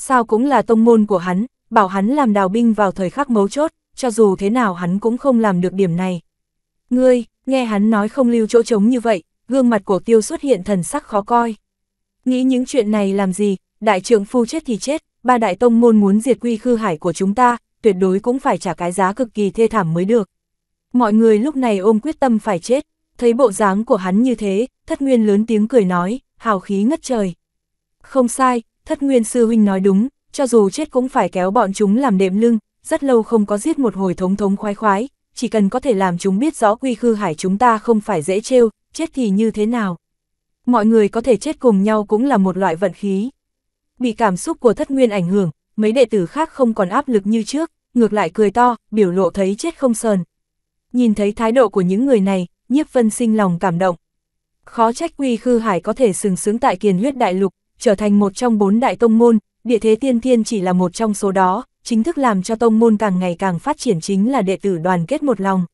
sao cũng là tông môn của hắn, bảo hắn làm đào binh vào thời khắc mấu chốt, cho dù thế nào hắn cũng không làm được điểm này. Ngươi, nghe hắn nói không lưu chỗ trống như vậy, gương mặt cổ tiêu xuất hiện thần sắc khó coi. Nghĩ những chuyện này làm gì, đại trưởng phu chết thì chết, ba đại tông môn muốn diệt quy khư hải của chúng ta, tuyệt đối cũng phải trả cái giá cực kỳ thê thảm mới được. Mọi người lúc này ôm quyết tâm phải chết, thấy bộ dáng của hắn như thế, thất nguyên lớn tiếng cười nói, hào khí ngất trời. Không sai, thất nguyên sư huynh nói đúng, cho dù chết cũng phải kéo bọn chúng làm đệm lưng, rất lâu không có giết một hồi thống thống khoái khoái, chỉ cần có thể làm chúng biết rõ quy khư hải chúng ta không phải dễ trêu, chết thì như thế nào. Mọi người có thể chết cùng nhau cũng là một loại vận khí. Bị cảm xúc của thất nguyên ảnh hưởng, mấy đệ tử khác không còn áp lực như trước, ngược lại cười to, biểu lộ thấy chết không sờn. Nhìn thấy thái độ của những người này, nhiếp vân sinh lòng cảm động. Khó trách quy khư hải có thể sừng sướng tại kiền huyết đại lục, trở thành một trong bốn đại tông môn, địa thế tiên thiên chỉ là một trong số đó, chính thức làm cho tông môn càng ngày càng phát triển chính là đệ tử đoàn kết một lòng.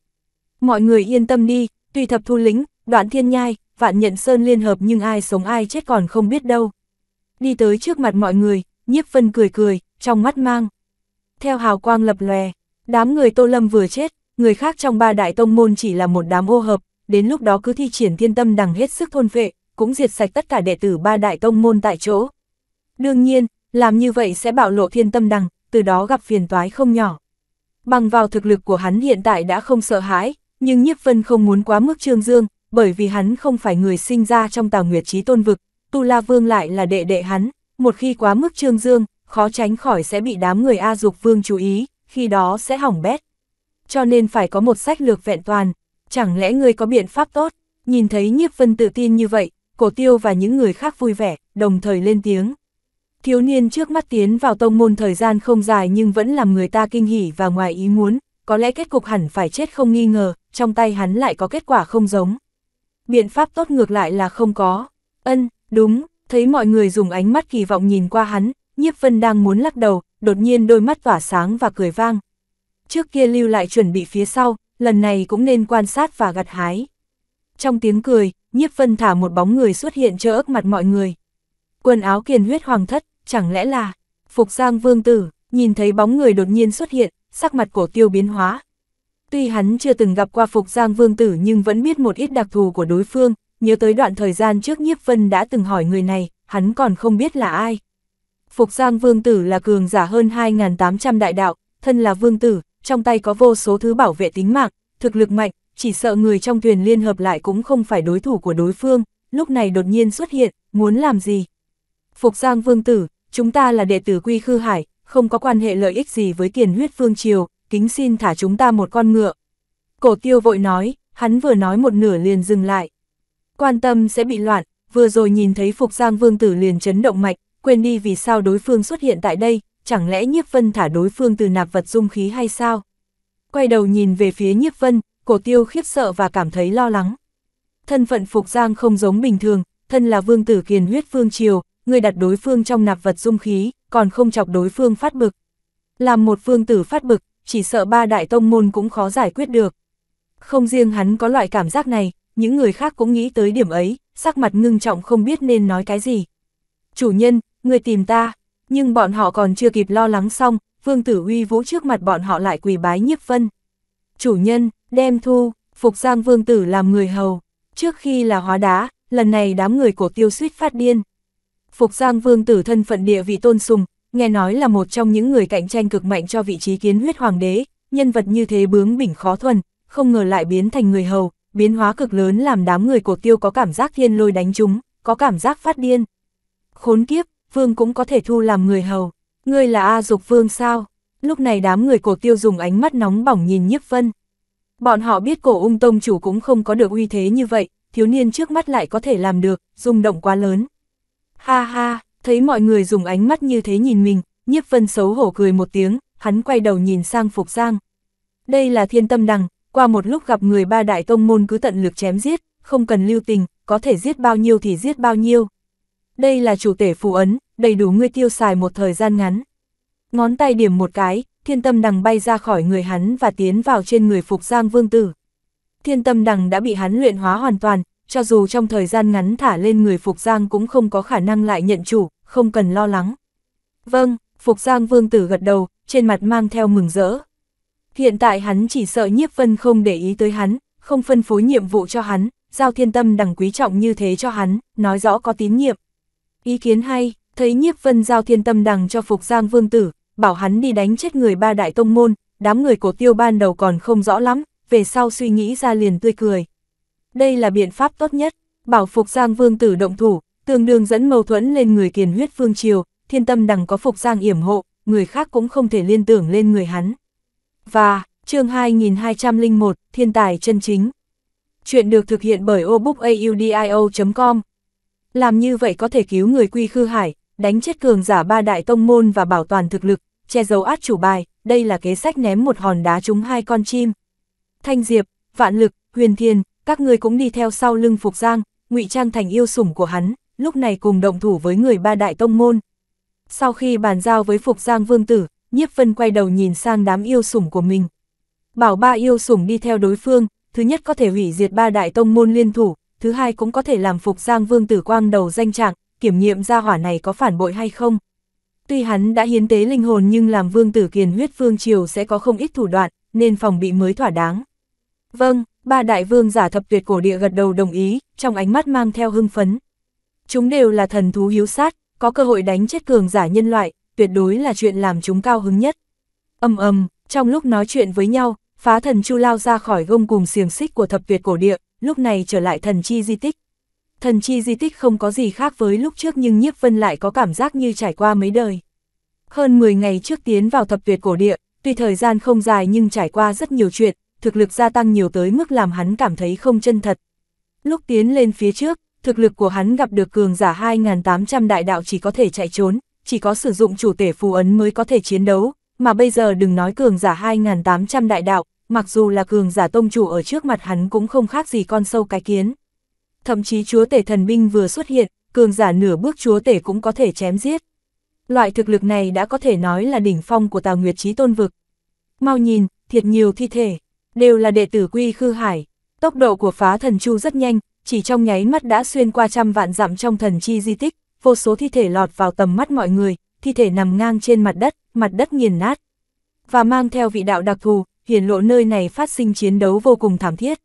Mọi người yên tâm đi, tùy thập thu lính, đoạn thiên nhai, vạn nhận sơn liên hợp nhưng ai sống ai chết còn không biết đâu. Đi tới trước mặt mọi người, nhiếp vân cười cười, trong mắt mang. Theo hào quang lập lòe, đám người tô lâm vừa chết, người khác trong ba đại tông môn chỉ là một đám ô hợp, đến lúc đó cứ thi triển thiên tâm đằng hết sức thôn vệ, cũng diệt sạch tất cả đệ tử ba đại tông môn tại chỗ. Đương nhiên, làm như vậy sẽ bạo lộ thiên tâm đằng, từ đó gặp phiền toái không nhỏ. Bằng vào thực lực của hắn hiện tại đã không sợ hãi, nhưng Nhiếp Vân không muốn quá mức trương dương, bởi vì hắn không phải người sinh ra trong tào nguyệt trí tôn vực, Tu La Vương lại là đệ đệ hắn, một khi quá mức trương dương, khó tránh khỏi sẽ bị đám người A Dục Vương chú ý, khi đó sẽ hỏng bét. Cho nên phải có một sách lược vẹn toàn, chẳng lẽ người có biện pháp tốt, nhìn thấy Nhiếp Vân tự tin như vậy, cổ tiêu và những người khác vui vẻ, đồng thời lên tiếng. Thiếu niên trước mắt tiến vào tông môn thời gian không dài nhưng vẫn làm người ta kinh hỉ và ngoài ý muốn, có lẽ kết cục hẳn phải chết không nghi ngờ, trong tay hắn lại có kết quả không giống. Biện pháp tốt ngược lại là không có. Ân, đúng, thấy mọi người dùng ánh mắt kỳ vọng nhìn qua hắn, nhiếp vân đang muốn lắc đầu, đột nhiên đôi mắt tỏa sáng và cười vang. Trước kia lưu lại chuẩn bị phía sau, lần này cũng nên quan sát và gặt hái. Trong tiếng cười, nhiếp vân thả một bóng người xuất hiện chơ ức mặt mọi người. Quần áo kiền huyết hoàng thất, chẳng lẽ là Phục Giang Vương Tử, nhìn thấy bóng người đột nhiên xuất hiện, sắc mặt cổ tiêu biến hóa. Tuy hắn chưa từng gặp qua Phục Giang Vương Tử nhưng vẫn biết một ít đặc thù của đối phương, nhớ tới đoạn thời gian trước Nhiếp Vân đã từng hỏi người này, hắn còn không biết là ai. Phục Giang Vương Tử là cường giả hơn 2.800 đại đạo, thân là Vương Tử, trong tay có vô số thứ bảo vệ tính mạng, thực lực mạnh, chỉ sợ người trong thuyền liên hợp lại cũng không phải đối thủ của đối phương, lúc này đột nhiên xuất hiện, muốn làm gì? Phục Giang Vương Tử, chúng ta là đệ tử Quy Khư Hải, không có quan hệ lợi ích gì với tiền huyết phương Triều, kính xin thả chúng ta một con ngựa. Cổ tiêu vội nói, hắn vừa nói một nửa liền dừng lại. Quan tâm sẽ bị loạn, vừa rồi nhìn thấy Phục Giang Vương Tử liền chấn động mạch, quên đi vì sao đối phương xuất hiện tại đây, chẳng lẽ nhiếp vân thả đối phương từ nạp vật dung khí hay sao? Quay đầu nhìn về phía nhiếp vân, cổ tiêu khiếp sợ và cảm thấy lo lắng. Thân phận Phục Giang không giống bình thường, thân là vương tử kiền huyết phương triều, người đặt đối phương trong nạp vật dung khí, còn không chọc đối phương phát bực. Làm một vương tử phát bực, chỉ sợ ba đại tông môn cũng khó giải quyết được. Không riêng hắn có loại cảm giác này, những người khác cũng nghĩ tới điểm ấy, sắc mặt ngưng trọng không biết nên nói cái gì. Chủ nhân, người tìm ta, nhưng bọn họ còn chưa kịp lo lắng xong, vương tử uy vũ trước mặt bọn họ lại quỳ bái nhiếp vân. Chủ nhân, đem thu, phục giang vương tử làm người hầu, trước khi là hóa đá, lần này đám người cổ tiêu suýt phát điên. Phục Giang Vương tử thân phận địa vị tôn sùng, nghe nói là một trong những người cạnh tranh cực mạnh cho vị trí kiến huyết hoàng đế, nhân vật như thế bướng bỉnh khó thuần, không ngờ lại biến thành người hầu, biến hóa cực lớn làm đám người cổ tiêu có cảm giác thiên lôi đánh chúng, có cảm giác phát điên. Khốn kiếp, Vương cũng có thể thu làm người hầu, ngươi là A Dục Vương sao? Lúc này đám người cổ tiêu dùng ánh mắt nóng bỏng nhìn nhiếp vân. Bọn họ biết cổ ung tông chủ cũng không có được uy thế như vậy, thiếu niên trước mắt lại có thể làm được, rung động quá lớn. Ha ha, thấy mọi người dùng ánh mắt như thế nhìn mình, nhiếp vân xấu hổ cười một tiếng, hắn quay đầu nhìn sang Phục Giang. Đây là thiên tâm đằng, qua một lúc gặp người ba đại tông môn cứ tận lực chém giết, không cần lưu tình, có thể giết bao nhiêu thì giết bao nhiêu. Đây là chủ tể phù ấn, đầy đủ ngươi tiêu xài một thời gian ngắn. Ngón tay điểm một cái, thiên tâm đằng bay ra khỏi người hắn và tiến vào trên người Phục Giang Vương Tử. Thiên tâm đằng đã bị hắn luyện hóa hoàn toàn, cho dù trong thời gian ngắn thả lên người Phục Giang cũng không có khả năng lại nhận chủ, không cần lo lắng. Vâng, Phục Giang Vương Tử gật đầu, trên mặt mang theo mừng rỡ. Hiện tại hắn chỉ sợ nhiếp vân không để ý tới hắn, không phân phối nhiệm vụ cho hắn, giao thiên tâm đằng quý trọng như thế cho hắn, nói rõ có tín nhiệm. Ý kiến hay, thấy nhiếp vân giao thiên tâm đằng cho Phục Giang Vương Tử, bảo hắn đi đánh chết người ba đại tông môn, đám người cổ tiêu ban đầu còn không rõ lắm, về sau suy nghĩ ra liền tươi cười. Đây là biện pháp tốt nhất, bảo Phục Giang Vương Tử động thủ, tương đương dẫn mâu thuẫn lên người kiền huyết phương triều, thiên tâm đằng có Phục Giang yểm hộ, người khác cũng không thể liên tưởng lên người hắn. Và, chương 2201, Thiên tài chân chính. Chuyện được thực hiện bởi obookaudio.com Làm như vậy có thể cứu người quy khư hải, đánh chết cường giả ba đại tông môn và bảo toàn thực lực, che giấu át chủ bài, đây là kế sách ném một hòn đá trúng hai con chim. Thanh Diệp, Vạn Lực, Huyền Thiên, các người cũng đi theo sau lưng Phục Giang, ngụy trang thành yêu sủng của hắn, lúc này cùng động thủ với người ba đại tông môn. Sau khi bàn giao với Phục Giang Vương Tử, Nhiếp Vân quay đầu nhìn sang đám yêu sủng của mình. Bảo ba yêu sủng đi theo đối phương, thứ nhất có thể hủy diệt ba đại tông môn liên thủ, thứ hai cũng có thể làm Phục Giang Vương Tử quang đầu danh trạng, kiểm nghiệm ra hỏa này có phản bội hay không. Tuy hắn đã hiến tế linh hồn nhưng làm Vương Tử Kiền huyết Vương Triều sẽ có không ít thủ đoạn, nên phòng bị mới thỏa đáng. Vâng, ba đại vương giả thập tuyệt cổ địa gật đầu đồng ý, trong ánh mắt mang theo hưng phấn. Chúng đều là thần thú hiếu sát, có cơ hội đánh chết cường giả nhân loại, tuyệt đối là chuyện làm chúng cao hứng nhất. Âm ầm, trong lúc nói chuyện với nhau, phá thần chu lao ra khỏi gông cùng xiềng xích của thập tuyệt cổ địa, lúc này trở lại thần chi di tích. Thần chi di tích không có gì khác với lúc trước nhưng nhiếp vân lại có cảm giác như trải qua mấy đời. Hơn 10 ngày trước tiến vào thập tuyệt cổ địa, tuy thời gian không dài nhưng trải qua rất nhiều chuyện, thực lực gia tăng nhiều tới mức làm hắn cảm thấy không chân thật. Lúc tiến lên phía trước, thực lực của hắn gặp được cường giả 2.800 đại đạo chỉ có thể chạy trốn, chỉ có sử dụng chủ tể phù ấn mới có thể chiến đấu, mà bây giờ đừng nói cường giả 2.800 đại đạo, mặc dù là cường giả tông chủ ở trước mặt hắn cũng không khác gì con sâu cái kiến. Thậm chí chúa tể thần binh vừa xuất hiện, cường giả nửa bước chúa tể cũng có thể chém giết. Loại thực lực này đã có thể nói là đỉnh phong của Tào Nguyệt Trí tôn vực. Mau nhìn, thiệt nhiều thi thể, đều là đệ tử quy khư hải. Tốc độ của phá thần chu rất nhanh, chỉ trong nháy mắt đã xuyên qua trăm vạn dặm trong thần chi di tích, vô số thi thể lọt vào tầm mắt mọi người, thi thể nằm ngang trên mặt đất, mặt đất nghiền nát. Và mang theo vị đạo đặc thù, hiển lộ nơi này phát sinh chiến đấu vô cùng thảm thiết.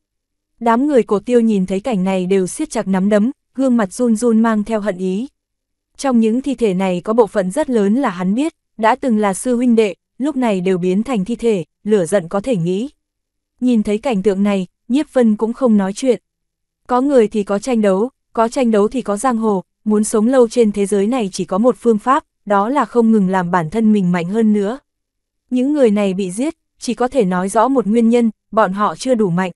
Đám người cổ tiêu nhìn thấy cảnh này đều siết chặt nắm đấm, gương mặt run run mang theo hận ý. Trong những thi thể này có bộ phận rất lớn là hắn biết, đã từng là sư huynh đệ, lúc này đều biến thành thi thể, lửa giận có thể nghĩ. Nhìn thấy cảnh tượng này, nhiếp vân cũng không nói chuyện. Có người thì có tranh đấu, có tranh đấu thì có giang hồ, muốn sống lâu trên thế giới này chỉ có một phương pháp, đó là không ngừng làm bản thân mình mạnh hơn nữa. Những người này bị giết, chỉ có thể nói rõ một nguyên nhân, bọn họ chưa đủ mạnh.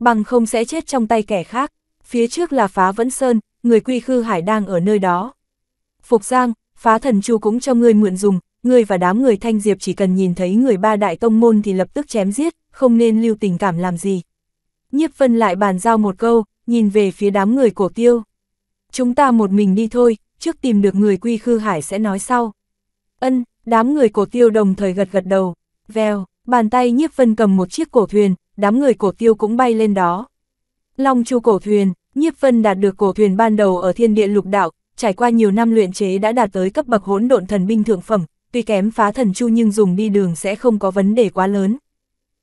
Bằng không sẽ chết trong tay kẻ khác, phía trước là phá vẫn sơn, người quy khư hải đang ở nơi đó. Phục Giang, phá thần chu cũng cho ngươi mượn dùng, ngươi và đám người thanh diệp chỉ cần nhìn thấy người ba đại tông môn thì lập tức chém giết, không nên lưu tình cảm làm gì. Nhiếp vân lại bàn giao một câu, nhìn về phía đám người cổ tiêu. Chúng ta một mình đi thôi, trước tìm được người quy khư hải sẽ nói sau. Ân, đám người cổ tiêu đồng thời gật gật đầu, vèo, bàn tay nhiếp vân cầm một chiếc cổ thuyền, đám người cổ tiêu cũng bay lên đó. Long chu cổ thuyền, nhiếp vân đạt được cổ thuyền ban đầu ở thiên địa lục đạo, trải qua nhiều năm luyện chế đã đạt tới cấp bậc hỗn độn thần binh thượng phẩm, tuy kém phá thần chu nhưng dùng đi đường sẽ không có vấn đề quá lớn.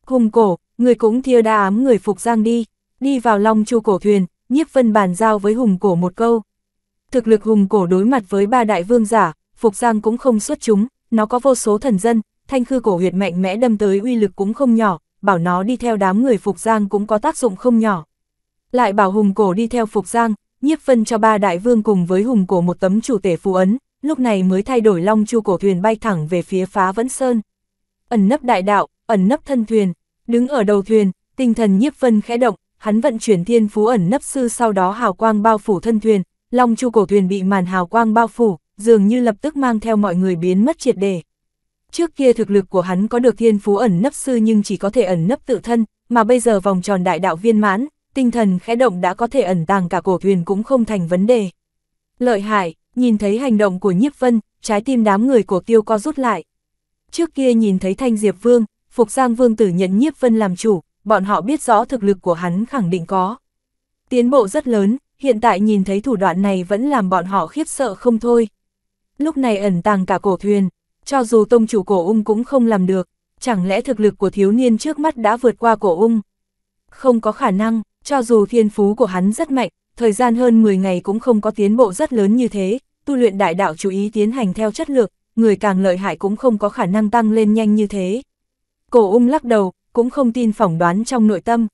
Hùng cổ, người cũng thiêu đa ám người phục giang đi, đi vào long chu cổ thuyền, nhiếp vân bàn giao với hùng cổ một câu. Thực lực hùng cổ đối mặt với ba đại vương giả, phục giang cũng không xuất chúng, nó có vô số thần dân, thanh khư cổ huyệt mạnh mẽ đâm tới uy lực cũng không nhỏ, bảo nó đi theo đám người phục giang cũng có tác dụng không nhỏ. Lại bảo hùng cổ đi theo phục giang, nhiếp phân cho ba đại vương cùng với hùng cổ một tấm chủ tể phù ấn, lúc này mới thay đổi long chu cổ thuyền bay thẳng về phía phá vẫn sơn. Ẩn nấp đại đạo, ẩn nấp thân thuyền, đứng ở đầu thuyền, tinh thần nhiếp phân khẽ động, hắn vận chuyển thiên phú ẩn nấp sư sau đó hào quang bao phủ thân thuyền, long chu cổ thuyền bị màn hào quang bao phủ, dường như lập tức mang theo mọi người biến mất triệt đề. Trước kia thực lực của hắn có được thiên phú ẩn nấp sư nhưng chỉ có thể ẩn nấp tự thân, mà bây giờ vòng tròn đại đạo viên mãn, tinh thần khẽ động đã có thể ẩn tàng cả cổ thuyền cũng không thành vấn đề. Lợi hại, nhìn thấy hành động của nhiếp vân, trái tim đám người của tiêu co rút lại. Trước kia nhìn thấy thanh diệp vương, Phục Giang Vương tử nhận nhiếp vân làm chủ, bọn họ biết rõ thực lực của hắn khẳng định có. Tiến bộ rất lớn, hiện tại nhìn thấy thủ đoạn này vẫn làm bọn họ khiếp sợ không thôi. lúc này ẩn tàng cả cổ thuyền, cho dù tông chủ cổ ung cũng không làm được, chẳng lẽ thực lực của thiếu niên trước mắt đã vượt qua cổ ung? Không có khả năng, cho dù thiên phú của hắn rất mạnh, thời gian hơn 10 ngày cũng không có tiến bộ rất lớn như thế, tu luyện đại đạo chú ý tiến hành theo chất lượng, người càng lợi hại cũng không có khả năng tăng lên nhanh như thế. Cổ ung lắc đầu, cũng không tin phỏng đoán trong nội tâm.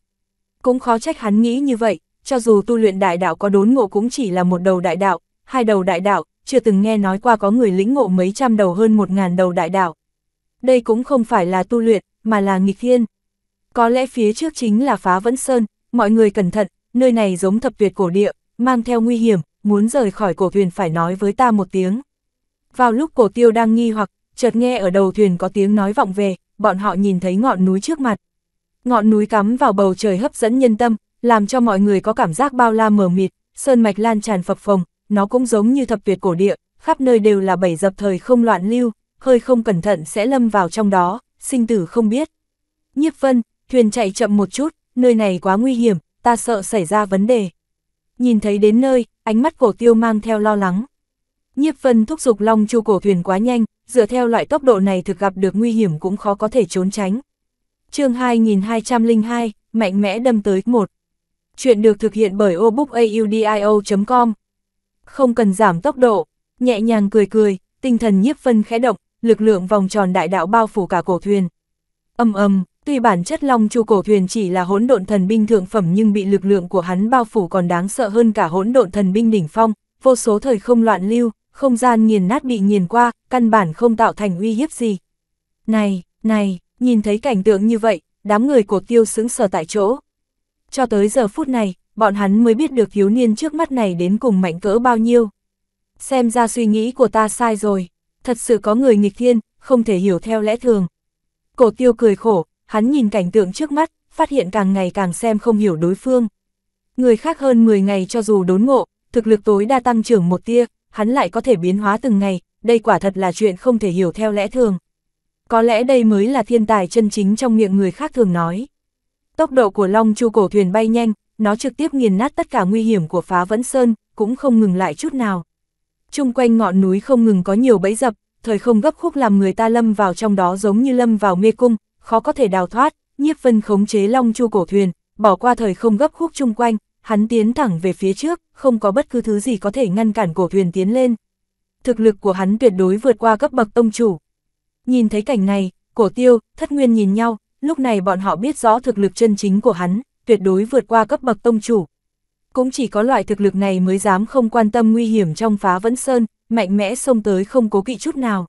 Cũng khó trách hắn nghĩ như vậy, cho dù tu luyện đại đạo có đốn ngộ cũng chỉ là một đầu đại đạo, hai đầu đại đạo, chưa từng nghe nói qua có người lĩnh ngộ mấy trăm đầu hơn một ngàn đầu đại đạo. Đây cũng không phải là tu luyện, mà là nghịch thiên. Có lẽ phía trước chính là phá vẫn sơn, mọi người cẩn thận, nơi này giống thập tuyệt cổ địa, mang theo nguy hiểm, muốn rời khỏi cổ thuyền phải nói với ta một tiếng. Vào lúc cổ tiêu đang nghi hoặc, chợt nghe ở đầu thuyền có tiếng nói vọng về, bọn họ nhìn thấy ngọn núi trước mặt. Ngọn núi cắm vào bầu trời hấp dẫn nhân tâm, làm cho mọi người có cảm giác bao la mờ mịt, sơn mạch lan tràn phập phồng, nó cũng giống như thập tuyệt cổ địa, khắp nơi đều là bảy dập thời không loạn lưu, hơi không cẩn thận sẽ lâm vào trong đó, sinh tử không biết. Nhiếp vân, thuyền chạy chậm một chút, nơi này quá nguy hiểm, ta sợ xảy ra vấn đề. Nhìn thấy đến nơi, ánh mắt cổ tiêu mang theo lo lắng. Nhiếp vân thúc giục long chu cổ thuyền quá nhanh, dựa theo loại tốc độ này thực gặp được nguy hiểm cũng khó có thể trốn tránh. chương 2202, mạnh mẽ đâm tới một. Chuyện được thực hiện bởi obookaudio.com không cần giảm tốc độ, nhẹ nhàng cười cười, tinh thần nhiếp phân khẽ động, lực lượng vòng tròn đại đạo bao phủ cả cổ thuyền. Âm âm, tuy bản chất long chu cổ thuyền chỉ là hỗn độn thần binh thượng phẩm nhưng bị lực lượng của hắn bao phủ còn đáng sợ hơn cả hỗn độn thần binh đỉnh phong, vô số thời không loạn lưu, không gian nghiền nát bị nghiền qua, căn bản không tạo thành uy hiếp gì. Này, này, nhìn thấy cảnh tượng như vậy, đám người cổ tiêu sững sờ tại chỗ. Cho tới giờ phút này, bọn hắn mới biết được thiếu niên trước mắt này đến cùng mạnh cỡ bao nhiêu. Xem ra suy nghĩ của ta sai rồi, thật sự có người nghịch thiên, không thể hiểu theo lẽ thường. Cổ tiêu cười khổ, hắn nhìn cảnh tượng trước mắt, phát hiện càng ngày càng xem không hiểu đối phương. Người khác hơn 10 ngày cho dù đốn ngộ, thực lực tối đa tăng trưởng một tia, hắn lại có thể biến hóa từng ngày, đây quả thật là chuyện không thể hiểu theo lẽ thường. Có lẽ đây mới là thiên tài chân chính trong miệng người khác thường nói. Tốc độ của Long Chu cổ thuyền bay nhanh, nó trực tiếp nghiền nát tất cả nguy hiểm của phá vẫn sơn, cũng không ngừng lại chút nào. Trung quanh ngọn núi không ngừng có nhiều bẫy dập, thời không gấp khúc làm người ta lâm vào trong đó giống như lâm vào mê cung, khó có thể đào thoát, nhiếp vân khống chế Long Chu cổ thuyền, bỏ qua thời không gấp khúc chung quanh, hắn tiến thẳng về phía trước, không có bất cứ thứ gì có thể ngăn cản cổ thuyền tiến lên. Thực lực của hắn tuyệt đối vượt qua cấp bậc tông chủ. Nhìn thấy cảnh này, cổ tiêu, thất nguyên nhìn nhau, lúc này bọn họ biết rõ thực lực chân chính của hắn, tuyệt đối vượt qua cấp bậc tông chủ. Cũng chỉ có loại thực lực này mới dám không quan tâm nguy hiểm trong phá vẫn sơn, mạnh mẽ xông tới không cố kỵ chút nào.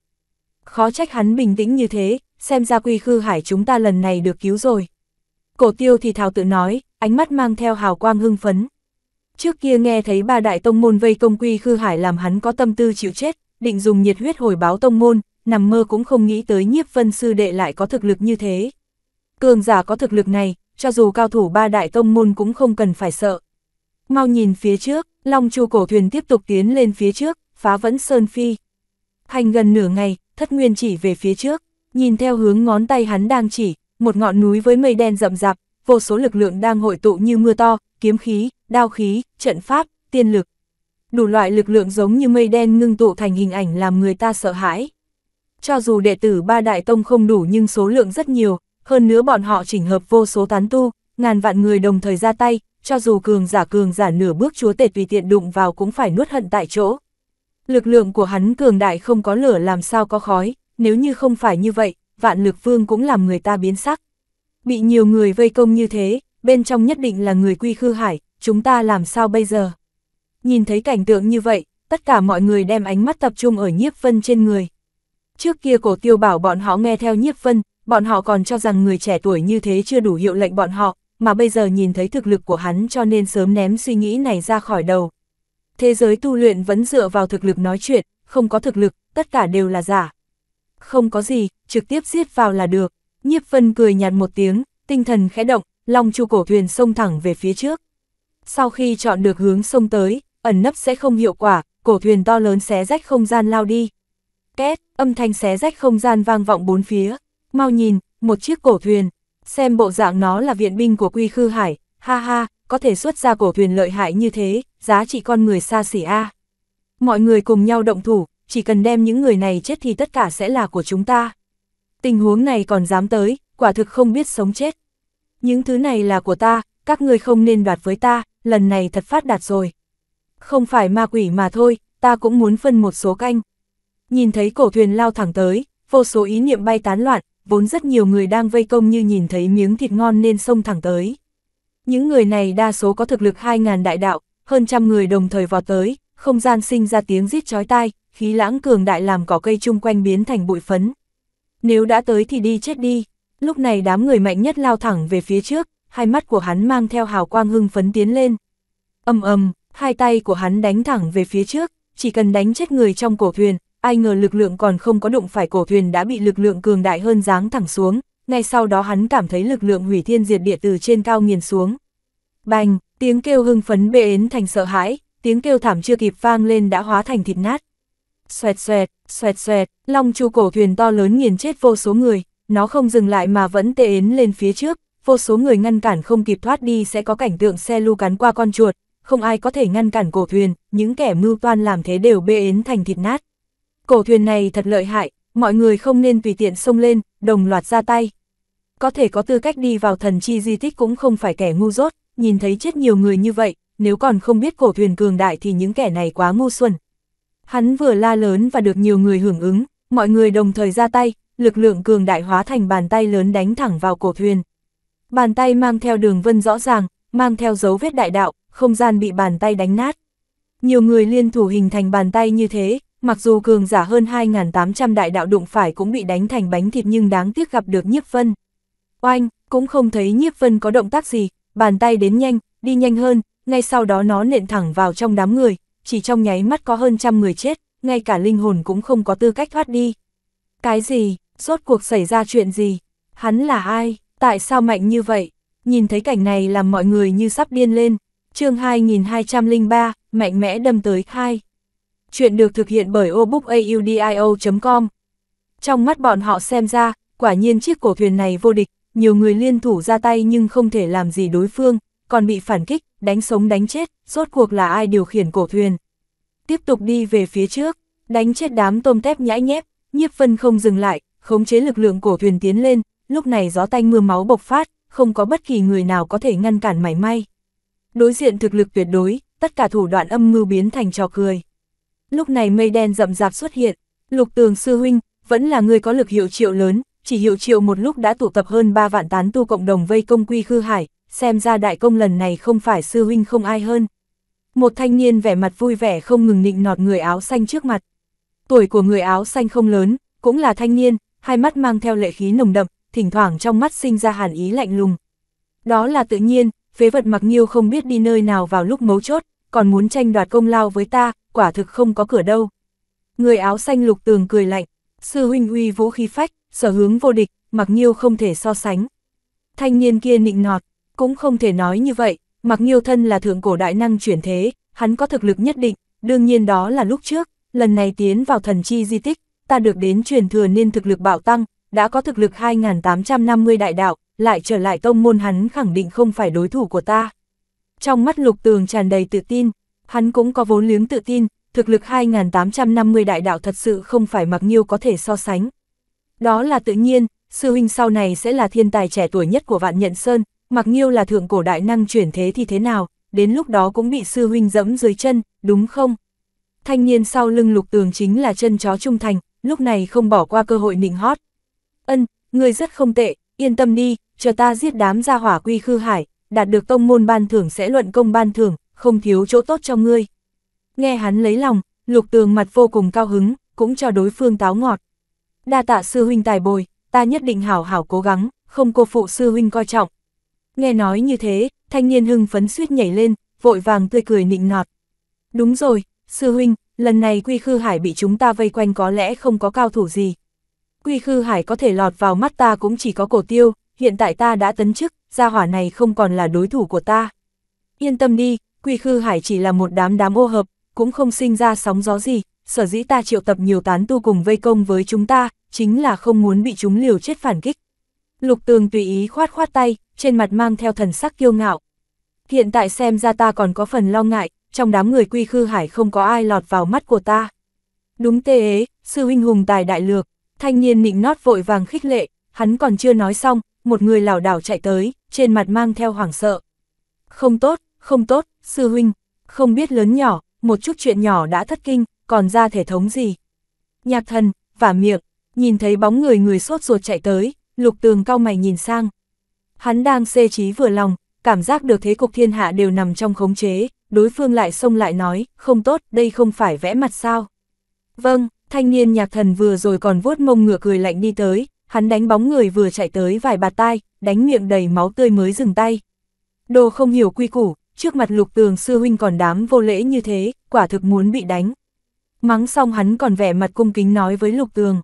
Khó trách hắn bình tĩnh như thế, xem ra quy khư hải chúng ta lần này được cứu rồi. Cổ tiêu thì thào tự nói, ánh mắt mang theo hào quang hưng phấn. Trước kia nghe thấy ba đại tông môn vây công quy khư hải làm hắn có tâm tư chịu chết, định dùng nhiệt huyết hồi báo tông môn, nằm mơ cũng không nghĩ tới nhiếp vân sư đệ lại có thực lực như thế. Cường giả có thực lực này, cho dù cao thủ ba đại tông môn cũng không cần phải sợ. Mau nhìn phía trước, Long Chu cổ thuyền tiếp tục tiến lên phía trước, phá vẫn sơn phi. Hành gần nửa ngày, thất nguyên chỉ về phía trước, nhìn theo hướng ngón tay hắn đang chỉ, một ngọn núi với mây đen rậm rạp, vô số lực lượng đang hội tụ như mưa to, kiếm khí, đao khí, trận pháp, tiên lực. Đủ loại lực lượng giống như mây đen ngưng tụ thành hình ảnh làm người ta sợ hãi. Cho dù đệ tử ba đại tông không đủ nhưng số lượng rất nhiều, hơn nữa bọn họ chỉnh hợp vô số tán tu, ngàn vạn người đồng thời ra tay, cho dù cường giả cường giả nửa bước chúa tể tùy tiện đụng vào cũng phải nuốt hận tại chỗ. Lực lượng của hắn cường đại không có lửa làm sao có khói, nếu như không phải như vậy, vạn lực vương cũng làm người ta biến sắc. Bị nhiều người vây công như thế, bên trong nhất định là người quy khư hải, chúng ta làm sao bây giờ? Nhìn thấy cảnh tượng như vậy, tất cả mọi người đem ánh mắt tập trung ở nhiếp vân trên người. Trước kia cổ tiêu bảo bọn họ nghe theo nhiếp vân, bọn họ còn cho rằng người trẻ tuổi như thế chưa đủ hiệu lệnh bọn họ, mà bây giờ nhìn thấy thực lực của hắn cho nên sớm ném suy nghĩ này ra khỏi đầu. Thế giới tu luyện vẫn dựa vào thực lực nói chuyện, không có thực lực, tất cả đều là giả. Không có gì, trực tiếp giết vào là được. Nhiếp Vân cười nhạt một tiếng, tinh thần khẽ động, long chu cổ thuyền xông thẳng về phía trước. Sau khi chọn được hướng sông tới, ẩn nấp sẽ không hiệu quả, cổ thuyền to lớn xé rách không gian lao đi. Két, âm thanh xé rách không gian vang vọng bốn phía. Mau nhìn, một chiếc cổ thuyền, xem bộ dạng nó là viện binh của Quy Khư Hải, ha ha, có thể xuất ra cổ thuyền lợi hại như thế, giá trị con người xa xỉ a. Mọi người cùng nhau động thủ, chỉ cần đem những người này chết thì tất cả sẽ là của chúng ta. Tình huống này còn dám tới, quả thực không biết sống chết. Những thứ này là của ta, các ngươi không nên đoạt với ta, lần này thật phát đạt rồi. Không phải ma quỷ mà thôi, ta cũng muốn phân một số canh. Nhìn thấy cổ thuyền lao thẳng tới, vô số ý niệm bay tán loạn, vốn rất nhiều người đang vây công như nhìn thấy miếng thịt ngon nên xông thẳng tới. Những người này đa số có thực lực 2.000 đại đạo, hơn trăm người đồng thời vọt tới, không gian sinh ra tiếng rít chói tai, khí lãng cường đại làm cỏ cây chung quanh biến thành bụi phấn. Nếu đã tới thì đi chết đi, lúc này đám người mạnh nhất lao thẳng về phía trước, hai mắt của hắn mang theo hào quang hưng phấn tiến lên. Âm ầm, hai tay của hắn đánh thẳng về phía trước, chỉ cần đánh chết người trong cổ thuyền, ai ngờ lực lượng còn không có đụng phải cổ thuyền đã bị lực lượng cường đại hơn giáng thẳng xuống, ngay sau đó hắn cảm thấy lực lượng hủy thiên diệt địa từ trên cao nghiền xuống. Bành, tiếng kêu hưng phấn bê ến thành sợ hãi, tiếng kêu thảm chưa kịp vang lên đã hóa thành thịt nát. Xoẹt xoẹt, xoẹt xoẹt, long chu cổ thuyền to lớn nghiền chết vô số người, nó không dừng lại mà vẫn tê ến lên phía trước, vô số người ngăn cản không kịp thoát đi sẽ có cảnh tượng xe lu cắn qua con chuột, không ai có thể ngăn cản cổ thuyền, những kẻ mưu toan làm thế đều bê ến thành thịt nát. Cổ thuyền này thật lợi hại, mọi người không nên tùy tiện xông lên, đồng loạt ra tay. Có thể có tư cách đi vào thần chi di tích cũng không phải kẻ ngu dốt, nhìn thấy chết nhiều người như vậy, nếu còn không biết cổ thuyền cường đại thì những kẻ này quá ngu xuẩn. Hắn vừa la lớn và được nhiều người hưởng ứng, mọi người đồng thời ra tay, lực lượng cường đại hóa thành bàn tay lớn đánh thẳng vào cổ thuyền. Bàn tay mang theo đường vân rõ ràng, mang theo dấu vết đại đạo, không gian bị bàn tay đánh nát. Nhiều người liên thủ hình thành bàn tay như thế, mặc dù cường giả hơn 2.800 đại đạo đụng phải cũng bị đánh thành bánh thịt nhưng đáng tiếc gặp được nhiếp vân. Oanh, cũng không thấy nhiếp vân có động tác gì, bàn tay đến nhanh, đi nhanh hơn, ngay sau đó nó nện thẳng vào trong đám người, chỉ trong nháy mắt có hơn trăm người chết, ngay cả linh hồn cũng không có tư cách thoát đi. Cái gì, rốt cuộc xảy ra chuyện gì? Hắn là ai? Tại sao mạnh như vậy? Nhìn thấy cảnh này làm mọi người như sắp điên lên. chương 2203, mạnh mẽ đâm tới khai Chuyện được thực hiện bởi obookaudio.com Trong mắt bọn họ xem ra, quả nhiên chiếc cổ thuyền này vô địch, nhiều người liên thủ ra tay nhưng không thể làm gì đối phương, còn bị phản kích, đánh sống đánh chết, rốt cuộc là ai điều khiển cổ thuyền. Tiếp tục đi về phía trước, đánh chết đám tôm tép nhãi nhép, nhiếp vân không dừng lại, khống chế lực lượng cổ thuyền tiến lên, lúc này gió tanh mưa máu bộc phát, không có bất kỳ người nào có thể ngăn cản mảy may. Đối diện thực lực tuyệt đối, tất cả thủ đoạn âm mưu biến thành trò cười. Lúc này mây đen rậm rạp xuất hiện, lục tường sư huynh, vẫn là người có lực hiệu triệu lớn, chỉ hiệu triệu một lúc đã tụ tập hơn 3 vạn tán tu cộng đồng vây công quy khư hải, xem ra đại công lần này không phải sư huynh không ai hơn. Một thanh niên vẻ mặt vui vẻ không ngừng nịnh nọt người áo xanh trước mặt. Tuổi của người áo xanh không lớn, cũng là thanh niên, hai mắt mang theo lệ khí nồng đậm, thỉnh thoảng trong mắt sinh ra hàn ý lạnh lùng. Đó là tự nhiên, phế vật mặc nghiêu không biết đi nơi nào vào lúc mấu chốt, còn muốn tranh đoạt công lao với ta, quả thực không có cửa đâu. Người áo xanh lục tường cười lạnh, sư huynh uy vũ khí phách, sở hướng vô địch, mặc nghiêu không thể so sánh. Thanh niên kia nịnh nọt, cũng không thể nói như vậy, mặc nghiêu thân là thượng cổ đại năng chuyển thế, hắn có thực lực nhất định, đương nhiên đó là lúc trước, lần này tiến vào thần chi di tích, ta được đến truyền thừa nên thực lực bạo tăng, đã có thực lực 2.850 đại đạo, lại trở lại tông môn hắn khẳng định không phải đối thủ của ta. Trong mắt lục tường tràn đầy tự tin, hắn cũng có vốn liếng tự tin, thực lực 2.850 đại đạo thật sự không phải mặc nhiêu có thể so sánh. Đó là tự nhiên, sư huynh sau này sẽ là thiên tài trẻ tuổi nhất của vạn nhận sơn, mặc nhiêu là thượng cổ đại năng chuyển thế thì thế nào, đến lúc đó cũng bị sư huynh dẫm dưới chân, đúng không? Thanh niên sau lưng lục tường chính là chân chó trung thành, lúc này không bỏ qua cơ hội nịnh hót. Ân, người rất không tệ, yên tâm đi, chờ ta giết đám gia hỏa quy khư hải, đạt được tông môn ban thưởng sẽ luận công ban thưởng, không thiếu chỗ tốt cho ngươi. Nghe hắn lấy lòng, lục tường mặt vô cùng cao hứng, cũng cho đối phương táo ngọt. Đa tạ sư huynh tài bồi, ta nhất định hảo hảo cố gắng, không cô phụ sư huynh coi trọng. Nghe nói như thế, thanh niên hưng phấn suýt nhảy lên, vội vàng tươi cười nịnh nọt. Đúng rồi, sư huynh, lần này quy khư hải bị chúng ta vây quanh có lẽ không có cao thủ gì. Quy khư hải có thể lọt vào mắt ta cũng chỉ có cổ tiêu, hiện tại ta đã tấn chức, gia hỏa này không còn là đối thủ của ta. Yên tâm đi, quy khư hải chỉ là một đám đám ô hợp, cũng không sinh ra sóng gió gì, sở dĩ ta triệu tập nhiều tán tu cùng vây công với chúng ta, chính là không muốn bị chúng liều chết phản kích. Lục tường tùy ý khoát khoát tay, trên mặt mang theo thần sắc kiêu ngạo. Hiện tại xem ra ta còn có phần lo ngại, trong đám người quy khư hải không có ai lọt vào mắt của ta. Đúng tê ế, sư huynh hùng tài đại lược, thanh niên nịnh nót vội vàng khích lệ, hắn còn chưa nói xong, một người lảo đảo chạy tới, trên mặt mang theo hoảng sợ. Không tốt, không tốt, sư huynh, không biết lớn nhỏ, một chút chuyện nhỏ đã thất kinh, còn ra thể thống gì. Nhạc thần, vả miệng, nhìn thấy bóng người người sốt ruột chạy tới, lục tường cao mày nhìn sang. Hắn đang xê trí vừa lòng, cảm giác được thế cục thiên hạ đều nằm trong khống chế, đối phương lại xông lại nói, không tốt, đây không phải vẽ mặt sao. Vâng, thanh niên nhạc thần vừa rồi còn vuốt mông ngựa cười lạnh đi tới, hắn đánh bóng người vừa chạy tới vài bạt tai, đánh miệng đầy máu tươi mới dừng tay. Đồ không hiểu quy củ, trước mặt lục tường sư huynh còn đám vô lễ như thế, quả thực muốn bị đánh. Mắng xong hắn còn vẻ mặt cung kính nói với lục tường.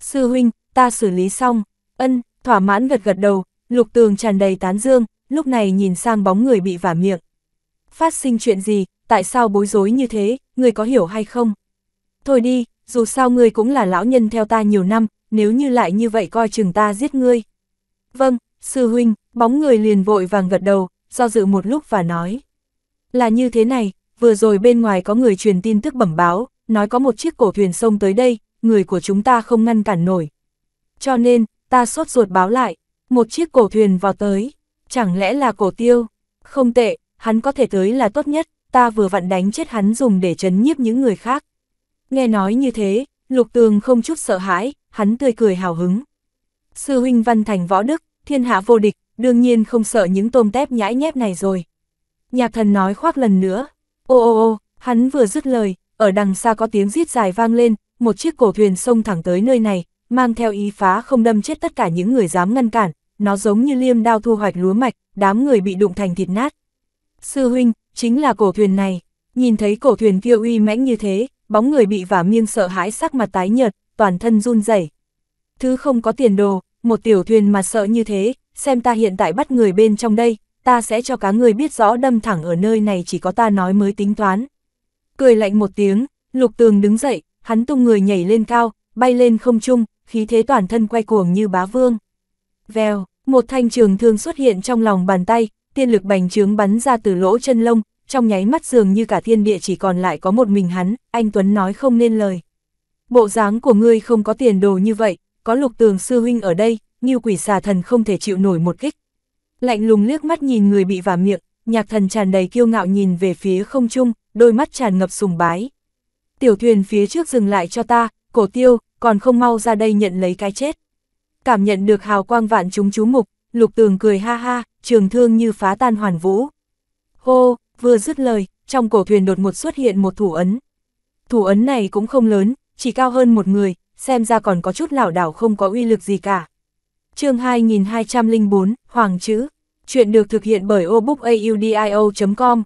Sư huynh, ta xử lý xong, ân, thỏa mãn gật gật đầu, lục tường tràn đầy tán dương, lúc này nhìn sang bóng người bị vả miệng. Phát sinh chuyện gì, tại sao bối rối như thế, người có hiểu hay không? Thôi đi, dù sao người cũng là lão nhân theo ta nhiều năm, nếu như lại như vậy coi chừng ta giết ngươi. Vâng, sư huynh, bóng người liền vội vàng gật đầu, do dự một lúc và nói. Là như thế này, vừa rồi bên ngoài có người truyền tin tức bẩm báo, nói có một chiếc cổ thuyền sông tới đây, người của chúng ta không ngăn cản nổi. Cho nên, ta sốt ruột báo lại, một chiếc cổ thuyền vào tới, chẳng lẽ là cổ tiêu? Không tệ, hắn có thể tới là tốt nhất, ta vừa vặn đánh chết hắn dùng để chấn nhiếp những người khác. Nghe nói như thế, lục tường không chút sợ hãi, hắn tươi cười hào hứng. Sư huynh văn thành võ đức, thiên hạ vô địch, đương nhiên không sợ những tôm tép nhãi nhép này rồi. Nhạc thần nói khoác lần nữa, ô ô ô, hắn vừa dứt lời, ở đằng xa có tiếng rít dài vang lên, một chiếc cổ thuyền xông thẳng tới nơi này, mang theo ý phá không đâm chết tất cả những người dám ngăn cản, nó giống như liêm đao thu hoạch lúa mạch, đám người bị đụng thành thịt nát. Sư huynh, chính là cổ thuyền này, nhìn thấy cổ thuyền kia uy mãnh như thế, bóng người bị vả miêng sợ hãi sắc mặt tái nhợt, toàn thân run rẩy. Thứ không có tiền đồ, một tiểu thuyền mà sợ như thế, xem ta hiện tại bắt người bên trong đây, ta sẽ cho cá người biết rõ đâm thẳng ở nơi này chỉ có ta nói mới tính toán. Cười lạnh một tiếng, lục tường đứng dậy, hắn tung người nhảy lên cao, bay lên không trung, khí thế toàn thân quay cuồng như bá vương. Vèo, một thanh trường thương xuất hiện trong lòng bàn tay, tiên lực bành trướng bắn ra từ lỗ chân lông, trong nháy mắt dường như cả thiên địa chỉ còn lại có một mình hắn, anh Tuấn nói không nên lời. Bộ dáng của ngươi không có tiền đồ như vậy, có lục tường sư huynh ở đây, như quỷ xà thần không thể chịu nổi một kích. Lạnh lùng liếc mắt nhìn người bị vả miệng, nhạc thần tràn đầy kiêu ngạo nhìn về phía không trung, đôi mắt tràn ngập sùng bái. Tiểu thuyền phía trước dừng lại cho ta, cổ tiêu, còn không mau ra đây nhận lấy cái chết. Cảm nhận được hào quang vạn chúng chú mục, lục tường cười ha ha, trường thương như phá tan hoàn vũ. Hô, vừa dứt lời, trong cổ thuyền đột ngột xuất hiện một thủ ấn. Thủ ấn này cũng không lớn, chỉ cao hơn một người, xem ra còn có chút lảo đảo không có uy lực gì cả. chương 2204, Hoàng chữ, chuyện được thực hiện bởi obookaudio.com.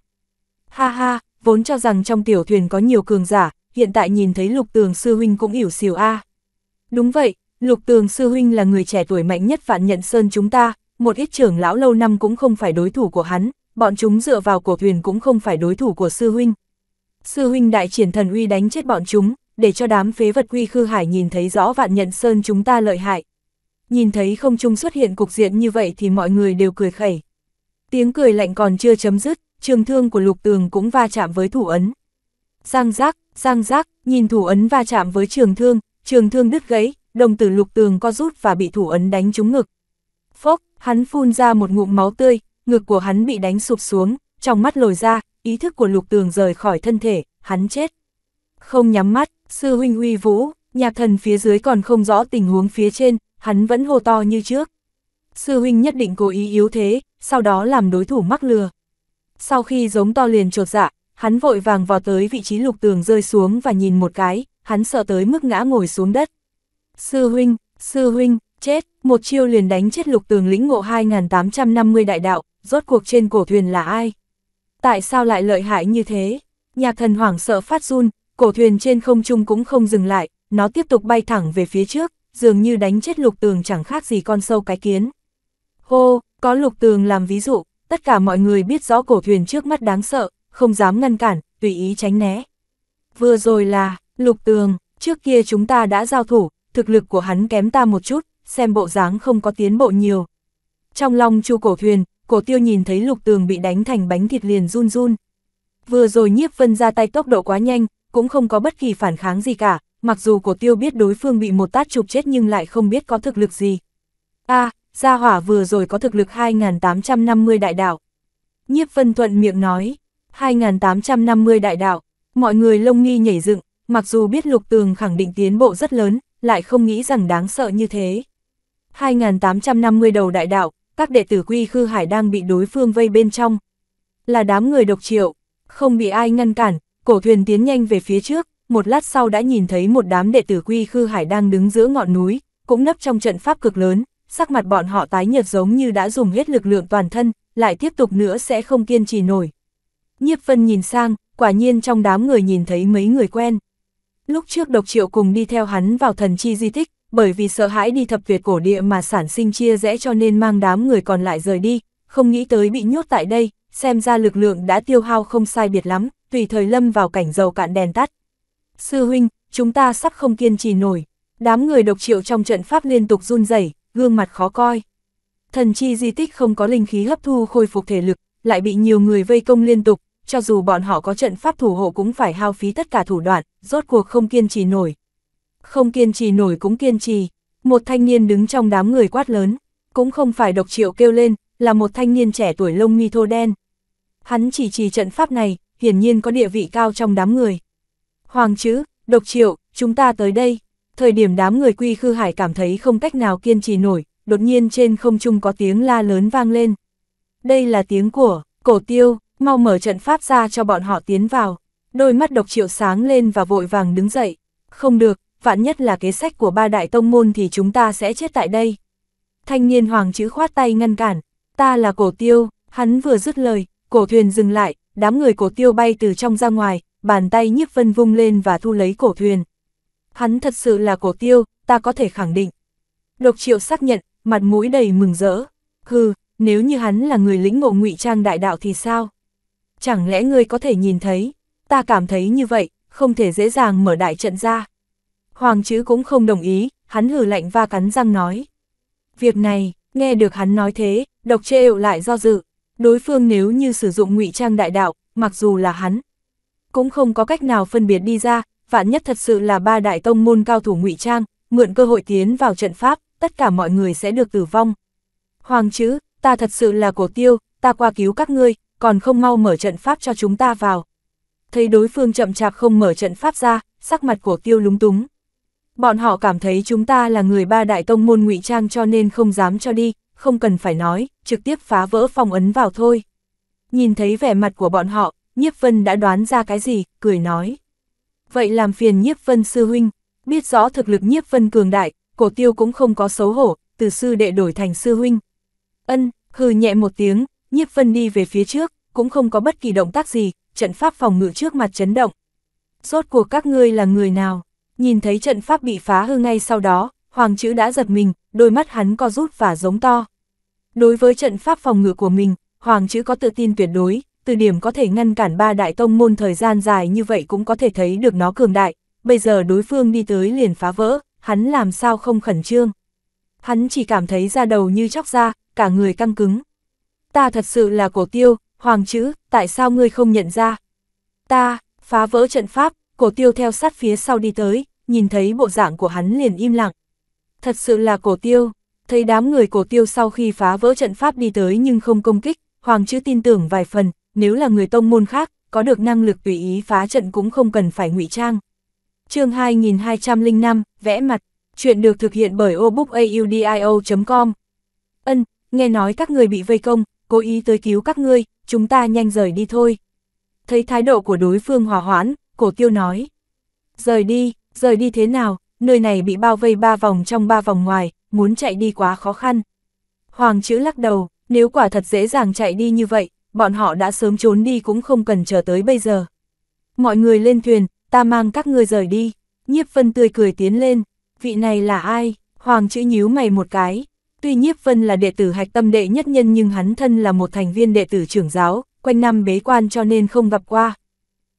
Ha ha, vốn cho rằng trong tiểu thuyền có nhiều cường giả, hiện tại nhìn thấy lục tường sư huynh cũng ỉu xìu a. Đúng vậy, lục tường sư huynh là người trẻ tuổi mạnh nhất vạn nhận sơn chúng ta, một ít trưởng lão lâu năm cũng không phải đối thủ của hắn, bọn chúng dựa vào cổ thuyền cũng không phải đối thủ của sư huynh. Sư huynh đại triển thần uy đánh chết bọn chúng, để cho đám phế vật quy khư hải nhìn thấy rõ vạn nhận sơn chúng ta lợi hại. Nhìn thấy không trung xuất hiện cục diện như vậy thì mọi người đều cười khẩy. Tiếng cười lạnh còn chưa chấm dứt, trường thương của lục tường cũng va chạm với thủ ấn. Giang giác, giang giác, nhìn thủ ấn va chạm với trường thương, trường thương đứt gãy, đồng tử lục tường co rút và bị thủ ấn đánh trúng ngực. Phốc, hắn phun ra một ngụm máu tươi, ngực của hắn bị đánh sụp xuống, trong mắt lồi ra, ý thức của lục tường rời khỏi thân thể, hắn chết. Không nhắm mắt, sư huynh uy vũ, nhạc thần phía dưới còn không rõ tình huống phía trên, hắn vẫn hô to như trước. Sư huynh nhất định cố ý yếu thế, sau đó làm đối thủ mắc lừa. Sau khi giống to liền trột dạ, hắn vội vàng vào tới vị trí lục tường rơi xuống và nhìn một cái, hắn sợ tới mức ngã ngồi xuống đất. Sư huynh, sư huynh, chết, một chiêu liền đánh chết lục tường lĩnh ngộ 2850 đại đạo, rốt cuộc trên cổ thuyền là ai? Tại sao lại lợi hại như thế? Nhạc thần hoảng sợ phát run, cổ thuyền trên không trung cũng không dừng lại, nó tiếp tục bay thẳng về phía trước, dường như đánh chết lục tường chẳng khác gì con sâu cái kiến. Hô, có lục tường làm ví dụ, tất cả mọi người biết rõ cổ thuyền trước mắt đáng sợ, không dám ngăn cản, tùy ý tránh né. Vừa rồi là, lục tường, trước kia chúng ta đã giao thủ, thực lực của hắn kém ta một chút, xem bộ dáng không có tiến bộ nhiều. Trong lòng chu cổ thuyền, cổ tiêu nhìn thấy lục tường bị đánh thành bánh thịt liền run run. Vừa rồi nhiếp vân ra tay tốc độ quá nhanh, cũng không có bất kỳ phản kháng gì cả, mặc dù cổ tiêu biết đối phương bị một tát chụp chết nhưng lại không biết có thực lực gì. a gia hỏa vừa rồi có thực lực 2.850 đại đạo. Nhiếp Vân Thuận miệng nói, 2.850 đại đạo, mọi người lông nghi nhảy dựng, mặc dù biết lục tường khẳng định tiến bộ rất lớn, lại không nghĩ rằng đáng sợ như thế. 2.850 đầu đại đạo, các đệ tử quy khư hải đang bị đối phương vây bên trong. Là đám người độc triệu, không bị ai ngăn cản, cổ thuyền tiến nhanh về phía trước, một lát sau đã nhìn thấy một đám đệ tử quy khư hải đang đứng giữa ngọn núi, cũng nấp trong trận pháp cực lớn, sắc mặt bọn họ tái nhợt giống như đã dùng hết lực lượng toàn thân, lại tiếp tục nữa sẽ không kiên trì nổi. Nhiếp Vân nhìn sang, quả nhiên trong đám người nhìn thấy mấy người quen. Lúc trước độc triệu cùng đi theo hắn vào thần chi di tích, bởi vì sợ hãi đi thập việt cổ địa mà sản sinh chia rẽ cho nên mang đám người còn lại rời đi, không nghĩ tới bị nhốt tại đây, xem ra lực lượng đã tiêu hao không sai biệt lắm, tùy thời lâm vào cảnh dầu cạn đèn tắt. Sư huynh, chúng ta sắp không kiên trì nổi, đám người độc triệu trong trận pháp liên tục run rẩy, gương mặt khó coi. Thần chi di tích không có linh khí hấp thu khôi phục thể lực, lại bị nhiều người vây công liên tục, cho dù bọn họ có trận pháp thủ hộ cũng phải hao phí tất cả thủ đoạn, rốt cuộc không kiên trì nổi. Không kiên trì nổi cũng kiên trì, một thanh niên đứng trong đám người quát lớn, cũng không phải độc triệu kêu lên, là một thanh niên trẻ tuổi lông mi thô đen. Hắn chỉ trì trận pháp này, hiển nhiên có địa vị cao trong đám người. Hoàng chữ, độc triệu, chúng ta tới đây. Thời điểm đám người quy khư hải cảm thấy không cách nào kiên trì nổi, đột nhiên trên không trung có tiếng la lớn vang lên. Đây là tiếng của, cổ tiêu, mau mở trận pháp ra cho bọn họ tiến vào. Đôi mắt độc triệu sáng lên và vội vàng đứng dậy. Không được, vạn nhất là kế sách của ba đại tông môn thì chúng ta sẽ chết tại đây. Thanh niên hoàng chữ khoát tay ngăn cản, ta là cổ tiêu, hắn vừa dứt lời, cổ thuyền dừng lại, đám người cổ tiêu bay từ trong ra ngoài, bàn tay nhiếp vân vung lên và thu lấy cổ thuyền. Hắn thật sự là cổ tiêu, ta có thể khẳng định. Độc triệu xác nhận, mặt mũi đầy mừng rỡ. Hừ, nếu như hắn là người lĩnh ngộ ngụy trang đại đạo thì sao? Chẳng lẽ ngươi có thể nhìn thấy? Ta cảm thấy như vậy, không thể dễ dàng mở đại trận ra. Hoàng chữ cũng không đồng ý, hắn hử lạnh va cắn răng nói. Việc này, nghe được hắn nói thế, độc trêu lại do dự. Đối phương nếu như sử dụng ngụy trang đại đạo, mặc dù là hắn, cũng không có cách nào phân biệt đi ra, vạn nhất thật sự là ba đại tông môn cao thủ ngụy trang, mượn cơ hội tiến vào trận pháp, tất cả mọi người sẽ được tử vong. Hoàng chữ, ta thật sự là cổ tiêu, ta qua cứu các ngươi, còn không mau mở trận pháp cho chúng ta vào. Thấy đối phương chậm chạp không mở trận pháp ra, sắc mặt cổ tiêu lúng túng. Bọn họ cảm thấy chúng ta là người ba đại tông môn ngụy trang cho nên không dám cho đi, không cần phải nói, trực tiếp phá vỡ phong ấn vào thôi. Nhìn thấy vẻ mặt của bọn họ, Nhiếp Vân đã đoán ra cái gì, cười nói. Vậy làm phiền Nhiếp Vân sư huynh, biết rõ thực lực Nhiếp Vân cường đại, cổ tiêu cũng không có xấu hổ, từ sư đệ đổi thành sư huynh. Ân, hừ nhẹ một tiếng, Nhiếp Vân đi về phía trước, cũng không có bất kỳ động tác gì, trận pháp phòng ngự trước mặt chấn động. Rốt cuộc các ngươi là người nào? Nhìn thấy trận pháp bị phá hư ngay sau đó, Hoàng chữ đã giật mình, đôi mắt hắn co rút và giống to. Đối với trận pháp phòng ngự của mình, Hoàng chữ có tự tin tuyệt đối, từ điểm có thể ngăn cản ba đại tông môn thời gian dài như vậy cũng có thể thấy được nó cường đại, bây giờ đối phương đi tới liền phá vỡ, hắn làm sao không khẩn trương. Hắn chỉ cảm thấy da đầu như chóc ra, cả người căng cứng. Ta thật sự là cổ tiêu, hoàng chữ, tại sao ngươi không nhận ra? Ta, phá vỡ trận pháp, cổ tiêu theo sát phía sau đi tới, nhìn thấy bộ dạng của hắn liền im lặng. Thật sự là cổ tiêu, thấy đám người cổ tiêu sau khi phá vỡ trận pháp đi tới nhưng không công kích, hoàng chữ tin tưởng vài phần, nếu là người tông môn khác, có được năng lực tùy ý phá trận cũng không cần phải ngụy trang. chương 2205, vẽ mặt, chuyện được thực hiện bởi obookaudio.com Ân, nghe nói các người bị vây công, cố ý tới cứu các ngươi, chúng ta nhanh rời đi thôi. Thấy thái độ của đối phương hòa hoãn, cổ tiêu nói. Rời đi, rời đi thế nào, nơi này bị bao vây ba vòng trong ba vòng ngoài, muốn chạy đi quá khó khăn. Hoàng chữ lắc đầu, nếu quả thật dễ dàng chạy đi như vậy, bọn họ đã sớm trốn đi cũng không cần chờ tới bây giờ. Mọi người lên thuyền, ta mang các ngươi rời đi. Nhiếp Vân tươi cười tiến lên, vị này là ai? Hoàng chữ nhíu mày một cái. Tuy Nhiếp Vân là đệ tử hạch tâm đệ nhất nhân nhưng hắn thân là một thành viên đệ tử trưởng giáo, quanh năm bế quan cho nên không gặp qua.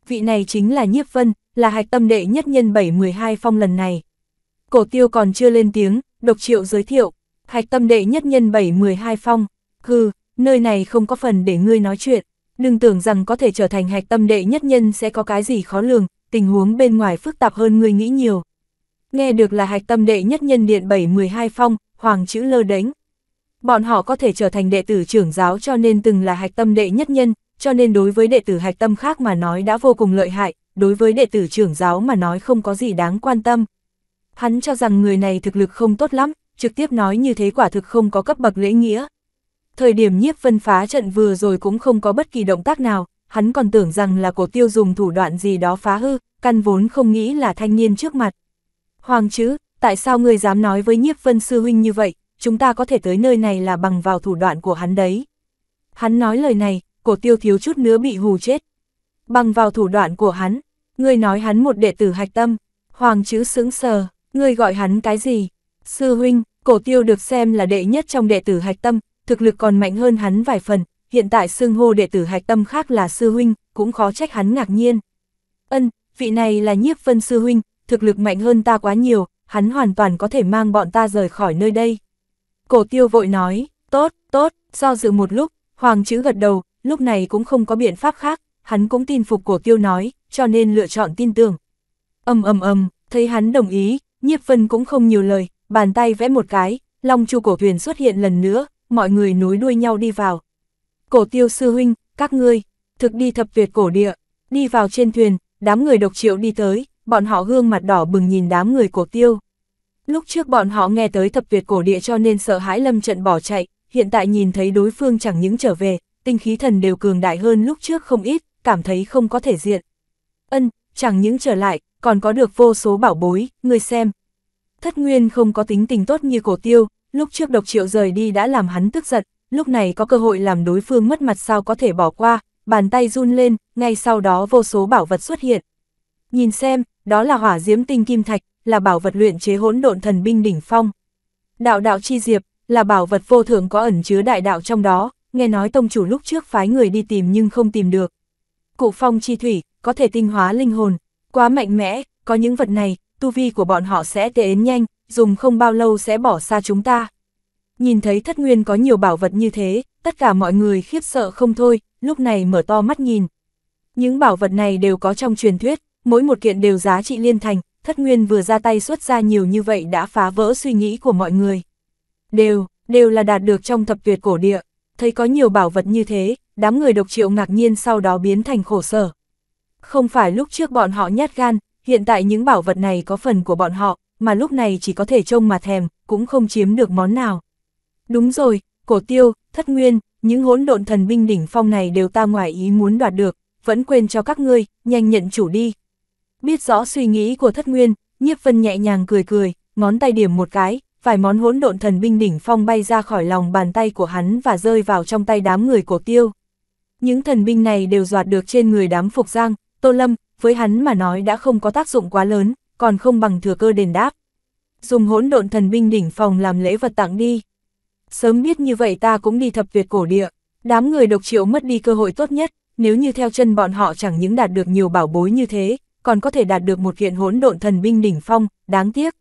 Vị này chính là Nhiếp Vân, là hạch tâm đệ nhất nhân 712 phong lần này. Cổ tiêu còn chưa lên tiếng, độc triệu giới thiệu, hạch tâm đệ nhất nhân 712 phong. Hừ, nơi này không có phần để ngươi nói chuyện, đừng tưởng rằng có thể trở thành hạch tâm đệ nhất nhân sẽ có cái gì khó lường, tình huống bên ngoài phức tạp hơn ngươi nghĩ nhiều. Nghe được là hạch tâm đệ nhất nhân điện 712 phong, hoàng chữ lơ đánh. Bọn họ có thể trở thành đệ tử trưởng giáo cho nên từng là hạch tâm đệ nhất nhân, cho nên đối với đệ tử hạch tâm khác mà nói đã vô cùng lợi hại, đối với đệ tử trưởng giáo mà nói không có gì đáng quan tâm. Hắn cho rằng người này thực lực không tốt lắm, trực tiếp nói như thế quả thực không có cấp bậc lễ nghĩa. Thời điểm nhiếp vân phá trận vừa rồi cũng không có bất kỳ động tác nào, hắn còn tưởng rằng là cổ tiêu dùng thủ đoạn gì đó phá hư, căn vốn không nghĩ là thanh niên trước mặt. Hoàng chứ, tại sao người dám nói với nhiếp vân sư huynh như vậy, chúng ta có thể tới nơi này là bằng vào thủ đoạn của hắn đấy. Hắn nói lời này, cổ tiêu thiếu chút nữa bị hù chết. Bằng vào thủ đoạn của hắn, người nói hắn một đệ tử hạch tâm, hoàng chứ sững sờ, ngươi gọi hắn cái gì? Sư huynh, cổ tiêu được xem là đệ nhất trong đệ tử hạch tâm, thực lực còn mạnh hơn hắn vài phần, hiện tại xưng hô đệ tử hạch tâm khác là sư huynh, cũng khó trách hắn ngạc nhiên. Ân, vị này là nhiếp vân sư huynh, thực lực mạnh hơn ta quá nhiều, hắn hoàn toàn có thể mang bọn ta rời khỏi nơi đây. Cổ tiêu vội nói, tốt, tốt, do dự một lúc, hoàng chữ gật đầu, lúc này cũng không có biện pháp khác, hắn cũng tin phục cổ tiêu nói, cho nên lựa chọn tin tưởng. Âm âm âm, thấy hắn đồng ý, nhiếp vân cũng không nhiều lời, bàn tay vẽ một cái, long chu cổ thuyền xuất hiện lần nữa, mọi người nối đuôi nhau đi vào. Cổ tiêu sư huynh, các ngươi, thực đi thập tuyệt cổ địa, đi vào trên thuyền, đám người độc triệu đi tới, bọn họ gương mặt đỏ bừng nhìn đám người cổ tiêu. Lúc trước bọn họ nghe tới thập tuyệt cổ địa cho nên sợ hãi lâm trận bỏ chạy, hiện tại nhìn thấy đối phương chẳng những trở về, tinh khí thần đều cường đại hơn lúc trước không ít, cảm thấy không có thể diện. Ân, chẳng những trở lại, còn có được vô số bảo bối, người xem. Thất Nguyên không có tính tình tốt như cổ tiêu, lúc trước độc triệu rời đi đã làm hắn tức giận, lúc này có cơ hội làm đối phương mất mặt sao có thể bỏ qua, bàn tay run lên, ngay sau đó vô số bảo vật xuất hiện. Nhìn xem, đó là hỏa diễm tinh kim thạch, là bảo vật luyện chế hỗn độn thần binh đỉnh phong. Đạo đạo chi diệp, là bảo vật vô thượng có ẩn chứa đại đạo trong đó, nghe nói tông chủ lúc trước phái người đi tìm nhưng không tìm được. Cụ phong chi thủy, có thể tinh hóa linh hồn, quá mạnh mẽ, có những vật này, tu vi của bọn họ sẽ đến nhanh, dùng không bao lâu sẽ bỏ xa chúng ta. Nhìn thấy thất nguyên có nhiều bảo vật như thế, tất cả mọi người khiếp sợ không thôi, lúc này mở to mắt nhìn. Những bảo vật này đều có trong truyền thuyết, mỗi một kiện đều giá trị liên thành, thất nguyên vừa ra tay xuất ra nhiều như vậy đã phá vỡ suy nghĩ của mọi người. Đều, đều là đạt được trong thập tuyệt cổ địa, thấy có nhiều bảo vật như thế, đám người độc triệu ngạc nhiên sau đó biến thành khổ sở. Không phải lúc trước bọn họ nhát gan, hiện tại những bảo vật này có phần của bọn họ, mà lúc này chỉ có thể trông mà thèm, cũng không chiếm được món nào. Đúng rồi, cổ tiêu, thất nguyên, những hỗn độn thần binh đỉnh phong này đều ta ngoài ý muốn đoạt được, vẫn quên cho các ngươi, nhanh nhận chủ đi. Biết rõ suy nghĩ của thất nguyên, nhiếp vân nhẹ nhàng cười cười, ngón tay điểm một cái, vài món hỗn độn thần binh đỉnh phong bay ra khỏi lòng bàn tay của hắn và rơi vào trong tay đám người cổ tiêu. Những thần binh này đều dọa được trên người đám Phục Giang, Tô Lâm, với hắn mà nói đã không có tác dụng quá lớn, còn không bằng thừa cơ đền đáp. Dùng hỗn độn thần binh đỉnh phòng làm lễ vật tặng đi. Sớm biết như vậy ta cũng đi thập việt cổ địa, đám người độc triệu mất đi cơ hội tốt nhất, nếu như theo chân bọn họ chẳng những đạt được nhiều bảo bối như thế, còn có thể đạt được một kiện hỗn độn thần binh đỉnh phong, đáng tiếc.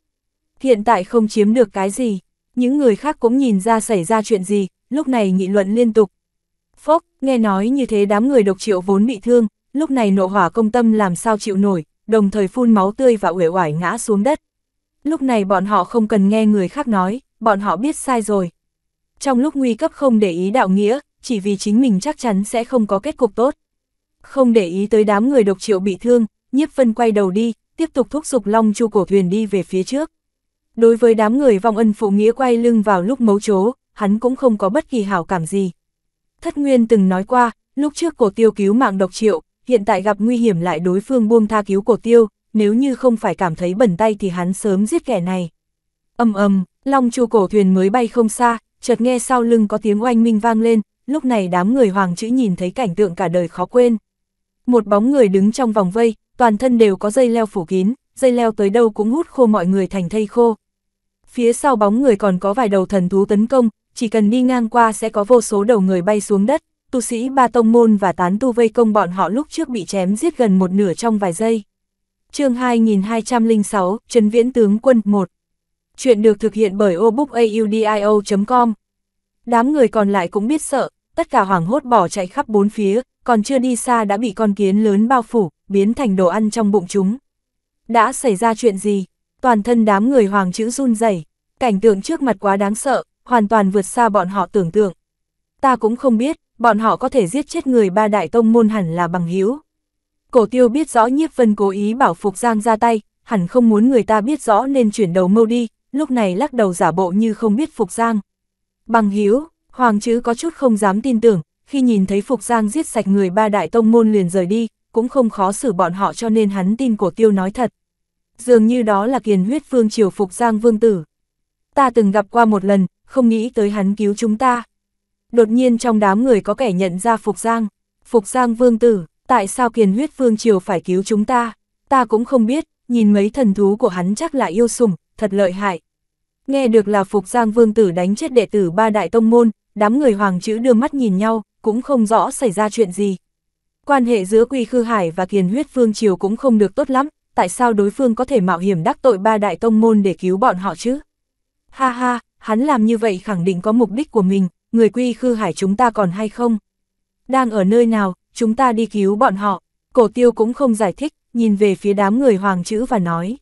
Hiện tại không chiếm được cái gì, những người khác cũng nhìn ra xảy ra chuyện gì, lúc này nghị luận liên tục. Phốc, nghe nói như thế đám người độc triệu vốn bị thương, lúc này nộ hỏa công tâm làm sao chịu nổi, đồng thời phun máu tươi và uể oải ngã xuống đất. Lúc này bọn họ không cần nghe người khác nói, bọn họ biết sai rồi. Trong lúc nguy cấp không để ý đạo nghĩa, chỉ vì chính mình chắc chắn sẽ không có kết cục tốt. Không để ý tới đám người độc triệu bị thương, nhiếp vân quay đầu đi, tiếp tục thúc giục long chu cổ thuyền đi về phía trước. Đối với đám người vong ân phụ nghĩa quay lưng vào lúc mấu chố, hắn cũng không có bất kỳ hảo cảm gì. Thất Nguyên từng nói qua, lúc trước cổ tiêu cứu mạng độc triệu, hiện tại gặp nguy hiểm lại đối phương buông tha cứu cổ tiêu, nếu như không phải cảm thấy bẩn tay thì hắn sớm giết kẻ này. Âm ầm, long chu cổ thuyền mới bay không xa, chợt nghe sau lưng có tiếng oanh minh vang lên, lúc này đám người hoàng chữ nhìn thấy cảnh tượng cả đời khó quên. Một bóng người đứng trong vòng vây, toàn thân đều có dây leo phủ kín, dây leo tới đâu cũng hút khô mọi người thành thây khô. Phía sau bóng người còn có vài đầu thần thú tấn công, chỉ cần đi ngang qua sẽ có vô số đầu người bay xuống đất, tu sĩ ba tông môn và tán tu vây công bọn họ lúc trước bị chém giết gần một nửa trong vài giây. chương 2206, Trần Viễn Tướng Quân 1 Chuyện được thực hiện bởi obookaudio.com Đám người còn lại cũng biết sợ, tất cả hoảng hốt bỏ chạy khắp bốn phía, còn chưa đi xa đã bị con kiến lớn bao phủ, biến thành đồ ăn trong bụng chúng. Đã xảy ra chuyện gì? Toàn thân đám người hoàng chữ run rẩy cảnh tượng trước mặt quá đáng sợ, hoàn toàn vượt xa bọn họ tưởng tượng. Ta cũng không biết, bọn họ có thể giết chết người ba đại tông môn hẳn là bằng hữu. Cổ tiêu biết rõ nhiếp vân cố ý bảo Phục Giang ra tay, hẳn không muốn người ta biết rõ nên chuyển đầu mâu đi, lúc này lắc đầu giả bộ như không biết Phục Giang. Bằng hiếu, Hoàng chứ có chút không dám tin tưởng, khi nhìn thấy Phục Giang giết sạch người ba đại tông môn liền rời đi, cũng không khó xử bọn họ cho nên hắn tin cổ tiêu nói thật. Dường như đó là kiền huyết phương triều Phục Giang vương tử. Ta từng gặp qua một lần, không nghĩ tới hắn cứu chúng ta. Đột nhiên trong đám người có kẻ nhận ra Phục Giang. Phục Giang vương tử, tại sao kiền huyết vương triều phải cứu chúng ta? Ta cũng không biết, nhìn mấy thần thú của hắn chắc là yêu sủng, thật lợi hại. Nghe được là Phục Giang Vương Tử đánh chết đệ tử ba đại tông môn, đám người hoàng chữ đưa mắt nhìn nhau, cũng không rõ xảy ra chuyện gì. Quan hệ giữa Quy Khư Hải và Kiền Huyết Vương Triều cũng không được tốt lắm, tại sao đối phương có thể mạo hiểm đắc tội ba đại tông môn để cứu bọn họ chứ? Ha ha, hắn làm như vậy khẳng định có mục đích của mình, người Quy Khư Hải chúng ta còn hay không? Đang ở nơi nào, chúng ta đi cứu bọn họ. Cổ tiêu cũng không giải thích, nhìn về phía đám người hoàng chữ và nói.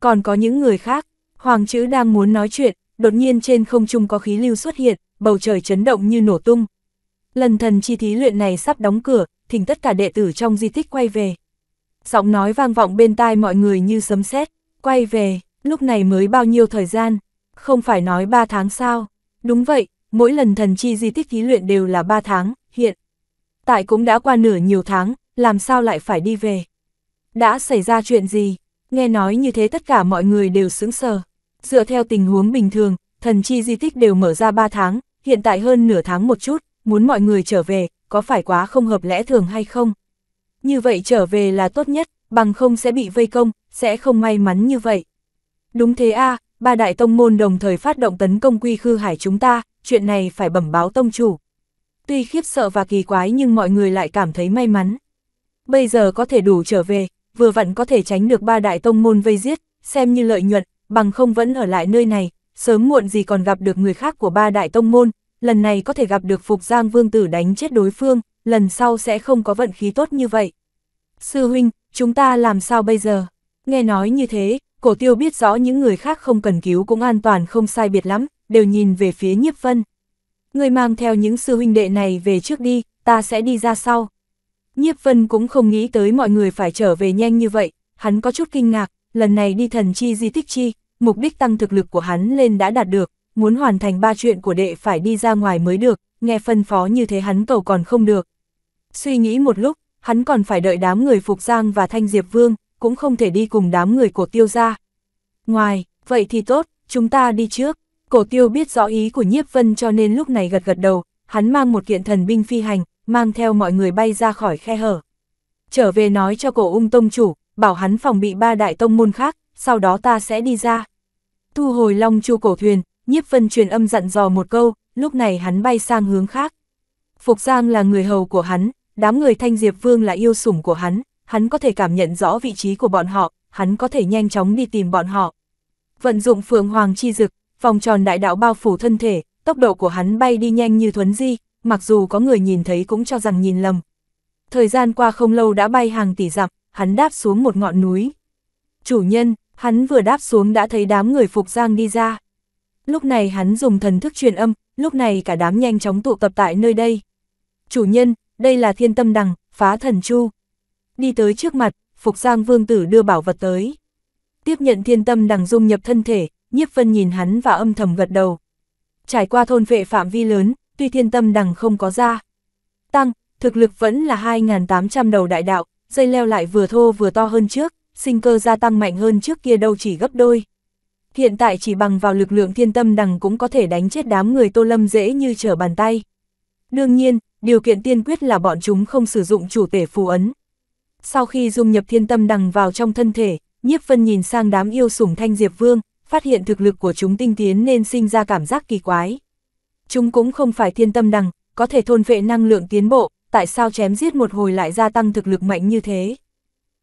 Còn có những người khác, hoàng chữ đang muốn nói chuyện, đột nhiên trên không trung có khí lưu xuất hiện, bầu trời chấn động như nổ tung. Lần thần chi thí luyện này sắp đóng cửa, thỉnh tất cả đệ tử trong di tích quay về. Giọng nói vang vọng bên tai mọi người như sấm sét, quay về, lúc này mới bao nhiêu thời gian, không phải nói 3 tháng sao? Đúng vậy, mỗi lần thần chi di tích thí luyện đều là 3 tháng, hiện. Tại cũng đã qua nửa nhiều tháng, làm sao lại phải đi về? Đã xảy ra chuyện gì? Nghe nói như thế tất cả mọi người đều sững sờ. Dựa theo tình huống bình thường, thần chi di tích đều mở ra 3 tháng, hiện tại hơn nửa tháng một chút, muốn mọi người trở về, có phải quá không hợp lẽ thường hay không? Như vậy trở về là tốt nhất, bằng không sẽ bị vây công, sẽ không may mắn như vậy. Đúng thế a ba đại tông môn đồng thời phát động tấn công quy khư hải chúng ta, chuyện này phải bẩm báo tông chủ. Tuy khiếp sợ và kỳ quái nhưng mọi người lại cảm thấy may mắn. Bây giờ có thể đủ trở về, vừa vặn có thể tránh được ba đại tông môn vây giết, xem như lợi nhuận, bằng không vẫn ở lại nơi này, sớm muộn gì còn gặp được người khác của ba đại tông môn, lần này có thể gặp được Phục Giang Vương Tử đánh chết đối phương, lần sau sẽ không có vận khí tốt như vậy. Sư huynh, chúng ta làm sao bây giờ? Nghe nói như thế, cổ tiêu biết rõ những người khác không cần cứu cũng an toàn không sai biệt lắm, đều nhìn về phía nhiếp vân. Người mang theo những sư huynh đệ này về trước đi, ta sẽ đi ra sau. Nhiếp vân cũng không nghĩ tới mọi người phải trở về nhanh như vậy, hắn có chút kinh ngạc, lần này đi thần chi di tích chi, mục đích tăng thực lực của hắn lên đã đạt được, muốn hoàn thành ba chuyện của đệ phải đi ra ngoài mới được, nghe phân phó như thế hắn cầu còn không được. Suy nghĩ một lúc, hắn còn phải đợi đám người Phục Giang và Thanh Diệp Vương, cũng không thể đi cùng đám người của tiêu gia. Ngoài, vậy thì tốt, chúng ta đi trước. Cổ tiêu biết rõ ý của nhiếp vân cho nên lúc này gật gật đầu, hắn mang một kiện thần binh phi hành, mang theo mọi người bay ra khỏi khe hở. Trở về nói cho cổ ung tông chủ, bảo hắn phòng bị ba đại tông môn khác, sau đó ta sẽ đi ra. Thu hồi long chu cổ thuyền, nhiếp vân truyền âm dặn dò một câu, lúc này hắn bay sang hướng khác. Phục Giang là người hầu của hắn, đám người Thanh Diệp Vương là yêu sủng của hắn, hắn có thể cảm nhận rõ vị trí của bọn họ, hắn có thể nhanh chóng đi tìm bọn họ. Vận dụng phượng hoàng chi dực, vòng tròn đại đạo bao phủ thân thể, tốc độ của hắn bay đi nhanh như thuấn di, mặc dù có người nhìn thấy cũng cho rằng nhìn lầm. Thời gian qua không lâu đã bay hàng tỷ dặm, hắn đáp xuống một ngọn núi. Chủ nhân, hắn vừa đáp xuống đã thấy đám người Phục Giang đi ra. Lúc này hắn dùng thần thức truyền âm, lúc này cả đám nhanh chóng tụ tập tại nơi đây. Chủ nhân, đây là thiên tâm đằng, phá thần chu. Đi tới trước mặt, Phục Giang Vương Tử đưa bảo vật tới. Tiếp nhận thiên tâm đằng dung nhập thân thể, nhiếp vân nhìn hắn và âm thầm gật đầu. Trải qua thôn vệ phạm vi lớn, tuy thiên tâm đằng không có ra. Tăng, thực lực vẫn là 2.800 đầu đại đạo, dây leo lại vừa thô vừa to hơn trước, sinh cơ gia tăng mạnh hơn trước kia đâu chỉ gấp đôi. Hiện tại chỉ bằng vào lực lượng thiên tâm đằng cũng có thể đánh chết đám người tô lâm dễ như trở bàn tay. Đương nhiên, điều kiện tiên quyết là bọn chúng không sử dụng chủ tể phù ấn. Sau khi dung nhập thiên tâm đằng vào trong thân thể, nhiếp vân nhìn sang đám yêu sủng thanh diệp vương, phát hiện thực lực của chúng tinh tiến nên sinh ra cảm giác kỳ quái. Chúng cũng không phải thiên tâm đằng, có thể thôn vệ năng lượng tiến bộ, tại sao chém giết một hồi lại gia tăng thực lực mạnh như thế.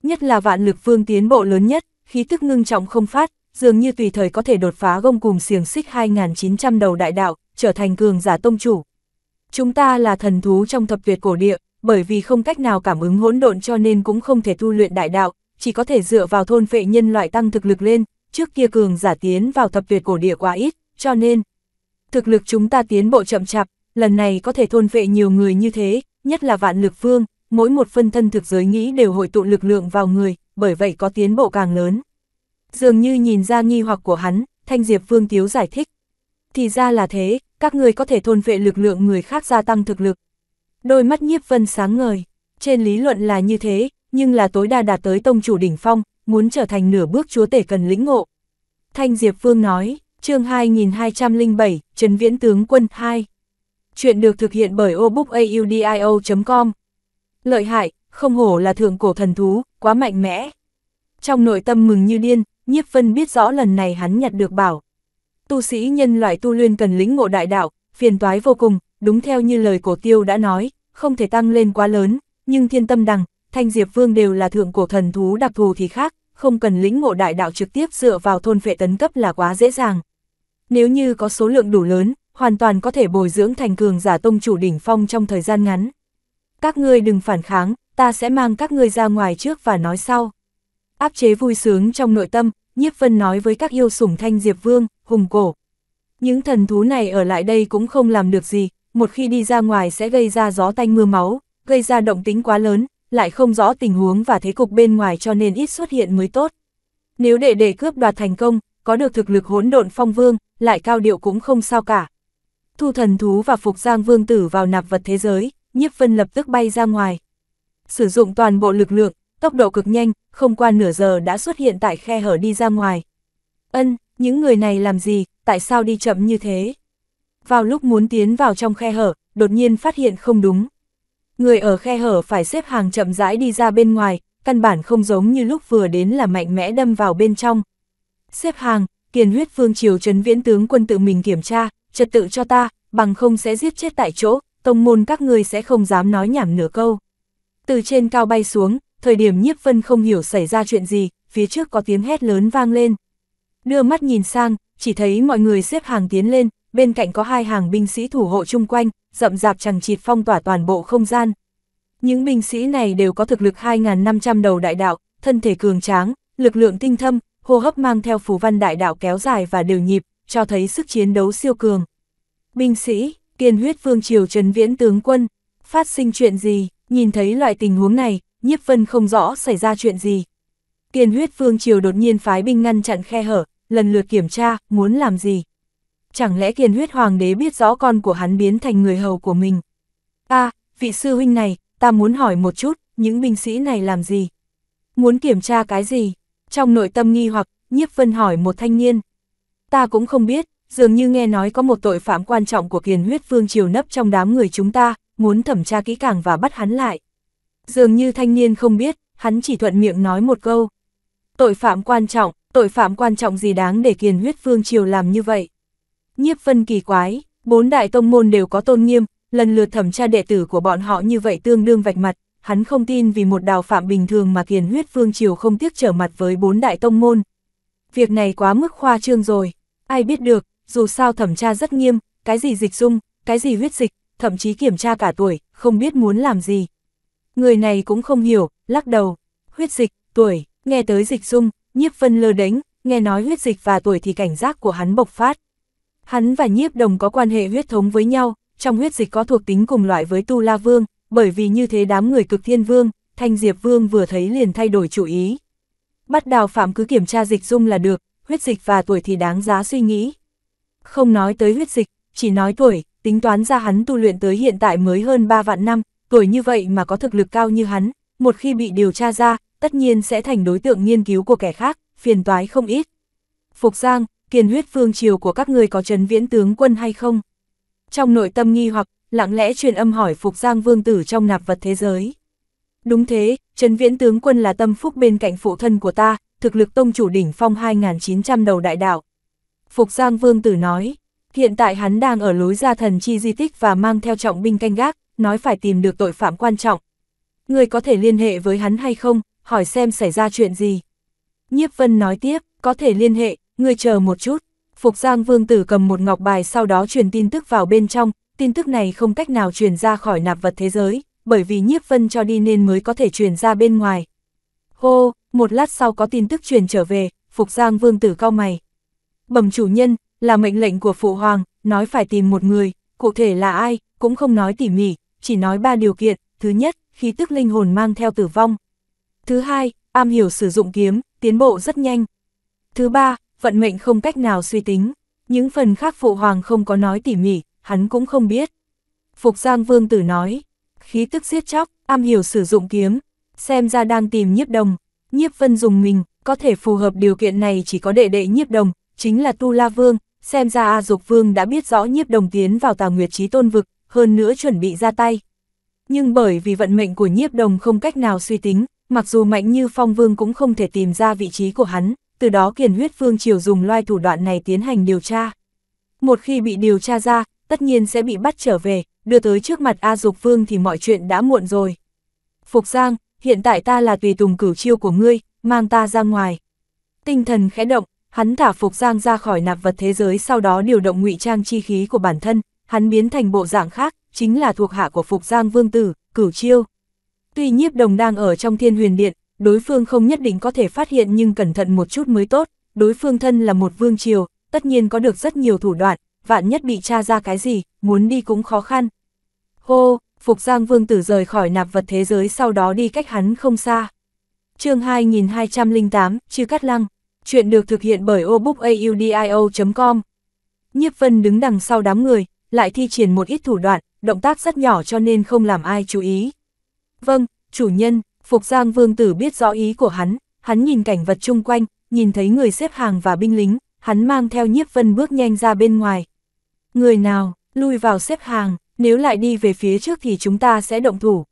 Nhất là vạn lực vương tiến bộ lớn nhất, khí tức ngưng trọng không phát, dường như tùy thời có thể đột phá gông cùng xiềng xích 2.900 đầu đại đạo, trở thành cường giả tông chủ. Chúng ta là thần thú trong thập tuyệt cổ địa, bởi vì không cách nào cảm ứng hỗn độn cho nên cũng không thể tu luyện đại đạo, chỉ có thể dựa vào thôn phệ nhân loại tăng thực lực lên, trước kia cường giả tiến vào thập tuyệt cổ địa quá ít, cho nên thực lực chúng ta tiến bộ chậm chạp, lần này có thể thôn vệ nhiều người như thế, nhất là vạn lực phương, mỗi một phân thân thực giới nghĩ đều hội tụ lực lượng vào người, bởi vậy có tiến bộ càng lớn. Dường như nhìn ra nghi hoặc của hắn, Thanh Diệp Vương Tiếu giải thích. Thì ra là thế, các người có thể thôn vệ lực lượng người khác gia tăng thực lực. Đôi mắt nhiếp vân sáng ngời, trên lý luận là như thế, nhưng là tối đa đạt tới tông chủ đỉnh phong, muốn trở thành nửa bước chúa tể cần lĩnh ngộ. Thanh Diệp Vương nói, chương 2207, Trấn Viễn Tướng Quân 2. Chuyện được thực hiện bởi obookaudio.com Lợi hại, không hổ là thượng cổ thần thú, quá mạnh mẽ. Trong nội tâm mừng như điên, nhiếp vân biết rõ lần này hắn nhặt được bảo. Tu sĩ nhân loại tu luyện cần lĩnh ngộ đại đạo, phiền toái vô cùng, đúng theo như lời cổ tiêu đã nói, không thể tăng lên quá lớn, nhưng thiên tâm đằng, thanh diệp vương đều là thượng cổ thần thú đặc thù thì khác, không cần lĩnh ngộ đại đạo trực tiếp dựa vào thôn phệ tấn cấp là quá dễ dàng. Nếu như có số lượng đủ lớn, hoàn toàn có thể bồi dưỡng thành cường giả tông chủ đỉnh phong trong thời gian ngắn. Các ngươi đừng phản kháng, ta sẽ mang các ngươi ra ngoài trước và nói sau. Áp chế vui sướng trong nội tâm, nhiếp vân nói với các yêu sủng thanh diệp vương, hùng cổ. Những thần thú này ở lại đây cũng không làm được gì, một khi đi ra ngoài sẽ gây ra gió tanh mưa máu, gây ra động tính quá lớn, lại không rõ tình huống và thế cục bên ngoài cho nên ít xuất hiện mới tốt. Nếu để để cướp đoạt thành công, có được thực lực hỗn độn phong vương, lại cao điệu cũng không sao cả. Thu thần thú và phục giang vương tử vào nạp vật thế giới, nhiếp vân lập tức bay ra ngoài. Sử dụng toàn bộ lực lượng, tốc độ cực nhanh, không qua nửa giờ đã xuất hiện tại khe hở đi ra ngoài. Ân, những người này làm gì, tại sao đi chậm như thế? Vào lúc muốn tiến vào trong khe hở, đột nhiên phát hiện không đúng. Người ở khe hở phải xếp hàng chậm rãi đi ra bên ngoài, căn bản không giống như lúc vừa đến là mạnh mẽ đâm vào bên trong. Xếp hàng, kiền huyết vương triều trấn viễn tướng quân tự mình kiểm tra, trật tự cho ta, bằng không sẽ giết chết tại chỗ, tông môn các người sẽ không dám nói nhảm nửa câu. Từ trên cao bay xuống, thời điểm nhiếp vân không hiểu xảy ra chuyện gì, phía trước có tiếng hét lớn vang lên. Đưa mắt nhìn sang, chỉ thấy mọi người xếp hàng tiến lên, bên cạnh có hai hàng binh sĩ thủ hộ chung quanh, rậm rạp chẳng chịt phong tỏa toàn bộ không gian. Những binh sĩ này đều có thực lực 2.500 đầu đại đạo, thân thể cường tráng, lực lượng tinh thâm, hô hấp mang theo phù văn đại đạo kéo dài và đều nhịp, cho thấy sức chiến đấu siêu cường. Binh sĩ, kiên huyết vương triều trấn viễn tướng quân, phát sinh chuyện gì, nhìn thấy loại tình huống này, nhiếp vân không rõ xảy ra chuyện gì. Kiên huyết vương triều đột nhiên phái binh ngăn chặn khe hở, lần lượt kiểm tra, muốn làm gì. Chẳng lẽ kiền huyết hoàng đế biết rõ con của hắn biến thành người hầu của mình. a vị sư huynh này, ta muốn hỏi một chút, những binh sĩ này làm gì? Muốn kiểm tra cái gì? Trong nội tâm nghi hoặc, nhiếp vân hỏi một thanh niên. Ta cũng không biết, dường như nghe nói có một tội phạm quan trọng của kiền huyết vương triều nấp trong đám người chúng ta, muốn thẩm tra kỹ càng và bắt hắn lại. Dường như thanh niên không biết, hắn chỉ thuận miệng nói một câu. Tội phạm quan trọng, tội phạm quan trọng gì đáng để kiền huyết vương triều làm như vậy? Nhiếp vân kỳ quái, bốn đại tông môn đều có tôn nghiêm, lần lượt thẩm tra đệ tử của bọn họ như vậy tương đương vạch mặt, hắn không tin vì một đào phạm bình thường mà kiền huyết vương triều không tiếc trở mặt với bốn đại tông môn. Việc này quá mức khoa trương rồi, ai biết được, dù sao thẩm tra rất nghiêm, cái gì dịch dung, cái gì huyết dịch, thậm chí kiểm tra cả tuổi, không biết muốn làm gì. Người này cũng không hiểu, lắc đầu, huyết dịch, tuổi, nghe tới dịch dung, nhiếp vân lơ đánh, nghe nói huyết dịch và tuổi thì cảnh giác của hắn bộc phát. Hắn và nhiếp đồng có quan hệ huyết thống với nhau, trong huyết dịch có thuộc tính cùng loại với Tu La Vương, bởi vì như thế đám người cực thiên vương, Thanh Diệp Vương vừa thấy liền thay đổi chủ ý. Bắt đào phạm cứ kiểm tra dịch dung là được, huyết dịch và tuổi thì đáng giá suy nghĩ. Không nói tới huyết dịch, chỉ nói tuổi, tính toán ra hắn tu luyện tới hiện tại mới hơn 3 vạn năm, tuổi như vậy mà có thực lực cao như hắn, một khi bị điều tra ra, tất nhiên sẽ thành đối tượng nghiên cứu của kẻ khác, phiền toái không ít. Phục Giang, Kiên huyết phương triều của các người có trấn viễn tướng quân hay không? Trong nội tâm nghi hoặc, lặng lẽ truyền âm hỏi Phục Giang vương tử trong nạp vật thế giới. Đúng thế, trấn viễn tướng quân là tâm phúc bên cạnh phụ thân của ta, thực lực tông chủ đỉnh phong 2.900 đầu đại đạo. Phục Giang vương tử nói, hiện tại hắn đang ở lối ra thần chi di tích và mang theo trọng binh canh gác, nói phải tìm được tội phạm quan trọng. Người có thể liên hệ với hắn hay không, hỏi xem xảy ra chuyện gì. Nhiếp Vân nói tiếp, có thể liên hệ, Ngươi chờ một chút. Phục Giang Vương Tử cầm một ngọc bài sau đó truyền tin tức vào bên trong, tin tức này không cách nào truyền ra khỏi nạp vật thế giới, bởi vì nhiếp vân cho đi nên mới có thể truyền ra bên ngoài. Hô, một lát sau có tin tức truyền trở về, Phục Giang Vương tử cao mày. Bẩm chủ nhân, là mệnh lệnh của Phụ Hoàng, nói phải tìm một người, cụ thể là ai, cũng không nói tỉ mỉ, chỉ nói ba điều kiện, thứ nhất, khí tức linh hồn mang theo tử vong. Thứ hai, am hiểu sử dụng kiếm, tiến bộ rất nhanh. Thứ ba, vận mệnh không cách nào suy tính, những phần khác Phụ Hoàng không có nói tỉ mỉ, hắn cũng không biết. Phục Giang Vương Tử nói, khí tức giết chóc, am hiểu sử dụng kiếm, xem ra đang tìm nhiếp đồng, nhiếp vân dùng mình, có thể phù hợp điều kiện này chỉ có đệ đệ nhiếp đồng, chính là Tu La Vương, xem ra A Dục Vương đã biết rõ nhiếp đồng tiến vào tà nguyệt trí tôn vực, hơn nữa chuẩn bị ra tay. Nhưng bởi vì vận mệnh của nhiếp đồng không cách nào suy tính, mặc dù mạnh như phong vương cũng không thể tìm ra vị trí của hắn, từ đó kiền huyết vương triều dùng loai thủ đoạn này tiến hành điều tra. Một khi bị điều tra ra, tất nhiên sẽ bị bắt trở về, đưa tới trước mặt A Dục Vương thì mọi chuyện đã muộn rồi. Phục Giang, hiện tại ta là tùy tùng cửu chiêu của ngươi, mang ta ra ngoài. Tinh thần khẽ động, hắn thả Phục Giang ra khỏi nạp vật thế giới sau đó điều động ngụy trang chi khí của bản thân, hắn biến thành bộ dạng khác, chính là thuộc hạ của Phục Giang Vương Tử, cửu chiêu. Tuy nhiếp đồng đang ở trong thiên huyền điện, đối phương không nhất định có thể phát hiện nhưng cẩn thận một chút mới tốt, đối phương thân là một vương triều, tất nhiên có được rất nhiều thủ đoạn, vạn nhất bị tra ra cái gì, muốn đi cũng khó khăn. Hô, Phục Giang Vương Tử rời khỏi nạp vật thế giới sau đó đi cách hắn không xa. chương 2208, Chư Cát Lăng, chuyện được thực hiện bởi obookaudio.com. Nhiếp Vân đứng đằng sau đám người, lại thi triển một ít thủ đoạn, động tác rất nhỏ cho nên không làm ai chú ý. Vâng, chủ nhân, Phục Giang Vương Tử biết rõ ý của hắn, hắn nhìn cảnh vật chung quanh, nhìn thấy người xếp hàng và binh lính, hắn mang theo nhiếp vân bước nhanh ra bên ngoài. Người nào, lui vào xếp hàng, nếu lại đi về phía trước thì chúng ta sẽ động thủ.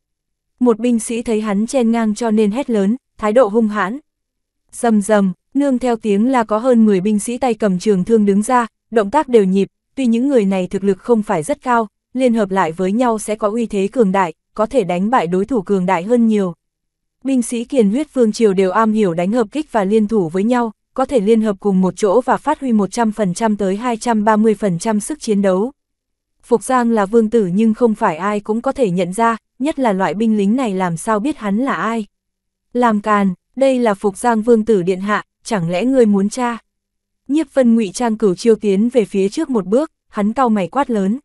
Một binh sĩ thấy hắn chen ngang cho nên hét lớn, thái độ hung hãn. Dầm dầm, nương theo tiếng là có hơn 10 binh sĩ tay cầm trường thương đứng ra, động tác đều nhịp, tuy những người này thực lực không phải rất cao, liên hợp lại với nhau sẽ có uy thế cường đại, có thể đánh bại đối thủ cường đại hơn nhiều. Binh sĩ kiền huyết vương triều đều am hiểu đánh hợp kích và liên thủ với nhau, có thể liên hợp cùng một chỗ và phát huy 100% tới 230% sức chiến đấu. Phục Giang là vương tử nhưng không phải ai cũng có thể nhận ra, nhất là loại binh lính này làm sao biết hắn là ai. Làm càn, đây là Phục Giang vương tử điện hạ, chẳng lẽ ngươi muốn tra? Nhiếp vân ngụy trang cửu chiêu tiến về phía trước một bước, hắn cau mày quát lớn.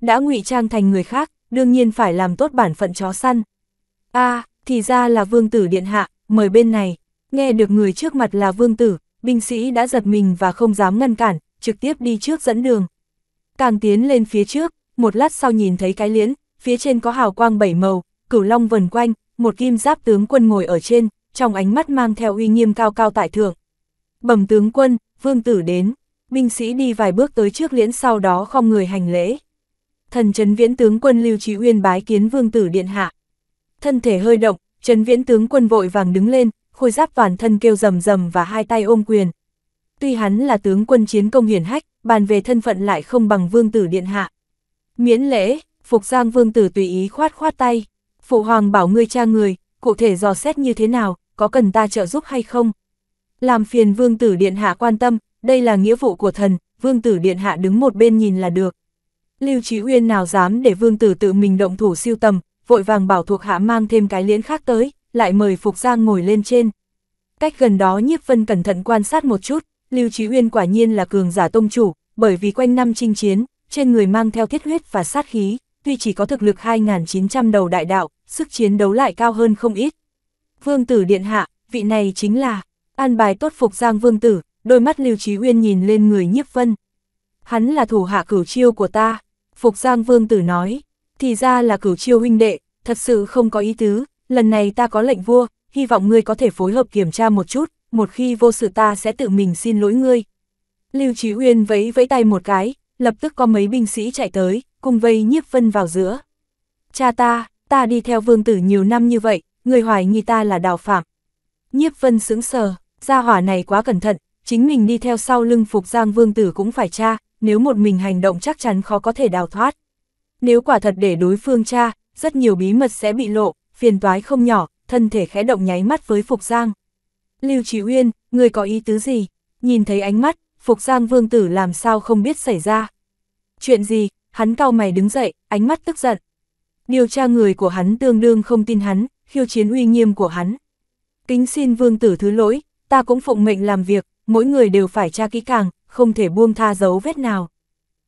Đã ngụy trang thành người khác, đương nhiên phải làm tốt bản phận chó săn. a à, thì ra là vương tử điện hạ, mời bên này. Nghe được người trước mặt là vương tử, binh sĩ đã giật mình và không dám ngăn cản, trực tiếp đi trước dẫn đường. Càng tiến lên phía trước, một lát sau nhìn thấy cái liễn, phía trên có hào quang bảy màu, cửu long vần quanh, một kim giáp tướng quân ngồi ở trên, trong ánh mắt mang theo uy nghiêm cao cao tại thượng. Bẩm tướng quân, vương tử đến, binh sĩ đi vài bước tới trước liễn sau đó không người hành lễ. Thần Trấn Viễn tướng quân Lưu Trí Uyên bái kiến vương tử điện hạ. Thân thể hơi động, Trần Viễn tướng quân vội vàng đứng lên, khôi giáp toàn thân kêu rầm rầm và hai tay ôm quyền. Tuy hắn là tướng quân chiến công hiển hách, bàn về thân phận lại không bằng vương tử điện hạ. Miễn lễ, Phục Giang vương tử tùy ý khoát khoát tay. Phụ hoàng bảo ngươi cha người, cụ thể dò xét như thế nào, có cần ta trợ giúp hay không? Làm phiền vương tử điện hạ quan tâm, đây là nghĩa vụ của thần, vương tử điện hạ đứng một bên nhìn là được. Lưu Trí Uyên nào dám để vương tử tự mình động thủ siêu tầm, vội vàng bảo thuộc hạ mang thêm cái liễn khác tới, lại mời Phục Giang ngồi lên trên. Cách gần đó nhiếp vân cẩn thận quan sát một chút, Lưu Trí Uyên quả nhiên là cường giả tông chủ, bởi vì quanh năm chinh chiến, trên người mang theo thiết huyết và sát khí, tuy chỉ có thực lực 2.900 đầu đại đạo, sức chiến đấu lại cao hơn không ít. Vương tử điện hạ, vị này chính là, an bài tốt Phục Giang Vương tử, đôi mắt Lưu Trí Uyên nhìn lên người nhiếp vân. Hắn là thủ hạ cửu chiêu của ta, Phục Giang Vương tử nói, thì ra là cửu chiêu huynh đệ, thật sự không có ý tứ, lần này ta có lệnh vua, hy vọng ngươi có thể phối hợp kiểm tra một chút, một khi vô sự ta sẽ tự mình xin lỗi ngươi. Lưu Trí Uyên vẫy vẫy tay một cái, lập tức có mấy binh sĩ chạy tới, cùng vây nhiếp vân vào giữa. Cha ta, ta đi theo vương tử nhiều năm như vậy, người hoài nghi ta là đào phạm. Nhiếp vân sững sờ, gia hỏa này quá cẩn thận, chính mình đi theo sau lưng phục giang vương tử cũng phải tra, nếu một mình hành động chắc chắn khó có thể đào thoát. Nếu quả thật để đối phương tra, rất nhiều bí mật sẽ bị lộ, phiền toái không nhỏ, thân thể khẽ động nháy mắt với Phục Giang. Lưu Trí Uyên, người có ý tứ gì? Nhìn thấy ánh mắt, Phục Giang vương tử làm sao không biết xảy ra. Chuyện gì? Hắn cau mày đứng dậy, ánh mắt tức giận. Điều tra người của hắn tương đương không tin hắn, khiêu chiến uy nghiêm của hắn. Kính xin vương tử thứ lỗi, ta cũng phụng mệnh làm việc, mỗi người đều phải tra kỹ càng, không thể buông tha dấu vết nào.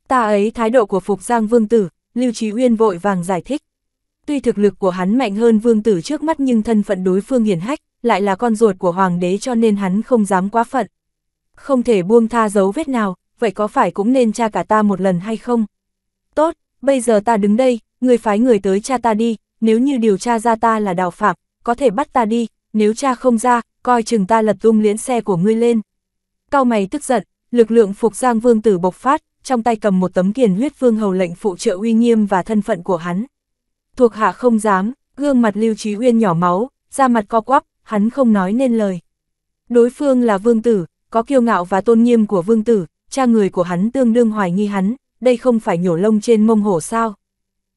Ta ấy thái độ của Phục Giang vương tử, Lưu Trí Uyên vội vàng giải thích. Tuy thực lực của hắn mạnh hơn vương tử trước mắt nhưng thân phận đối phương hiển hách, lại là con ruột của hoàng đế cho nên hắn không dám quá phận. Không thể buông tha dấu vết nào, vậy có phải cũng nên tra cả ta một lần hay không? Tốt, bây giờ ta đứng đây, người phái người tới cha ta đi, nếu như điều tra ra ta là đào phạm, có thể bắt ta đi, nếu cha không ra, coi chừng ta lật tung liễn xe của ngươi lên. Cao mày tức giận, lực lượng phục giang vương tử bộc phát, trong tay cầm một tấm kiền huyết vương hầu lệnh phụ trợ uy nghiêm và thân phận của hắn. Thuộc hạ không dám, gương mặt lưu trí uyên nhỏ máu, da mặt co quắp, hắn không nói nên lời. Đối phương là vương tử, có kiêu ngạo và tôn nghiêm của vương tử, cha người của hắn tương đương hoài nghi hắn, đây không phải nhổ lông trên mông hổ sao.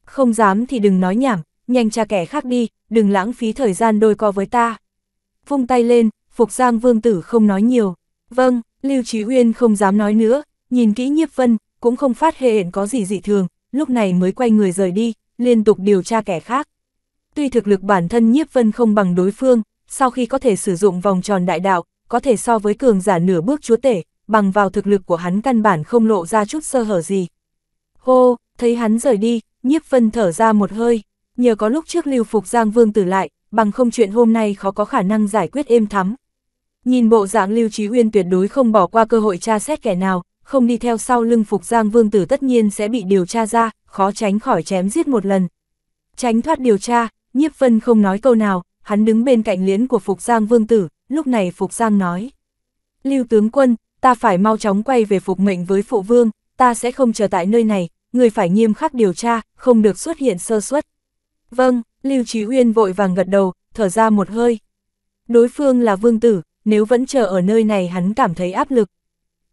Không dám thì đừng nói nhảm, nhanh tra kẻ khác đi, đừng lãng phí thời gian đôi co với ta. Vung tay lên, Phục Giang vương tử không nói nhiều. Vâng, Lưu Trí Uyên không dám nói nữa, nhìn kỹ nhiếp vân, cũng không phát hiện có gì dị thường, lúc này mới quay người rời đi, liên tục điều tra kẻ khác. Tuy thực lực bản thân nhiếp vân không bằng đối phương, sau khi có thể sử dụng vòng tròn đại đạo, có thể so với cường giả nửa bước chúa tể, bằng vào thực lực của hắn căn bản không lộ ra chút sơ hở gì. Hô, thấy hắn rời đi, nhiếp vân thở ra một hơi, nhờ có lúc trước lưu phục Giang Vương tử lại, bằng không chuyện hôm nay khó có khả năng giải quyết êm thắm. Nhìn bộ dạng Lưu Trí Uyên tuyệt đối không bỏ qua cơ hội tra xét kẻ nào, không đi theo sau lưng Phục Giang Vương Tử tất nhiên sẽ bị điều tra ra, khó tránh khỏi chém giết một lần. Tránh thoát điều tra, Nhiếp Vân không nói câu nào, hắn đứng bên cạnh liễn của Phục Giang Vương Tử, lúc này Phục Giang nói. Lưu tướng quân, ta phải mau chóng quay về phục mệnh với Phụ Vương, ta sẽ không chờ tại nơi này, người phải nghiêm khắc điều tra, không được xuất hiện sơ suất. Vâng, Lưu Trí Uyên vội vàng gật đầu, thở ra một hơi. Đối phương là Vương Tử, nếu vẫn chờ ở nơi này hắn cảm thấy áp lực.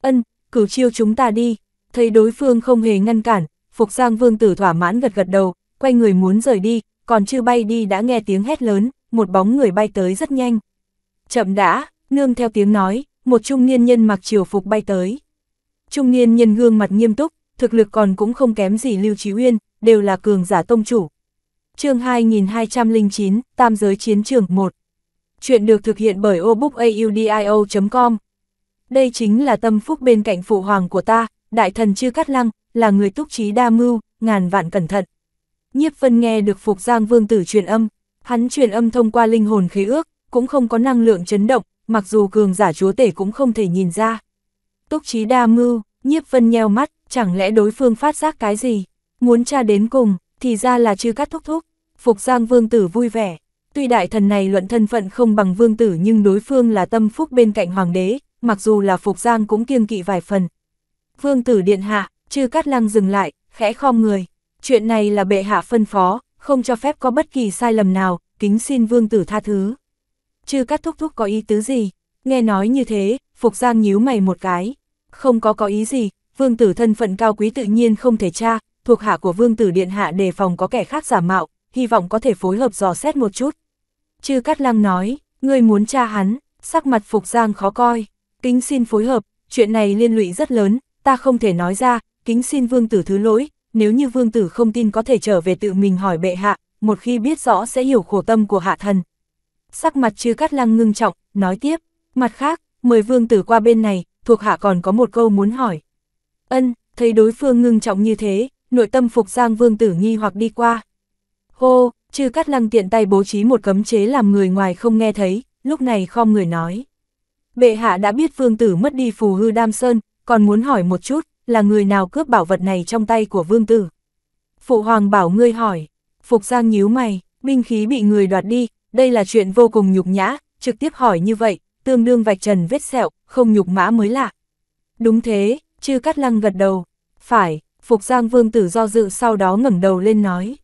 Ân, cửu chiêu chúng ta đi, thấy đối phương không hề ngăn cản, Phục Giang Vương Tử thỏa mãn gật gật đầu, quay người muốn rời đi, còn chưa bay đi đã nghe tiếng hét lớn, một bóng người bay tới rất nhanh. Chậm đã, nương theo tiếng nói, một trung niên nhân mặc triều phục bay tới. Trung niên nhân gương mặt nghiêm túc, thực lực còn cũng không kém gì Lưu Trí Uyên, đều là cường giả tông chủ. chương 2209, Tam giới chiến trường 1. Chuyện được thực hiện bởi obookaudio.com đây chính là tâm phúc bên cạnh phụ hoàng của ta, đại thần chư cắt lăng, là người túc trí đa mưu, ngàn vạn cẩn thận. Nhiếp vân nghe được Phục Giang Vương Tử truyền âm, hắn truyền âm thông qua linh hồn khế ước, cũng không có năng lượng chấn động, mặc dù cường giả chúa tể cũng không thể nhìn ra. Túc trí đa mưu, nhiếp vân nheo mắt, chẳng lẽ đối phương phát giác cái gì, muốn tra đến cùng, thì ra là chư cắt thúc thúc. Phục Giang Vương Tử vui vẻ, tuy đại thần này luận thân phận không bằng Vương Tử nhưng đối phương là tâm phúc bên cạnh Hoàng đế, mặc dù là Phục Giang cũng kiêng kỵ vài phần. Vương Tử điện hạ, chư cát lăng dừng lại, khẽ khom người. Chuyện này là bệ hạ phân phó, không cho phép có bất kỳ sai lầm nào, kính xin vương tử tha thứ. Chư cát thúc thúc có ý tứ gì? Nghe nói như thế, Phục Giang nhíu mày một cái. Không có có ý gì, vương tử thân phận cao quý tự nhiên không thể tra, thuộc hạ của vương tử điện hạ đề phòng có kẻ khác giả mạo, hy vọng có thể phối hợp dò xét một chút. Chư Cát Lăng nói, ngươi muốn tra hắn, sắc mặt Phục Giang khó coi, kính xin phối hợp, chuyện này liên lụy rất lớn, ta không thể nói ra, kính xin vương tử thứ lỗi, nếu như vương tử không tin có thể trở về tự mình hỏi bệ hạ, một khi biết rõ sẽ hiểu khổ tâm của hạ thần. Sắc mặt chư cắt lăng ngưng trọng, nói tiếp, mặt khác, mời vương tử qua bên này, thuộc hạ còn có một câu muốn hỏi. Ân, thấy đối phương ngưng trọng như thế, nội tâm phục giang vương tử nghi hoặc đi qua. Hô, chư cắt lăng tiện tay bố trí một cấm chế làm người ngoài không nghe thấy, lúc này khom người nói. Bệ hạ đã biết vương tử mất đi phù hư đam sơn, còn muốn hỏi một chút, là người nào cướp bảo vật này trong tay của vương tử. Phụ hoàng bảo ngươi hỏi, Phục Giang nhíu mày, binh khí bị người đoạt đi, đây là chuyện vô cùng nhục nhã, trực tiếp hỏi như vậy, tương đương vạch trần vết sẹo, không nhục mã mới lạ. Đúng thế, chư cắt lăng gật đầu, phải, Phục Giang vương tử do dự sau đó ngẩng đầu lên nói.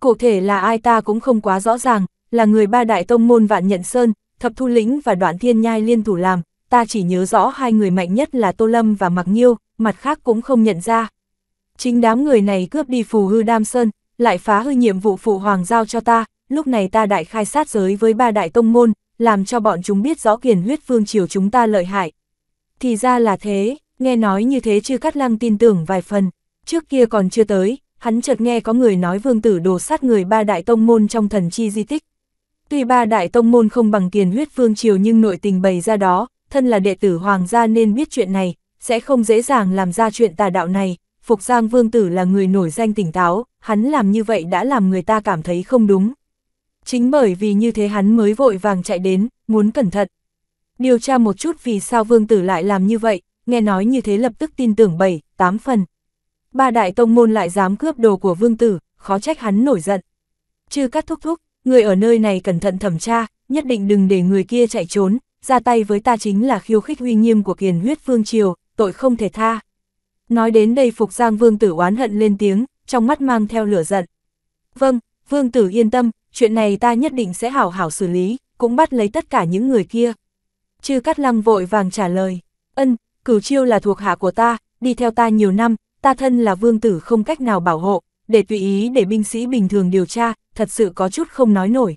Cụ thể là ai ta cũng không quá rõ ràng, là người ba đại tông môn vạn nhận sơn, thập thu lĩnh và đoạn thiên nhai liên thủ làm, ta chỉ nhớ rõ hai người mạnh nhất là Tô Lâm và Mạc Nhiêu, mặt khác cũng không nhận ra. Chính đám người này cướp đi phù hư đam sơn, lại phá hư nhiệm vụ phụ hoàng giao cho ta, lúc này ta đại khai sát giới với ba đại tông môn, làm cho bọn chúng biết rõ kiền huyết vương triều chúng ta lợi hại. Thì ra là thế, nghe nói như thế chưa cắt lăng tin tưởng vài phần, trước kia còn chưa tới, hắn chợt nghe có người nói vương tử đồ sát người ba đại tông môn trong thần chi di tích. Tuy ba đại tông môn không bằng kiền huyết vương triều nhưng nội tình bày ra đó, thân là đệ tử hoàng gia nên biết chuyện này, sẽ không dễ dàng làm ra chuyện tà đạo này. Phục Giang Vương Tử là người nổi danh tỉnh táo, hắn làm như vậy đã làm người ta cảm thấy không đúng. Chính bởi vì như thế hắn mới vội vàng chạy đến, muốn cẩn thận. Điều tra một chút vì sao Vương Tử lại làm như vậy, nghe nói như thế lập tức tin tưởng bảy, tám phần. Ba đại tông môn lại dám cướp đồ của Vương Tử, khó trách hắn nổi giận. Chư cắt thúc thúc, người ở nơi này cẩn thận thẩm tra, nhất định đừng để người kia chạy trốn, ra tay với ta chính là khiêu khích uy nghiêm của kiền huyết vương triều, tội không thể tha. Nói đến đây Phục Giang Vương Tử oán hận lên tiếng, trong mắt mang theo lửa giận. Vâng, Vương Tử yên tâm, chuyện này ta nhất định sẽ hảo hảo xử lý, cũng bắt lấy tất cả những người kia. Chư Cát Lăng vội vàng trả lời, ân, cửu chiêu là thuộc hạ của ta, đi theo ta nhiều năm, ta thân là Vương Tử không cách nào bảo hộ, để tùy ý để binh sĩ bình thường điều tra, thật sự có chút không nói nổi.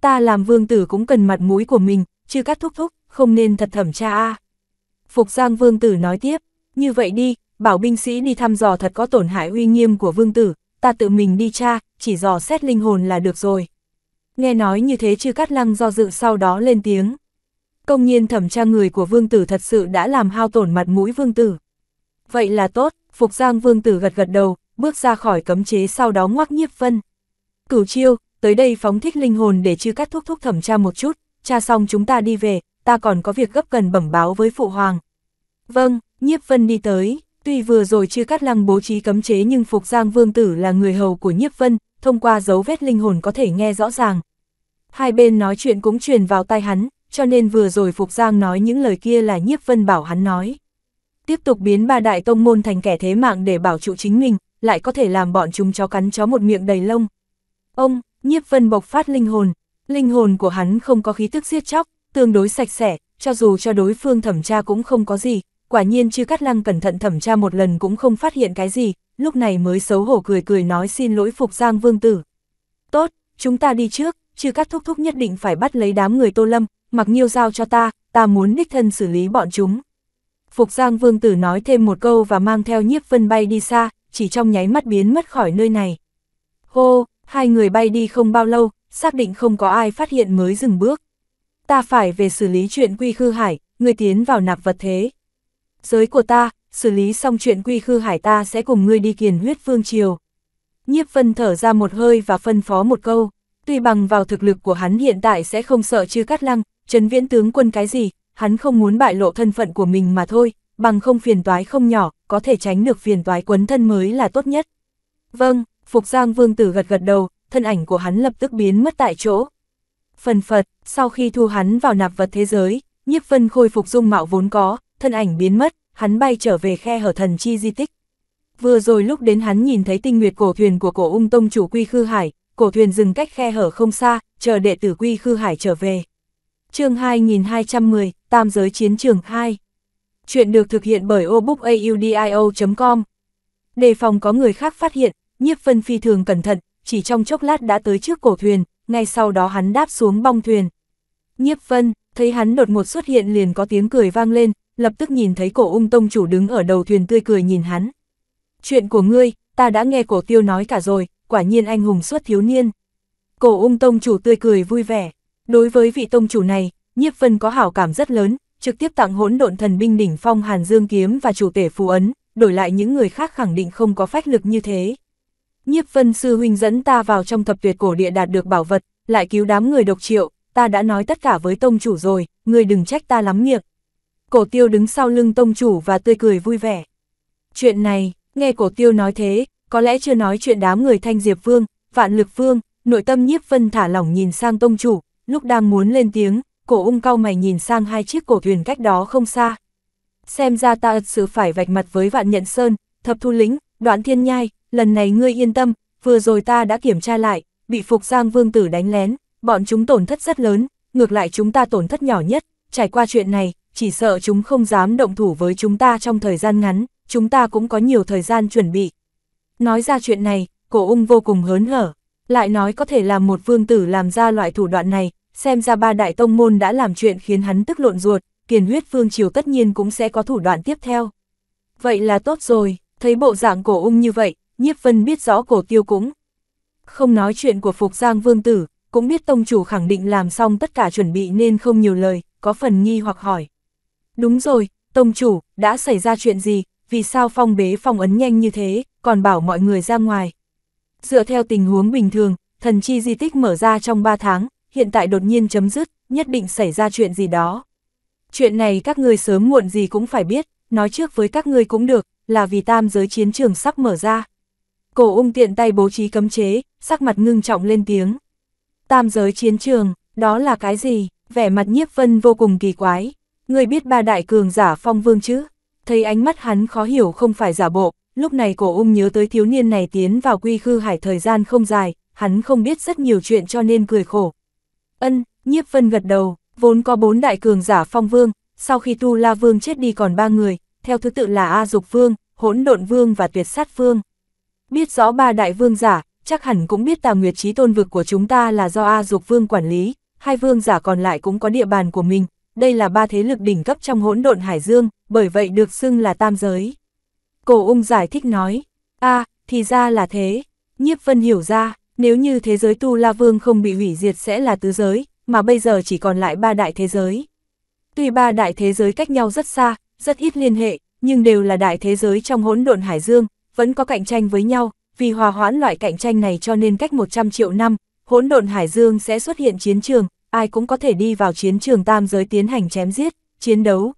Ta làm Vương Tử cũng cần mặt mũi của mình, chứ cắt thúc thúc, không nên thật thẩm tra a. Phục Giang Vương Tử nói tiếp, như vậy đi, bảo binh sĩ đi thăm dò thật có tổn hại uy nghiêm của Vương Tử, ta tự mình đi tra, chỉ dò xét linh hồn là được rồi. Nghe nói như thế chư cắt Lăng do dự sau đó lên tiếng. Công nhiên thẩm tra người của Vương Tử thật sự đã làm hao tổn mặt mũi Vương Tử. Vậy là tốt, Phục Giang Vương Tử gật gật đầu, bước ra khỏi cấm chế sau đó ngoắc nhiếp vân. Cửu chiêu, tới đây phóng thích linh hồn để chư Cát thuốc thuốc thẩm tra một chút, tra xong chúng ta đi về, ta còn có việc gấp cần bẩm báo với Phụ Hoàng. Vâng, nhiếp vân đi tới, tuy vừa rồi chư cắt lăng bố trí cấm chế nhưng Phục Giang Vương Tử là người hầu của nhiếp vân, thông qua dấu vết linh hồn có thể nghe rõ ràng. Hai bên nói chuyện cũng truyền vào tai hắn, cho nên vừa rồi Phục Giang nói những lời kia là nhiếp vân bảo hắn nói. Tiếp tục biến ba đại tông môn thành kẻ thế mạng để bảo trụ chính mình, lại có thể làm bọn chúng chó cắn chó một miệng đầy lông. Ông, nhiếp vân bộc phát linh hồn, Linh hồn của hắn không có khí tức giết chóc, tương đối sạch sẽ, cho dù cho đối phương thẩm tra cũng không có gì, quả nhiên chư cắt lăng cẩn thận thẩm tra một lần cũng không phát hiện cái gì, lúc này mới xấu hổ cười cười nói xin lỗi Phục Giang Vương Tử. Tốt, chúng ta đi trước, chư cắt thúc thúc nhất định phải bắt lấy đám người Tô Lâm, mặc nhiêu giao cho ta, ta muốn đích thân xử lý bọn chúng. Phục Giang Vương Tử nói thêm một câu và mang theo nhiếp vân bay đi xa, chỉ trong nháy mắt biến mất khỏi nơi này. Hô, hai người bay đi không bao lâu, xác định không có ai phát hiện mới dừng bước. Ta phải về xử lý chuyện quy khư hải, ngươi tiến vào nạp vật thế. Giới của ta, xử lý xong chuyện quy khư hải ta sẽ cùng ngươi đi kiền huyết phương triều. Nhiếp vân thở ra một hơi và phân phó một câu, tuy bằng vào thực lực của hắn hiện tại sẽ không sợ chư cắt lăng, trấn viễn tướng quân cái gì, hắn không muốn bại lộ thân phận của mình mà thôi, bằng không phiền toái không nhỏ, có thể tránh được phiền toái quấn thân mới là tốt nhất. Vâng, Phục Giang Vương Tử gật gật đầu, thân ảnh của hắn lập tức biến mất tại chỗ. Phần phật, sau khi thu hắn vào nạp vật thế giới, nhiếp vân khôi phục dung mạo vốn có, thân ảnh biến mất, hắn bay trở về khe hở thần chi di tích. Vừa rồi lúc đến hắn nhìn thấy tinh nguyệt cổ thuyền của cổ ung tông chủ Quy Khư Hải, cổ thuyền dừng cách khe hở không xa, chờ đệ tử Quy Khư Hải trở về. chương 2210, Tam giới chiến trường 2 Chuyện được thực hiện bởi obookaudio.com Đề phòng có người khác phát hiện, nhiếp vân phi thường cẩn thận, chỉ trong chốc lát đã tới trước cổ thuyền, ngay sau đó hắn đáp xuống bong thuyền. Nhiếp vân, thấy hắn đột ngột xuất hiện liền có tiếng cười vang lên, lập tức nhìn thấy cổ ung tông chủ đứng ở đầu thuyền tươi cười nhìn hắn. Chuyện của ngươi, ta đã nghe cổ tiêu nói cả rồi, quả nhiên anh hùng xuất thiếu niên. Cổ ung tông chủ tươi cười vui vẻ. Đối với vị tông chủ này, nhiếp vân có hảo cảm rất lớn, trực tiếp tặng hỗn độn thần binh đỉnh phong hàn dương kiếm và chủ tể phù ấn, đổi lại những người khác khẳng định không có phách lực như thế nhiếp vân sư huynh dẫn ta vào trong thập tuyệt cổ địa đạt được bảo vật, lại cứu đám người độc triệu, ta đã nói tất cả với tông chủ rồi, người đừng trách ta lắm miệng. Cổ tiêu đứng sau lưng tông chủ và tươi cười vui vẻ. Chuyện này, nghe cổ tiêu nói thế, có lẽ chưa nói chuyện đám người thanh diệp vương, vạn lực vương, nội tâm nhiếp vân thả lỏng nhìn sang tông chủ, lúc đang muốn lên tiếng, cổ ung cao mày nhìn sang hai chiếc cổ thuyền cách đó không xa. Xem ra ta thật sự phải vạch mặt với vạn nhận sơn, thập thu lĩnh, đoạn thiên nhai, lần này ngươi yên tâm, vừa rồi ta đã kiểm tra lại, bị Phục Giang Vương Tử đánh lén, bọn chúng tổn thất rất lớn, ngược lại chúng ta tổn thất nhỏ nhất, trải qua chuyện này, chỉ sợ chúng không dám động thủ với chúng ta trong thời gian ngắn, chúng ta cũng có nhiều thời gian chuẩn bị. Nói ra chuyện này, cổ ung vô cùng hớn hở, lại nói có thể làm một vương tử làm ra loại thủ đoạn này, xem ra ba đại tông môn đã làm chuyện khiến hắn tức lộn ruột, kiền huyết vương triều tất nhiên cũng sẽ có thủ đoạn tiếp theo. Vậy là tốt rồi, thấy bộ dạng cổ ung như vậy, nhiếp vân biết rõ cổ tiêu cũng. Không nói chuyện của Phục Giang Vương Tử, cũng biết tông chủ khẳng định làm xong tất cả chuẩn bị nên không nhiều lời, có phần nghi hoặc hỏi. Đúng rồi, tông chủ, đã xảy ra chuyện gì, vì sao phong bế phong ấn nhanh như thế, còn bảo mọi người ra ngoài. Dựa theo tình huống bình thường, thần chi di tích mở ra trong 3 tháng, hiện tại đột nhiên chấm dứt, nhất định xảy ra chuyện gì đó. Chuyện này các ngươi sớm muộn gì cũng phải biết, nói trước với các ngươi cũng được, là vì tam giới chiến trường sắp mở ra. Cổ ung tiện tay bố trí cấm chế, sắc mặt ngưng trọng lên tiếng. Tam giới chiến trường, đó là cái gì? Vẻ mặt nhiếp vân vô cùng kỳ quái. Người biết ba đại cường giả phong vương chứ? Thấy ánh mắt hắn khó hiểu không phải giả bộ, lúc này cổ ung nhớ tới thiếu niên này tiến vào quy khư hải thời gian không dài, hắn không biết rất nhiều chuyện cho nên cười khổ. Ân, nhiếp vân gật đầu, vốn có bốn đại cường giả phong vương, sau khi tu la vương chết đi còn ba người, theo thứ tự là A Dục Vương, Hỗn Độn Vương và Tuyệt Sát Vương. Biết rõ ba đại vương giả, chắc hẳn cũng biết Tà Nguyệt Chí tôn vực của chúng ta là do A Dục Vương quản lý, hai vương giả còn lại cũng có địa bàn của mình, đây là ba thế lực đỉnh cấp trong hỗn độn hải dương, bởi vậy được xưng là tam giới. Cổ ung giải thích nói, a thì ra là thế, nhiếp vân hiểu ra, nếu như thế giới Tu La Vương không bị hủy diệt sẽ là tứ giới, mà bây giờ chỉ còn lại ba đại thế giới. Tuy ba đại thế giới cách nhau rất xa, rất ít liên hệ, nhưng đều là đại thế giới trong hỗn độn hải dương, vẫn có cạnh tranh với nhau, vì hòa hoãn loại cạnh tranh này cho nên cách 100 triệu năm, hỗn độn hải dương sẽ xuất hiện chiến trường, ai cũng có thể đi vào chiến trường tam giới tiến hành chém giết, chiến đấu.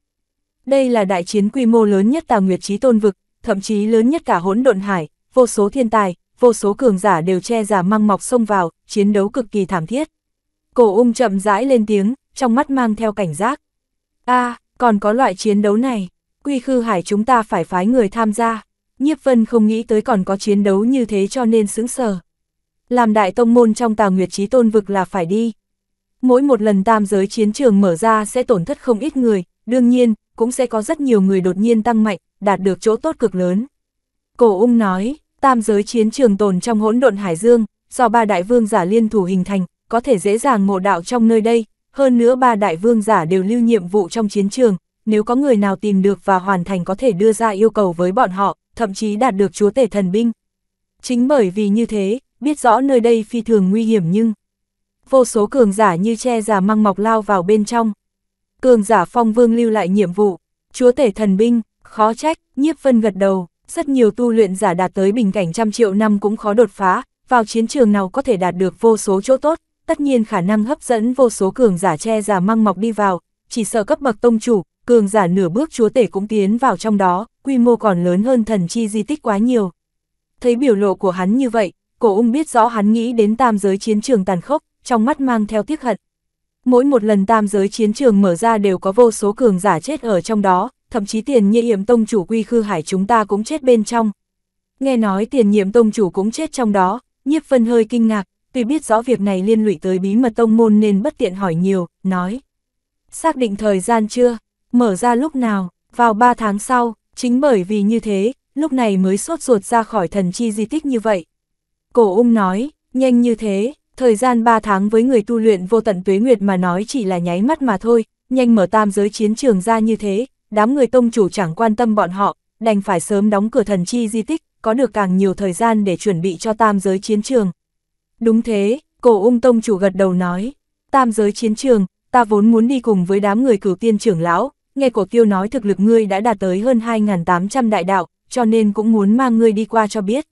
Đây là đại chiến quy mô lớn nhất Tà Nguyệt Chí Tôn vực, thậm chí lớn nhất cả hỗn độn hải, vô số thiên tài, vô số cường giả đều che giả măng mọc xông vào, chiến đấu cực kỳ thảm thiết. Cổ ung chậm rãi lên tiếng, trong mắt mang theo cảnh giác. a còn có loại chiến đấu này, quy khư hải chúng ta phải phái người tham gia. Nhiếp vân không nghĩ tới còn có chiến đấu như thế cho nên sững sờ. Làm đại tông môn trong tà nguyệt trí tôn vực là phải đi. Mỗi một lần tam giới chiến trường mở ra sẽ tổn thất không ít người, đương nhiên, cũng sẽ có rất nhiều người đột nhiên tăng mạnh, đạt được chỗ tốt cực lớn. Cổ ung nói, tam giới chiến trường tồn trong hỗn độn hải dương, do ba đại vương giả liên thủ hình thành, có thể dễ dàng ngộ đạo trong nơi đây, hơn nữa ba đại vương giả đều lưu nhiệm vụ trong chiến trường, nếu có người nào tìm được và hoàn thành có thể đưa ra yêu cầu với bọn họ, thậm chí đạt được chúa tể thần binh. Chính bởi vì như thế, biết rõ nơi đây phi thường nguy hiểm nhưng vô số cường giả như che giả măng mọc lao vào bên trong. Cường giả phong vương lưu lại nhiệm vụ, chúa tể thần binh, khó trách, nhiếp vân gật đầu, rất nhiều tu luyện giả đạt tới bình cảnh trăm triệu năm cũng khó đột phá, vào chiến trường nào có thể đạt được vô số chỗ tốt, tất nhiên khả năng hấp dẫn vô số cường giả che giả măng mọc đi vào, chỉ sợ cấp bậc tông chủ, cường giả nửa bước chúa tể cũng tiến vào trong đó, quy mô còn lớn hơn thần chi di tích quá nhiều. Thấy biểu lộ của hắn như vậy, cổ ung biết rõ hắn nghĩ đến tam giới chiến trường tàn khốc, trong mắt mang theo tiếc hận. Mỗi một lần tam giới chiến trường mở ra đều có vô số cường giả chết ở trong đó, thậm chí tiền nhiệm tông chủ quy khư hải chúng ta cũng chết bên trong. Nghe nói tiền nhiệm tông chủ cũng chết trong đó, nhiếp phân hơi kinh ngạc, tuy biết rõ việc này liên lụy tới bí mật tông môn nên bất tiện hỏi nhiều, nói. Xác định thời gian chưa? Mở ra lúc nào? Vào 3 tháng sau, chính bởi vì như thế, lúc này mới sốt ruột ra khỏi thần chi di tích như vậy. Cổ ung nói, nhanh như thế, thời gian 3 tháng với người tu luyện vô tận tuế nguyệt mà nói chỉ là nháy mắt mà thôi, nhanh mở tam giới chiến trường ra như thế, đám người tông chủ chẳng quan tâm bọn họ, đành phải sớm đóng cửa thần chi di tích, có được càng nhiều thời gian để chuẩn bị cho tam giới chiến trường. Đúng thế, cổ ung tông chủ gật đầu nói, tam giới chiến trường, ta vốn muốn đi cùng với đám người cửu tiên trưởng lão, nghe cổ tiêu nói thực lực ngươi đã đạt tới hơn 2.800 đại đạo, cho nên cũng muốn mang ngươi đi qua cho biết.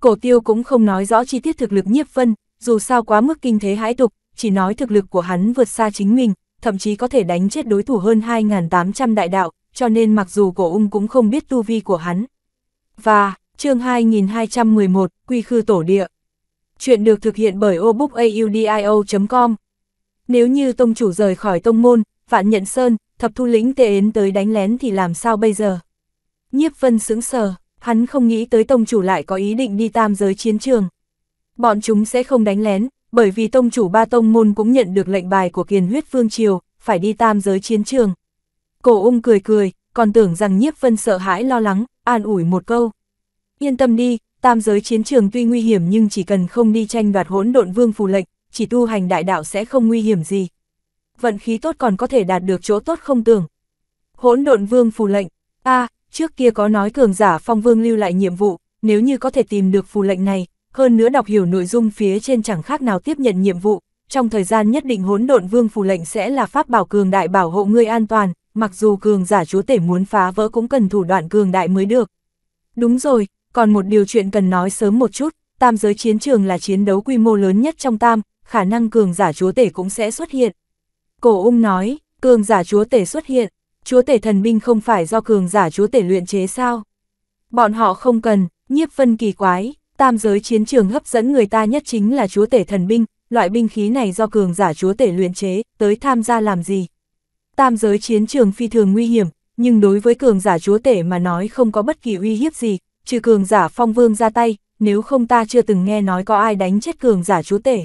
Cổ tiêu cũng không nói rõ chi tiết thực lực nhiếp vân, dù sao quá mức kinh thế hãi tục, chỉ nói thực lực của hắn vượt xa chính mình, thậm chí có thể đánh chết đối thủ hơn 2.800 đại đạo, cho nên mặc dù cổ ung cũng không biết tu vi của hắn. Và, chương 2211, Quy Khư Tổ Địa. Chuyện được thực hiện bởi obookaudio.com Nếu như tông chủ rời khỏi tông môn, vạn nhận sơn, thập thu lĩnh tệ ến tới đánh lén thì làm sao bây giờ? Nhiếp vân sững sờ, hắn không nghĩ tới tông chủ lại có ý định đi tam giới chiến trường. Bọn chúng sẽ không đánh lén, bởi vì tông chủ ba tông môn cũng nhận được lệnh bài của kiền huyết vương triều, phải đi tam giới chiến trường. Cổ ung cười cười, còn tưởng rằng nhiếp vân sợ hãi lo lắng, an ủi một câu. Yên tâm đi, tam giới chiến trường tuy nguy hiểm nhưng chỉ cần không đi tranh đoạt hỗn độn vương phù lệnh, chỉ tu hành đại đạo sẽ không nguy hiểm gì. Vận khí tốt còn có thể đạt được chỗ tốt không tưởng. Hỗn độn vương phù lệnh, a trước kia có nói cường giả phong vương lưu lại nhiệm vụ, nếu như có thể tìm được phù lệnh này, hơn nữa đọc hiểu nội dung phía trên chẳng khác nào tiếp nhận nhiệm vụ, trong thời gian nhất định hỗn độn vương phù lệnh sẽ là pháp bảo cường đại bảo hộ ngươi an toàn, mặc dù cường giả chúa tể muốn phá vỡ cũng cần thủ đoạn cường đại mới được. Đúng rồi, còn một điều chuyện cần nói sớm một chút, tam giới chiến trường là chiến đấu quy mô lớn nhất trong tam, khả năng cường giả chúa tể cũng sẽ xuất hiện. Cổ ung nói, cường giả chúa tể xuất hiện, chúa tể thần binh không phải do cường giả chúa tể luyện chế sao? Bọn họ không cần, nhiếp phân kỳ quái, tam giới chiến trường hấp dẫn người ta nhất chính là chúa tể thần binh, loại binh khí này do cường giả chúa tể luyện chế, tới tham gia làm gì? Tam giới chiến trường phi thường nguy hiểm, nhưng đối với cường giả chúa tể mà nói không có bất kỳ uy hiếp gì, trừ cường giả phong vương ra tay, nếu không ta chưa từng nghe nói có ai đánh chết cường giả chúa tể.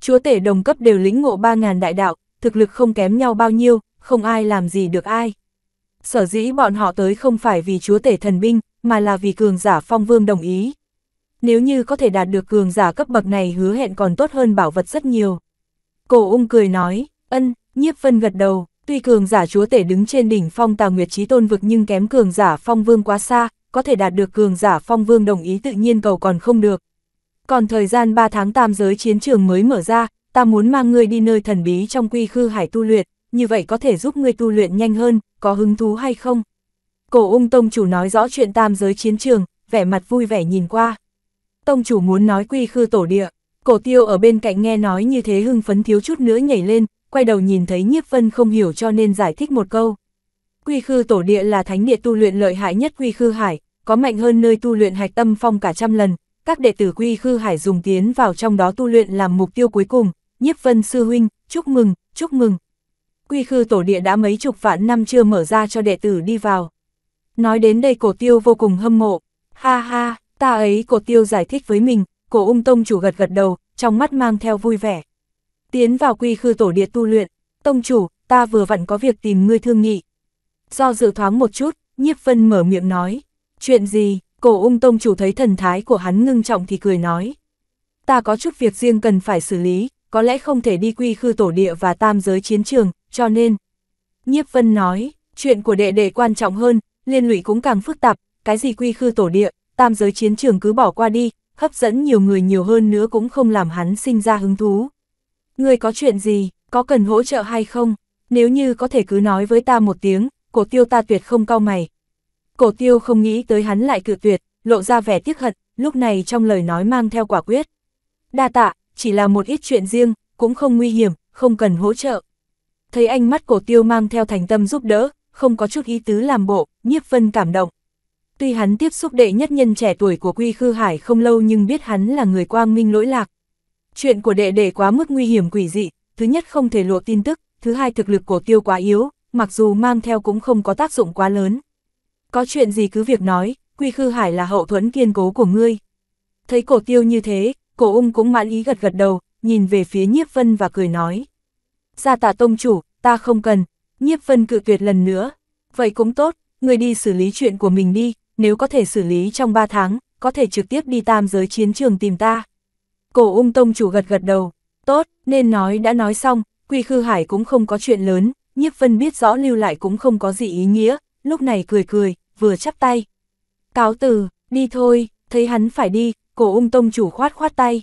Chúa tể đồng cấp đều lĩnh ngộ 3.000 đại đạo, thực lực không kém nhau bao nhiêu, không ai làm gì được ai. Sở dĩ bọn họ tới không phải vì chúa tể thần binh, mà là vì cường giả phong vương đồng ý. Nếu như có thể đạt được cường giả cấp bậc này hứa hẹn còn tốt hơn bảo vật rất nhiều. Cổ ung cười nói, ân, nhiếp vân gật đầu, tuy cường giả chúa tể đứng trên đỉnh phong tà nguyệt trí tôn vực nhưng kém cường giả phong vương quá xa, có thể đạt được cường giả phong vương đồng ý tự nhiên cầu còn không được. Còn thời gian 3 tháng tam giới chiến trường mới mở ra, ta muốn mang ngươi đi nơi thần bí trong quy khư hải tu luyện, như vậy có thể giúp ngươi tu luyện nhanh hơn, có hứng thú hay không? Cổ ung tông chủ nói rõ chuyện tam giới chiến trường, vẻ mặt vui vẻ nhìn qua. Tông chủ muốn nói quy khư tổ địa, cổ tiêu ở bên cạnh nghe nói như thế hưng phấn thiếu chút nữa nhảy lên, quay đầu nhìn thấy nhiếp vân không hiểu cho nên giải thích một câu. Quy khư tổ địa là thánh địa tu luyện lợi hại nhất quy khư hải, có mạnh hơn nơi tu luyện hạch tâm phong cả trăm lần, các đệ tử quy khư hải dùng tiến vào trong đó tu luyện làm mục tiêu cuối cùng, nhiếp vân sư huynh, chúc mừng, chúc mừng. Quy khư tổ địa đã mấy chục vạn năm chưa mở ra cho đệ tử đi vào. Nói đến đây cổ tiêu vô cùng hâm mộ, ha ha, ta ấy cổ tiêu giải thích với mình, cổ ung tông chủ gật gật đầu, trong mắt mang theo vui vẻ. Tiến vào quy khư tổ địa tu luyện, tông chủ, ta vừa vặn có việc tìm ngươi thương nghị. Do dự thoáng một chút, nhiếp vân mở miệng nói, chuyện gì, cổ ung tông chủ thấy thần thái của hắn ngưng trọng thì cười nói. Ta có chút việc riêng cần phải xử lý, có lẽ không thể đi quy khư tổ địa và tam giới chiến trường, cho nên. Nhiếp vân nói, chuyện của đệ đệ quan trọng hơn, liên lụy cũng càng phức tạp, cái gì quy khư tổ địa, tam giới chiến trường cứ bỏ qua đi, hấp dẫn nhiều người nhiều hơn nữa cũng không làm hắn sinh ra hứng thú. Người có chuyện gì, có cần hỗ trợ hay không? Nếu như có thể cứ nói với ta một tiếng, cổ tiêu ta tuyệt không cao mày. Cổ tiêu không nghĩ tới hắn lại cự tuyệt, lộ ra vẻ tiếc hận, lúc này trong lời nói mang theo quả quyết. Đa tạ, chỉ là một ít chuyện riêng, cũng không nguy hiểm, không cần hỗ trợ. Thấy ánh mắt cổ tiêu mang theo thành tâm giúp đỡ, không có chút ý tứ làm bộ, nhiếp vân cảm động. Tuy hắn tiếp xúc đệ nhất nhân trẻ tuổi của Quy Khư Hải không lâu nhưng biết hắn là người quang minh lỗi lạc. Chuyện của đệ đệ quá mức nguy hiểm quỷ dị, thứ nhất không thể lộ tin tức, thứ hai thực lực cổ tiêu quá yếu, mặc dù mang theo cũng không có tác dụng quá lớn. Có chuyện gì cứ việc nói, Quy Khư Hải là hậu thuẫn kiên cố của ngươi. Thấy cổ tiêu như thế, cổ ung cũng mãn ý gật gật đầu, nhìn về phía nhiếp vân và cười nói. Gia tạ tông chủ, ta không cần, nhiếp vân cự tuyệt lần nữa. Vậy cũng tốt, người đi xử lý chuyện của mình đi, nếu có thể xử lý trong 3 tháng, có thể trực tiếp đi tam giới chiến trường tìm ta. Cổ ung tông chủ gật gật đầu, tốt, nên nói đã nói xong, Quy Khư Hải cũng không có chuyện lớn, nhiếp vân biết rõ lưu lại cũng không có gì ý nghĩa, lúc này cười cười, vừa chắp tay. Cáo từ, đi thôi, thấy hắn phải đi, cổ ung tông chủ khoát khoát tay.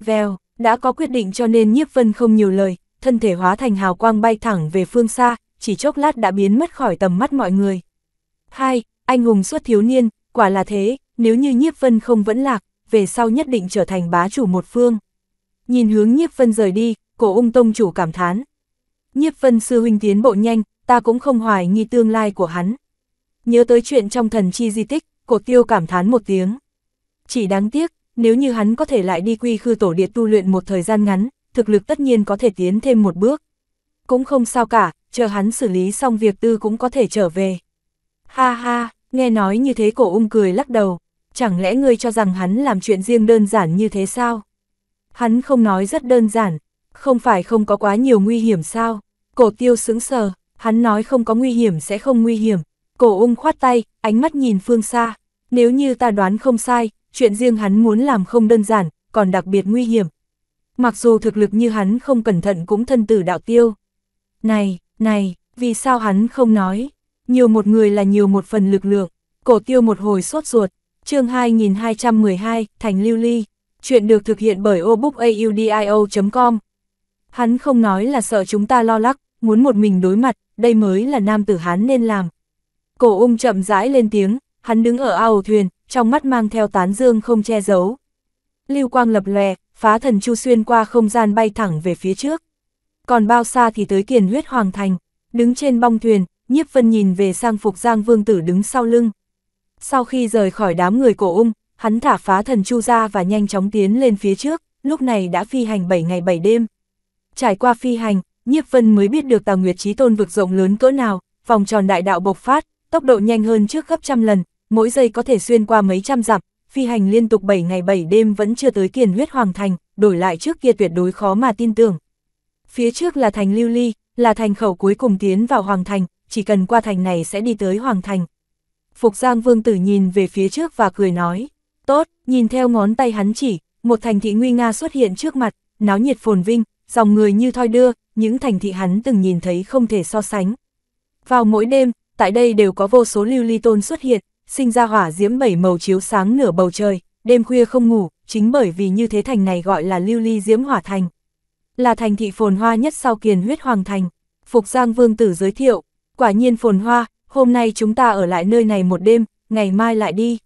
Vèo, đã có quyết định cho nên nhiếp vân không nhiều lời, thân thể hóa thành hào quang bay thẳng về phương xa, chỉ chốc lát đã biến mất khỏi tầm mắt mọi người. Hai, anh hùng xuất thiếu niên, quả là thế, nếu như nhiếp vân không vẫn lạc, về sau nhất định trở thành bá chủ một phương. Nhìn hướng nhiếp vân rời đi, cổ ung tông chủ cảm thán. Nhiếp vân sư huynh tiến bộ nhanh, ta cũng không hoài nghi tương lai của hắn. Nhớ tới chuyện trong thần chi di tích, cổ tiêu cảm thán một tiếng. Chỉ đáng tiếc, nếu như hắn có thể lại đi quy khư tổ địa tu luyện một thời gian ngắn, thực lực tất nhiên có thể tiến thêm một bước. Cũng không sao cả, chờ hắn xử lý xong việc tư cũng có thể trở về. Ha ha, nghe nói như thế cổ ung cười lắc đầu, chẳng lẽ ngươi cho rằng hắn làm chuyện riêng đơn giản như thế sao? Hắn không nói rất đơn giản, không phải không có quá nhiều nguy hiểm sao? Cổ tiêu sững sờ, hắn nói không có nguy hiểm sẽ không nguy hiểm. Cổ ung khoát tay, ánh mắt nhìn phương xa. Nếu như ta đoán không sai, chuyện riêng hắn muốn làm không đơn giản, còn đặc biệt nguy hiểm. Mặc dù thực lực như hắn không cẩn thận cũng thân tử đạo tiêu. Này, này, vì sao hắn không nói? Nhiều một người là nhiều một phần lực lượng. Cổ tiêu một hồi sốt ruột, chương 2212, Thành Lưu Ly. Chuyện được thực hiện bởi obookaudio.com Hắn không nói là sợ chúng ta lo lắc, muốn một mình đối mặt, đây mới là nam tử hắn nên làm. Cổ ung chậm rãi lên tiếng, hắn đứng ở ao thuyền, trong mắt mang theo tán dương không che giấu. Lưu quang lập lòe, phá thần chu xuyên qua không gian bay thẳng về phía trước. Còn bao xa thì tới kiền huyết hoàng thành, đứng trên bong thuyền, nhiếp vân nhìn về sang phục giang vương tử đứng sau lưng. Sau khi rời khỏi đám người cổ ung, hắn thả phá thần chu ra và nhanh chóng tiến lên phía trước, lúc này đã phi hành 7 ngày 7 đêm. Trải qua phi hành, nhiếp vân mới biết được tào nguyệt chí tôn vực rộng lớn cỡ nào, vòng tròn đại đạo bộc phát, tốc độ nhanh hơn trước gấp trăm lần, mỗi giây có thể xuyên qua mấy trăm dặm, phi hành liên tục 7 ngày 7 đêm vẫn chưa tới kiền huyết hoàng thành, đổi lại trước kia tuyệt đối khó mà tin tưởng. Phía trước là thành lưu ly, là thành khẩu cuối cùng tiến vào hoàng thành, chỉ cần qua thành này sẽ đi tới hoàng thành. Phục Giang Vương Tử nhìn về phía trước và cười nói, tốt, nhìn theo ngón tay hắn chỉ, một thành thị nguy nga xuất hiện trước mặt, náo nhiệt phồn vinh, dòng người như thoi đưa, những thành thị hắn từng nhìn thấy không thể so sánh. Vào mỗi đêm, tại đây đều có vô số lưu ly tôn xuất hiện, sinh ra hỏa diễm bảy màu chiếu sáng nửa bầu trời, đêm khuya không ngủ, chính bởi vì như thế thành này gọi là lưu ly diễm hỏa thành. Là thành thị phồn hoa nhất sau kiền huyết hoàng thành. Phục Giang Vương Tử giới thiệu, quả nhiên phồn hoa, hôm nay chúng ta ở lại nơi này một đêm, ngày mai lại đi.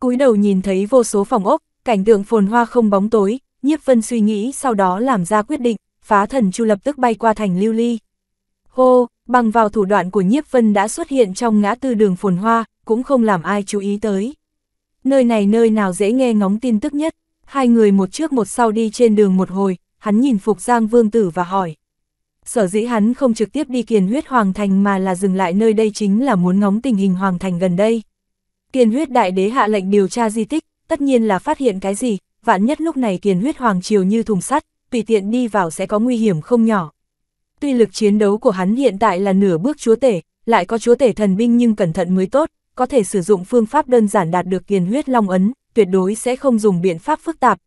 cúi đầu nhìn thấy vô số phòng ốc, cảnh tượng phồn hoa không bóng tối, nhiếp vân suy nghĩ sau đó làm ra quyết định, phá thần chu lập tức bay qua thành lưu ly. Hô, bằng vào thủ đoạn của nhiếp vân đã xuất hiện trong ngã tư đường phồn hoa, cũng không làm ai chú ý tới. Nơi này nơi nào dễ nghe ngóng tin tức nhất, hai người một trước một sau đi trên đường một hồi, hắn nhìn Phục Giang Vương Tử và hỏi. Sở dĩ hắn không trực tiếp đi kiền huyết Hoàng Thành mà là dừng lại nơi đây chính là muốn ngóng tình hình Hoàng Thành gần đây. Kiền huyết đại đế hạ lệnh điều tra di tích, tất nhiên là phát hiện cái gì, vạn nhất lúc này kiền huyết Hoàng Triều như thùng sắt, tùy tiện đi vào sẽ có nguy hiểm không nhỏ. Tuy lực chiến đấu của hắn hiện tại là nửa bước chúa tể, lại có chúa tể thần binh nhưng cẩn thận mới tốt, có thể sử dụng phương pháp đơn giản đạt được kiền huyết long ấn, tuyệt đối sẽ không dùng biện pháp phức tạp.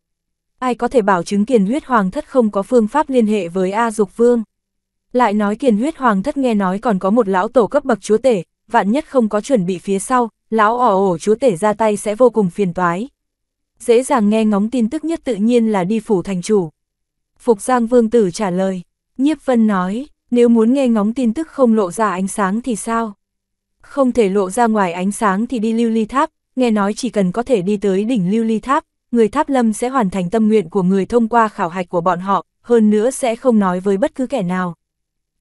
Ai có thể bảo chứng kiền huyết hoàng thất không có phương pháp liên hệ với A Dục Vương. Lại nói kiền huyết hoàng thất nghe nói còn có một lão tổ cấp bậc chúa tể, vạn nhất không có chuẩn bị phía sau, lão ỏ ổ chúa tể ra tay sẽ vô cùng phiền toái. Dễ dàng nghe ngóng tin tức nhất tự nhiên là đi phủ thành chủ. Phục Giang Vương Tử trả lời, Nhiếp Vân nói, nếu muốn nghe ngóng tin tức không lộ ra ánh sáng thì sao? Không thể lộ ra ngoài ánh sáng thì đi lưu ly tháp, nghe nói chỉ cần có thể đi tới đỉnh lưu ly tháp, người tháp lâm sẽ hoàn thành tâm nguyện của người thông qua khảo hạch của bọn họ, hơn nữa sẽ không nói với bất cứ kẻ nào.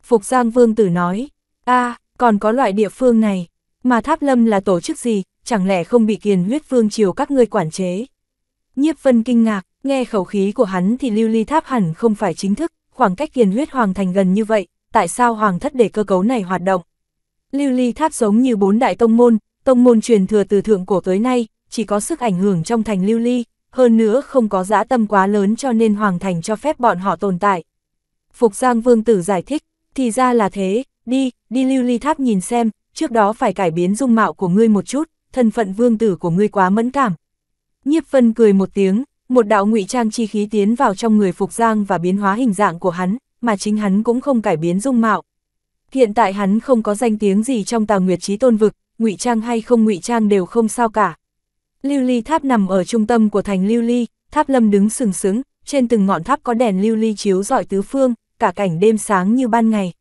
Phục Giang Vương Tử nói, a còn có loại địa phương này, mà tháp lâm là tổ chức gì, chẳng lẽ không bị kiền huyết vương triều các ngươi quản chế. Nhiếp vân kinh ngạc, nghe khẩu khí của hắn thì lưu ly tháp hẳn không phải chính thức, khoảng cách kiền huyết hoàng thành gần như vậy, tại sao hoàng thất để cơ cấu này hoạt động. Lưu ly tháp giống như bốn đại tông môn, tông môn truyền thừa từ thượng cổ tới nay, chỉ có sức ảnh hưởng trong thành lưu ly, hơn nữa không có dã tâm quá lớn cho nên hoàng thành cho phép bọn họ tồn tại. Phục Giang Vương Tử giải thích, thì ra là thế, đi, đi lưu ly tháp nhìn xem, trước đó phải cải biến dung mạo của ngươi một chút, thân phận vương tử của ngươi quá mẫn cảm. Nhiếp Vân cười một tiếng, một đạo ngụy trang chi khí tiến vào trong người Phục Giang và biến hóa hình dạng của hắn, mà chính hắn cũng không cải biến dung mạo. Hiện tại hắn không có danh tiếng gì trong Tào Nguyệt Chí Tôn vực, ngụy trang hay không ngụy trang đều không sao cả. Lưu ly tháp nằm ở trung tâm của thành lưu ly, tháp lâm đứng sừng sững, trên từng ngọn tháp có đèn lưu ly chiếu rọi tứ phương, cả cảnh đêm sáng như ban ngày.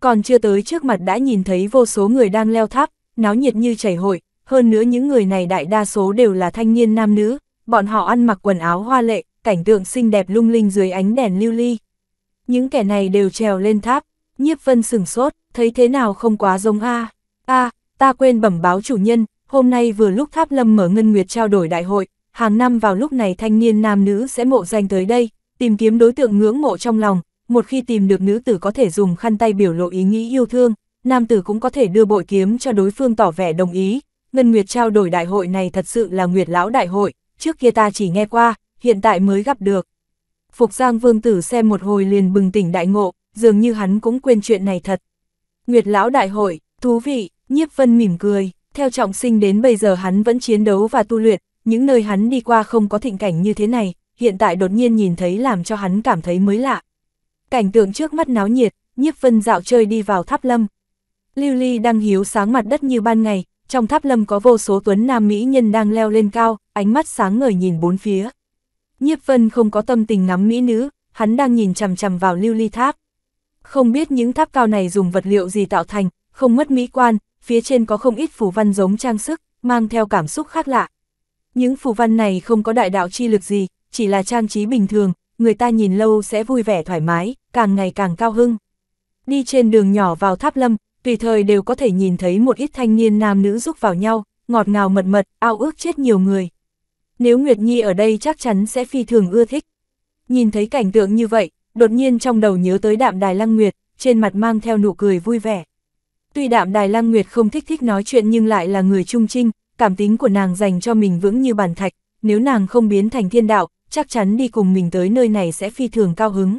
Còn chưa tới trước mặt đã nhìn thấy vô số người đang leo tháp, náo nhiệt như chảy hội, hơn nữa những người này đại đa số đều là thanh niên nam nữ, bọn họ ăn mặc quần áo hoa lệ, cảnh tượng xinh đẹp lung linh dưới ánh đèn lưu ly. Những kẻ này đều trèo lên tháp, nhiếp vân sừng sốt, thấy thế nào không quá giống A. A, ta quên bẩm báo chủ nhân, hôm nay vừa lúc tháp lâm mở ngân nguyệt trao đổi đại hội, hàng năm vào lúc này thanh niên nam nữ sẽ mộ danh tới đây, tìm kiếm đối tượng ngưỡng mộ trong lòng, một khi tìm được nữ tử có thể dùng khăn tay biểu lộ ý nghĩ yêu thương, nam tử cũng có thể đưa bội kiếm cho đối phương tỏ vẻ đồng ý. Ngân Nguyệt trao đổi đại hội này thật sự là Nguyệt lão đại hội, trước kia ta chỉ nghe qua, hiện tại mới gặp được. Phục Giang Vương Tử xem một hồi liền bừng tỉnh đại ngộ, dường như hắn cũng quên chuyện này thật. Nguyệt lão đại hội, thú vị, nhiếp vân mỉm cười, theo trọng sinh đến bây giờ hắn vẫn chiến đấu và tu luyện, những nơi hắn đi qua không có thịnh cảnh như thế này, hiện tại đột nhiên nhìn thấy làm cho hắn cảm thấy mới lạ. Cảnh tượng trước mắt náo nhiệt, nhiếp vân dạo chơi đi vào tháp lâm. Lưu ly đang hiếu sáng mặt đất như ban ngày, trong tháp lâm có vô số tuấn nam mỹ nhân đang leo lên cao, ánh mắt sáng ngời nhìn bốn phía. Nhiếp vân không có tâm tình ngắm mỹ nữ, hắn đang nhìn chằm chằm vào lưu ly tháp. Không biết những tháp cao này dùng vật liệu gì tạo thành, không mất mỹ quan, phía trên có không ít phù văn giống trang sức, mang theo cảm xúc khác lạ. Những phù văn này không có đại đạo chi lực gì, chỉ là trang trí bình thường, người ta nhìn lâu sẽ vui vẻ thoải mái, càng ngày càng cao hưng. Đi trên đường nhỏ vào tháp lâm, tùy thời đều có thể nhìn thấy một ít thanh niên nam nữ giúp vào nhau, ngọt ngào mật mật, ao ước chết nhiều người. Nếu Nguyệt Nhi ở đây chắc chắn sẽ phi thường ưa thích. Nhìn thấy cảnh tượng như vậy, đột nhiên trong đầu nhớ tới đạm đài lăng nguyệt, trên mặt mang theo nụ cười vui vẻ. Tuy đạm đài lăng nguyệt không thích thích nói chuyện nhưng lại là người trung trinh, cảm tính của nàng dành cho mình vững như bàn thạch, nếu nàng không biến thành thiên đạo, chắc chắn đi cùng mình tới nơi này sẽ phi thường cao hứng.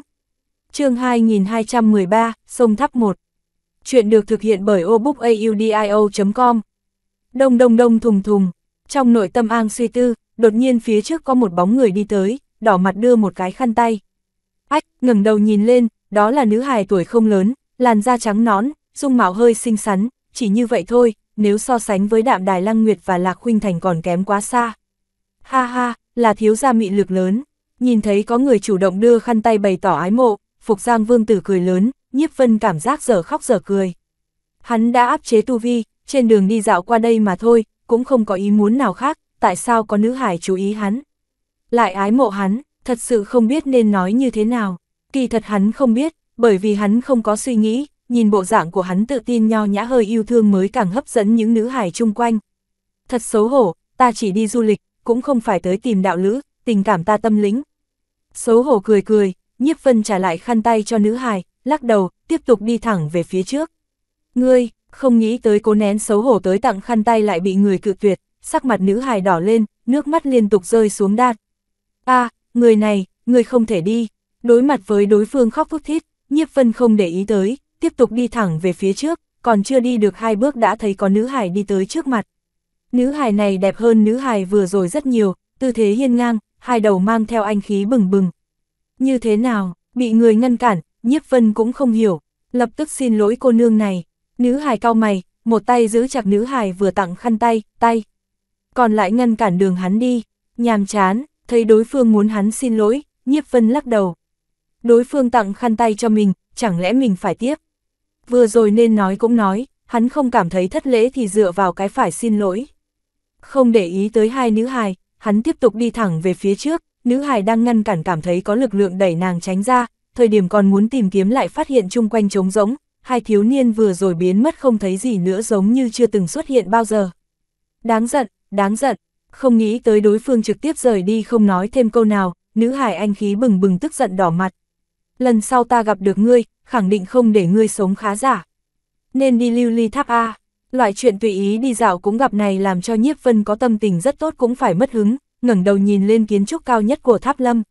chương 2213, Sông Tháp 1 Chuyện được thực hiện bởi obookaudio.com Đông đông đông thùng thùng, trong nội tâm an suy tư, đột nhiên phía trước có một bóng người đi tới, đỏ mặt đưa một cái khăn tay. Ách, ngẩng đầu nhìn lên, đó là nữ hài tuổi không lớn, làn da trắng nón, dung mạo hơi xinh xắn, chỉ như vậy thôi, nếu so sánh với đạm đài lăng nguyệt và lạc huynh thành còn kém quá xa. Ha ha, là thiếu gia mị lực lớn, nhìn thấy có người chủ động đưa khăn tay bày tỏ ái mộ, Phục Giang Vương Tử cười lớn, nhiếp vân cảm giác giờ khóc giờ cười. Hắn đã áp chế tu vi, trên đường đi dạo qua đây mà thôi, cũng không có ý muốn nào khác, tại sao có nữ hải chú ý hắn. Lại ái mộ hắn, thật sự không biết nên nói như thế nào. Kỳ thật hắn không biết, bởi vì hắn không có suy nghĩ, nhìn bộ dạng của hắn tự tin nho nhã hơi yêu thương mới càng hấp dẫn những nữ hải chung quanh. Thật xấu hổ, ta chỉ đi du lịch, cũng không phải tới tìm đạo lữ, tình cảm ta tâm lĩnh. Xấu hổ cười cười, nhiếp vân trả lại khăn tay cho nữ hài, lắc đầu, tiếp tục đi thẳng về phía trước. Ngươi, không nghĩ tới cố nén xấu hổ tới tặng khăn tay lại bị người cự tuyệt, sắc mặt nữ hài đỏ lên, nước mắt liên tục rơi xuống đát. a à, người này, người không thể đi. Đối mặt với đối phương khóc thút thít, nhiếp vân không để ý tới, tiếp tục đi thẳng về phía trước, còn chưa đi được hai bước đã thấy có nữ hài đi tới trước mặt. Nữ hài này đẹp hơn nữ hài vừa rồi rất nhiều, tư thế hiên ngang, hai đầu mang theo anh khí bừng bừng. Như thế nào, bị người ngăn cản, nhiếp vân cũng không hiểu, lập tức xin lỗi cô nương này. Nữ hài cao mày, một tay giữ chặt nữ hài vừa tặng khăn tay, tay. Còn lại ngăn cản đường hắn đi, nhàm chán, thấy đối phương muốn hắn xin lỗi, nhiếp vân lắc đầu. Đối phương tặng khăn tay cho mình, chẳng lẽ mình phải tiếp. Vừa rồi nên nói cũng nói, hắn không cảm thấy thất lễ thì dựa vào cái phải xin lỗi. Không để ý tới hai nữ hài, hắn tiếp tục đi thẳng về phía trước, nữ hài đang ngăn cản cảm thấy có lực lượng đẩy nàng tránh ra, thời điểm còn muốn tìm kiếm lại phát hiện chung quanh trống rỗng, hai thiếu niên vừa rồi biến mất không thấy gì nữa giống như chưa từng xuất hiện bao giờ. Đáng giận, đáng giận, không nghĩ tới đối phương trực tiếp rời đi không nói thêm câu nào, nữ hải anh khí bừng bừng tức giận đỏ mặt. Lần sau ta gặp được ngươi, khẳng định không để ngươi sống khá giả. Nên đi lưu ly tháp A. Loại chuyện tùy ý đi dạo cũng gặp này làm cho nhiếp vân có tâm tình rất tốt cũng phải mất hứng, ngẩng đầu nhìn lên kiến trúc cao nhất của tháp lâm.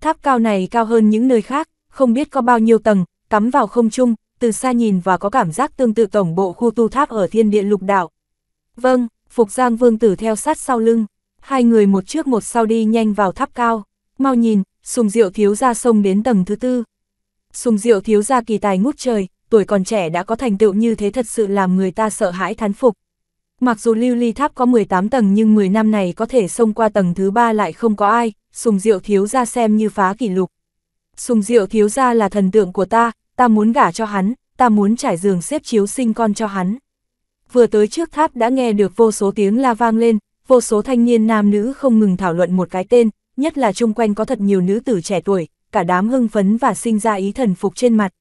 Tháp cao này cao hơn những nơi khác, không biết có bao nhiêu tầng, cắm vào không trung, từ xa nhìn và có cảm giác tương tự tổng bộ khu tu tháp ở thiên địa lục đạo. Vâng, Phục Giang Vương Tử theo sát sau lưng, hai người một trước một sau đi nhanh vào tháp cao, mau nhìn, sùng diệu thiếu ra sông đến tầng thứ tư. Sùng diệu thiếu ra kỳ tài ngút trời, tuổi còn trẻ đã có thành tựu như thế thật sự làm người ta sợ hãi thán phục. Mặc dù lưu ly tháp có 18 tầng nhưng 10 năm này có thể xông qua tầng thứ 3 lại không có ai, sùng diệu thiếu ra xem như phá kỷ lục. Sùng diệu thiếu gia là thần tượng của ta, ta muốn gả cho hắn, ta muốn trải giường xếp chiếu sinh con cho hắn. Vừa tới trước tháp đã nghe được vô số tiếng la vang lên, vô số thanh niên nam nữ không ngừng thảo luận một cái tên, nhất là chung quanh có thật nhiều nữ tử trẻ tuổi, cả đám hưng phấn và sinh ra ý thần phục trên mặt.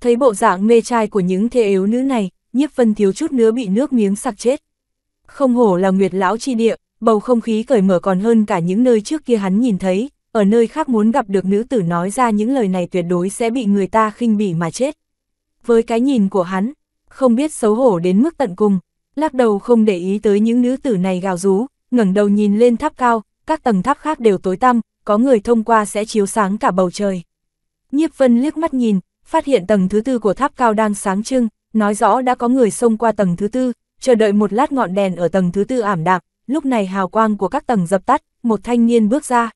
Thấy bộ dạng mê trai của những thê yếu nữ này, nhiếp vân thiếu chút nữa bị nước miếng sặc chết. Không hổ là nguyệt lão chi địa, bầu không khí cởi mở còn hơn cả những nơi trước kia hắn nhìn thấy, ở nơi khác muốn gặp được nữ tử nói ra những lời này tuyệt đối sẽ bị người ta khinh bỉ mà chết. Với cái nhìn của hắn, không biết xấu hổ đến mức tận cùng, lắc đầu không để ý tới những nữ tử này gào rú, ngẩng đầu nhìn lên tháp cao, các tầng tháp khác đều tối tăm, có người thông qua sẽ chiếu sáng cả bầu trời. Nhiếp vân liếc mắt nhìn, phát hiện tầng thứ tư của tháp cao đang sáng trưng, nói rõ đã có người xông qua tầng thứ tư, chờ đợi một lát ngọn đèn ở tầng thứ tư ảm đạm, lúc này hào quang của các tầng dập tắt, một thanh niên bước ra.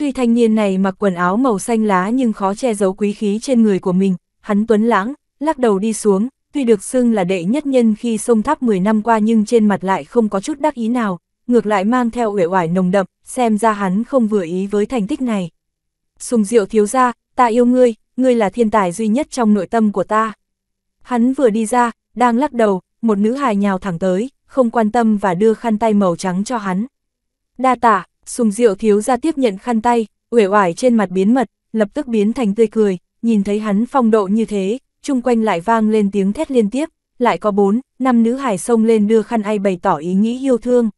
Tuy thanh niên này mặc quần áo màu xanh lá nhưng khó che giấu quý khí trên người của mình, hắn tuấn lãng, lắc đầu đi xuống, tuy được xưng là đệ nhất nhân khi sông tháp 10 năm qua nhưng trên mặt lại không có chút đắc ý nào, ngược lại mang theo uể oải nồng đậm, xem ra hắn không vừa ý với thành tích này. Sùng Diệu thiếu gia, ta yêu ngươi, ngươi là thiên tài duy nhất trong nội tâm của ta. Hắn vừa đi ra, đang lắc đầu, một nữ hài nhào thẳng tới, không quan tâm và đưa khăn tay màu trắng cho hắn. Đa tạ, Sùng Diệu thiếu gia tiếp nhận khăn tay, uể oải trên mặt biến mật, lập tức biến thành tươi cười, nhìn thấy hắn phong độ như thế, chung quanh lại vang lên tiếng thét liên tiếp, lại có bốn, năm nữ hài xông lên đưa khăn ai bày tỏ ý nghĩ yêu thương.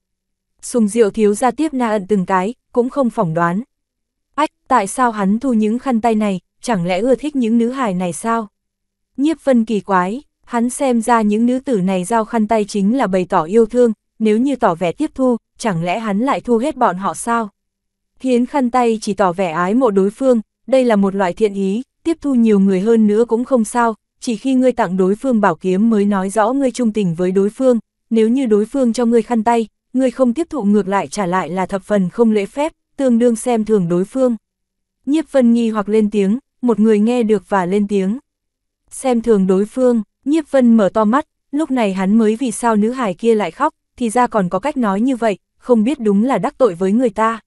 Sùng Diệu thiếu gia tiếp na ẩn từng cái, cũng không phỏng đoán. Ách, tại sao hắn thu những khăn tay này, chẳng lẽ ưa thích những nữ hài này sao? Nhiếp vân kỳ quái, hắn xem ra những nữ tử này giao khăn tay chính là bày tỏ yêu thương, nếu như tỏ vẻ tiếp thu, chẳng lẽ hắn lại thu hết bọn họ sao? Hiến khăn tay chỉ tỏ vẻ ái mộ đối phương, đây là một loại thiện ý, tiếp thu nhiều người hơn nữa cũng không sao, chỉ khi ngươi tặng đối phương bảo kiếm mới nói rõ ngươi trung tình với đối phương, nếu như đối phương cho ngươi khăn tay, ngươi không tiếp thụ ngược lại trả lại là thập phần không lễ phép, tương đương xem thường đối phương. Nhiếp vân nghi hoặc lên tiếng, một người nghe được và lên tiếng. Xem thường đối phương, nhiếp vân mở to mắt, lúc này hắn mới vì sao nữ hài kia lại khóc, thì ra còn có cách nói như vậy, không biết đúng là đắc tội với người ta.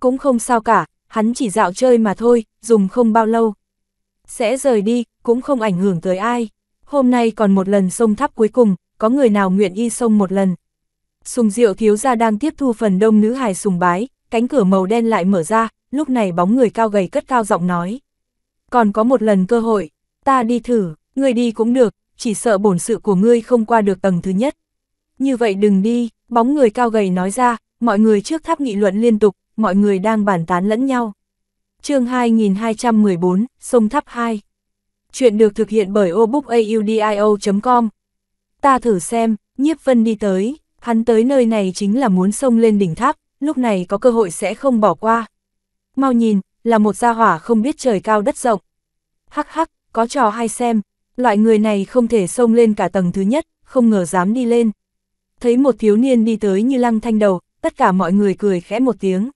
Cũng không sao cả, hắn chỉ dạo chơi mà thôi, dùng không bao lâu. Sẽ rời đi, cũng không ảnh hưởng tới ai. Hôm nay còn một lần sông tháp cuối cùng, có người nào nguyện y sông một lần. Sùng Diệu thiếu gia đang tiếp thu phần đông nữ hài sùng bái, cánh cửa màu đen lại mở ra, lúc này bóng người cao gầy cất cao giọng nói. Còn có một lần cơ hội, ta đi thử, ngươi đi cũng được, chỉ sợ bổn sự của ngươi không qua được tầng thứ nhất. Như vậy đừng đi, bóng người cao gầy nói ra, mọi người trước tháp nghị luận liên tục, mọi người đang bàn tán lẫn nhau. chương 2214, sông tháp 2. Chuyện được thực hiện bởi obookaudio.com. Ta thử xem, nhiếp vân đi tới, hắn tới nơi này chính là muốn sông lên đỉnh tháp, lúc này có cơ hội sẽ không bỏ qua. Mau nhìn, là một gia hỏa không biết trời cao đất rộng. Hắc hắc, có trò hay xem, loại người này không thể sông lên cả tầng thứ nhất, không ngờ dám đi lên. Thấy một thiếu niên đi tới như lăng thanh đầu, tất cả mọi người cười khẽ một tiếng.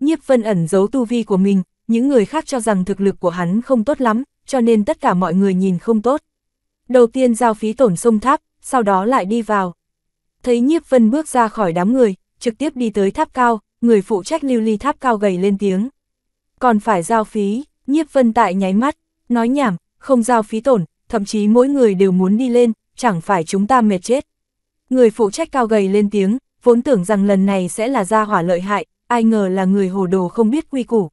Nhiếp vân ẩn giấu tu vi của mình, những người khác cho rằng thực lực của hắn không tốt lắm, cho nên tất cả mọi người nhìn không tốt. Đầu tiên giao phí tổn sông tháp, sau đó lại đi vào. Thấy nhiếp vân bước ra khỏi đám người, trực tiếp đi tới tháp cao, người phụ trách lưu ly tháp cao gầy lên tiếng. Còn phải giao phí, nhiếp vân tại nháy mắt, nói nhảm, không giao phí tổn, thậm chí mỗi người đều muốn đi lên, chẳng phải chúng ta mệt chết. Người phụ trách cao gầy lên tiếng, vốn tưởng rằng lần này sẽ là gia hỏa lợi hại, ai ngờ là người hồ đồ không biết quy củ.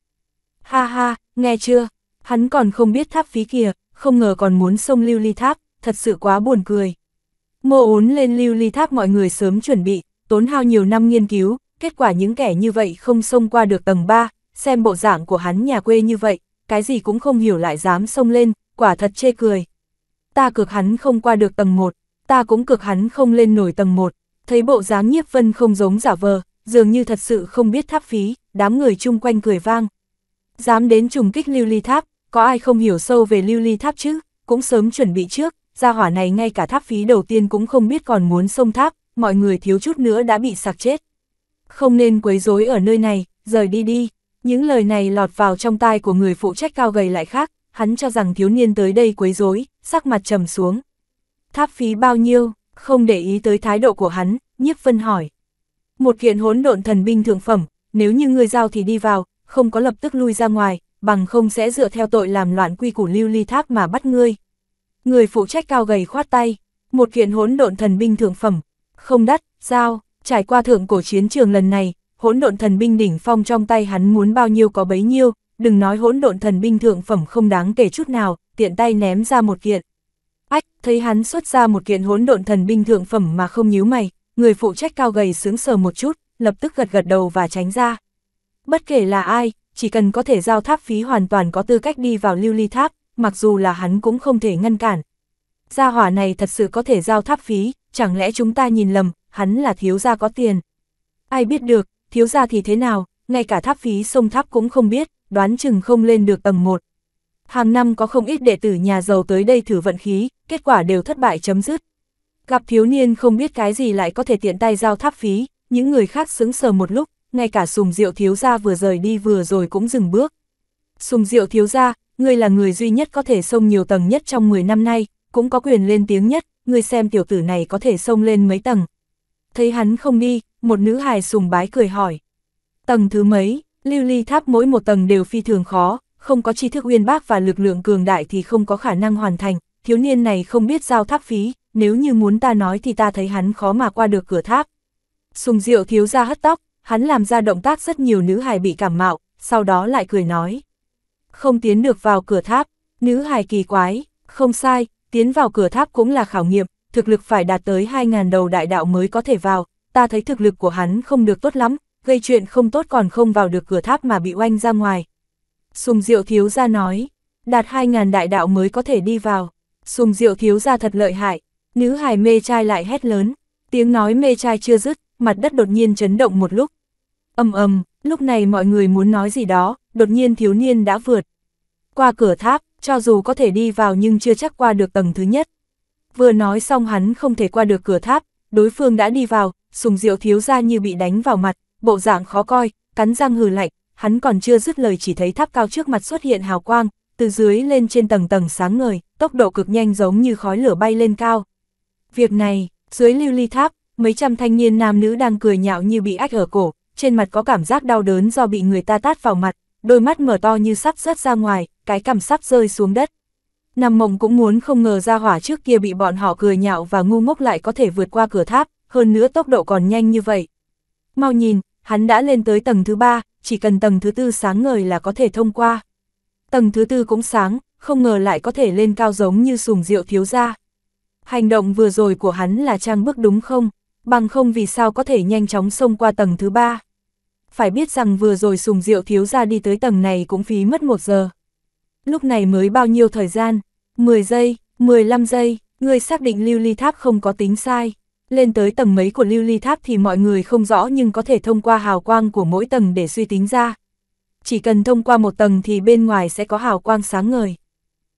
Ha ha, nghe chưa, hắn còn không biết tháp phí kìa, không ngờ còn muốn xông lưu ly tháp, thật sự quá buồn cười. Mô ốn lên lưu ly tháp mọi người sớm chuẩn bị, tốn hao nhiều năm nghiên cứu, kết quả những kẻ như vậy không xông qua được tầng 3, xem bộ dạng của hắn nhà quê như vậy, cái gì cũng không hiểu lại dám xông lên, quả thật chê cười. Ta cực hắn không qua được tầng 1, ta cũng cực hắn không lên nổi tầng 1, thấy bộ dáng nhiếp vân không giống giả vờ, dường như thật sự không biết tháp phí, đám người chung quanh cười vang. Dám đến trùng kích lưu ly tháp, có ai không hiểu sâu về lưu ly tháp chứ, cũng sớm chuẩn bị trước, gia hỏa này ngay cả tháp phí đầu tiên cũng không biết còn muốn xông tháp, mọi người thiếu chút nữa đã bị sạc chết. Không nên quấy rối ở nơi này, rời đi đi. Những lời này lọt vào trong tai của người phụ trách cao gầy lại khác, hắn cho rằng thiếu niên tới đây quấy rối, sắc mặt trầm xuống. Tháp phí bao nhiêu, không để ý tới thái độ của hắn, nhiếp vân hỏi. Một kiện hỗn độn thần binh thượng phẩm, nếu như người giao thì đi vào, không có lập tức lui ra ngoài, bằng không sẽ dựa theo tội làm loạn quy củ lưu ly tháp mà bắt ngươi. Người phụ trách cao gầy khoát tay, một kiện hỗn độn thần binh thượng phẩm, không đắt, giao, trải qua thượng cổ chiến trường lần này, hỗn độn thần binh đỉnh phong trong tay hắn muốn bao nhiêu có bấy nhiêu, đừng nói hỗn độn thần binh thượng phẩm không đáng kể chút nào, tiện tay ném ra một kiện. Ách, thấy hắn xuất ra một kiện hỗn độn thần binh thượng phẩm mà không nhíu mày, người phụ trách cao gầy sướng sờ một chút, lập tức gật gật đầu và tránh ra. Bất kể là ai, chỉ cần có thể giao tháp phí hoàn toàn có tư cách đi vào lưu ly tháp, mặc dù là hắn cũng không thể ngăn cản. Gia hỏa này thật sự có thể giao tháp phí, chẳng lẽ chúng ta nhìn lầm, hắn là thiếu gia có tiền. Ai biết được, thiếu gia thì thế nào, ngay cả tháp phí sông tháp cũng không biết, đoán chừng không lên được tầng 1. Hàng năm có không ít đệ tử nhà giàu tới đây thử vận khí, kết quả đều thất bại chấm dứt. Gặp thiếu niên không biết cái gì lại có thể tiện tay giao tháp phí, những người khác sững sờ một lúc, ngay cả sùng diệu thiếu gia vừa rời đi vừa rồi cũng dừng bước. Sùng diệu thiếu gia, ngươi là người duy nhất có thể xông nhiều tầng nhất trong 10 năm nay, cũng có quyền lên tiếng nhất, Ngươi xem tiểu tử này có thể xông lên mấy tầng. Thấy hắn không đi, một nữ hài sùng bái cười hỏi. Tầng thứ mấy, lưu ly tháp mỗi một tầng đều phi thường khó, không có tri thức uyên bác và lực lượng cường đại thì không có khả năng hoàn thành, thiếu niên này không biết giao tháp phí, nếu như muốn ta nói thì ta thấy hắn khó mà qua được cửa tháp. Sùng diệu thiếu ra hất tóc, hắn làm ra động tác rất nhiều nữ hài bị cảm mạo, sau đó lại cười nói. Không tiến được vào cửa tháp, nữ hài kỳ quái, không sai, tiến vào cửa tháp cũng là khảo nghiệm, thực lực phải đạt tới 2.000 đầu đại đạo mới có thể vào, ta thấy thực lực của hắn không được tốt lắm, gây chuyện không tốt còn không vào được cửa tháp mà bị oanh ra ngoài. Sùng Diệu Thiếu Gia nói, đạt 2.000 đại đạo mới có thể đi vào. Sùng Diệu Thiếu Gia thật lợi hại, nữ hài mê trai lại hét lớn, tiếng nói mê trai chưa dứt, mặt đất đột nhiên chấn động một lúc. ầm ầm, lúc này mọi người muốn nói gì đó, đột nhiên thiếu niên đã vượt. Qua cửa tháp, cho dù có thể đi vào nhưng chưa chắc qua được tầng thứ nhất. Vừa nói xong hắn không thể qua được cửa tháp, đối phương đã đi vào, sùng diệu thiếu ra như bị đánh vào mặt, bộ dạng khó coi, cắn răng hừ lạnh, hắn còn chưa dứt lời chỉ thấy tháp cao trước mặt xuất hiện hào quang, từ dưới lên trên tầng tầng sáng ngời, tốc độ cực nhanh giống như khói lửa bay lên cao. Việc này, dưới lưu ly tháp, mấy trăm thanh niên nam nữ đang cười nhạo như bị ách ở cổ, trên mặt có cảm giác đau đớn do bị người ta tát vào mặt, đôi mắt mở to như sắp rớt ra ngoài, cái cằm sắp rơi xuống đất. Nằm mộng cũng muốn không ngờ ra hỏa trước kia bị bọn họ cười nhạo và ngu ngốc lại có thể vượt qua cửa tháp, hơn nữa tốc độ còn nhanh như vậy. Mau nhìn, hắn đã lên tới tầng thứ ba, chỉ cần tầng thứ tư sáng ngời là có thể thông qua. Tầng thứ tư cũng sáng, không ngờ lại có thể lên cao giống như sùng rượu thiếu gia. Hành động vừa rồi của hắn là trang bước đúng không? Bằng không vì sao có thể nhanh chóng xông qua tầng thứ ba. Phải biết rằng vừa rồi sùng rượu thiếu gia đi tới tầng này cũng phí mất một giờ. Lúc này mới bao nhiêu thời gian? 10 giây, 15 giây, người xác định lưu ly tháp không có tính sai. Lên tới tầng mấy của lưu ly tháp thì mọi người không rõ nhưng có thể thông qua hào quang của mỗi tầng để suy tính ra. Chỉ cần thông qua một tầng thì bên ngoài sẽ có hào quang sáng ngời.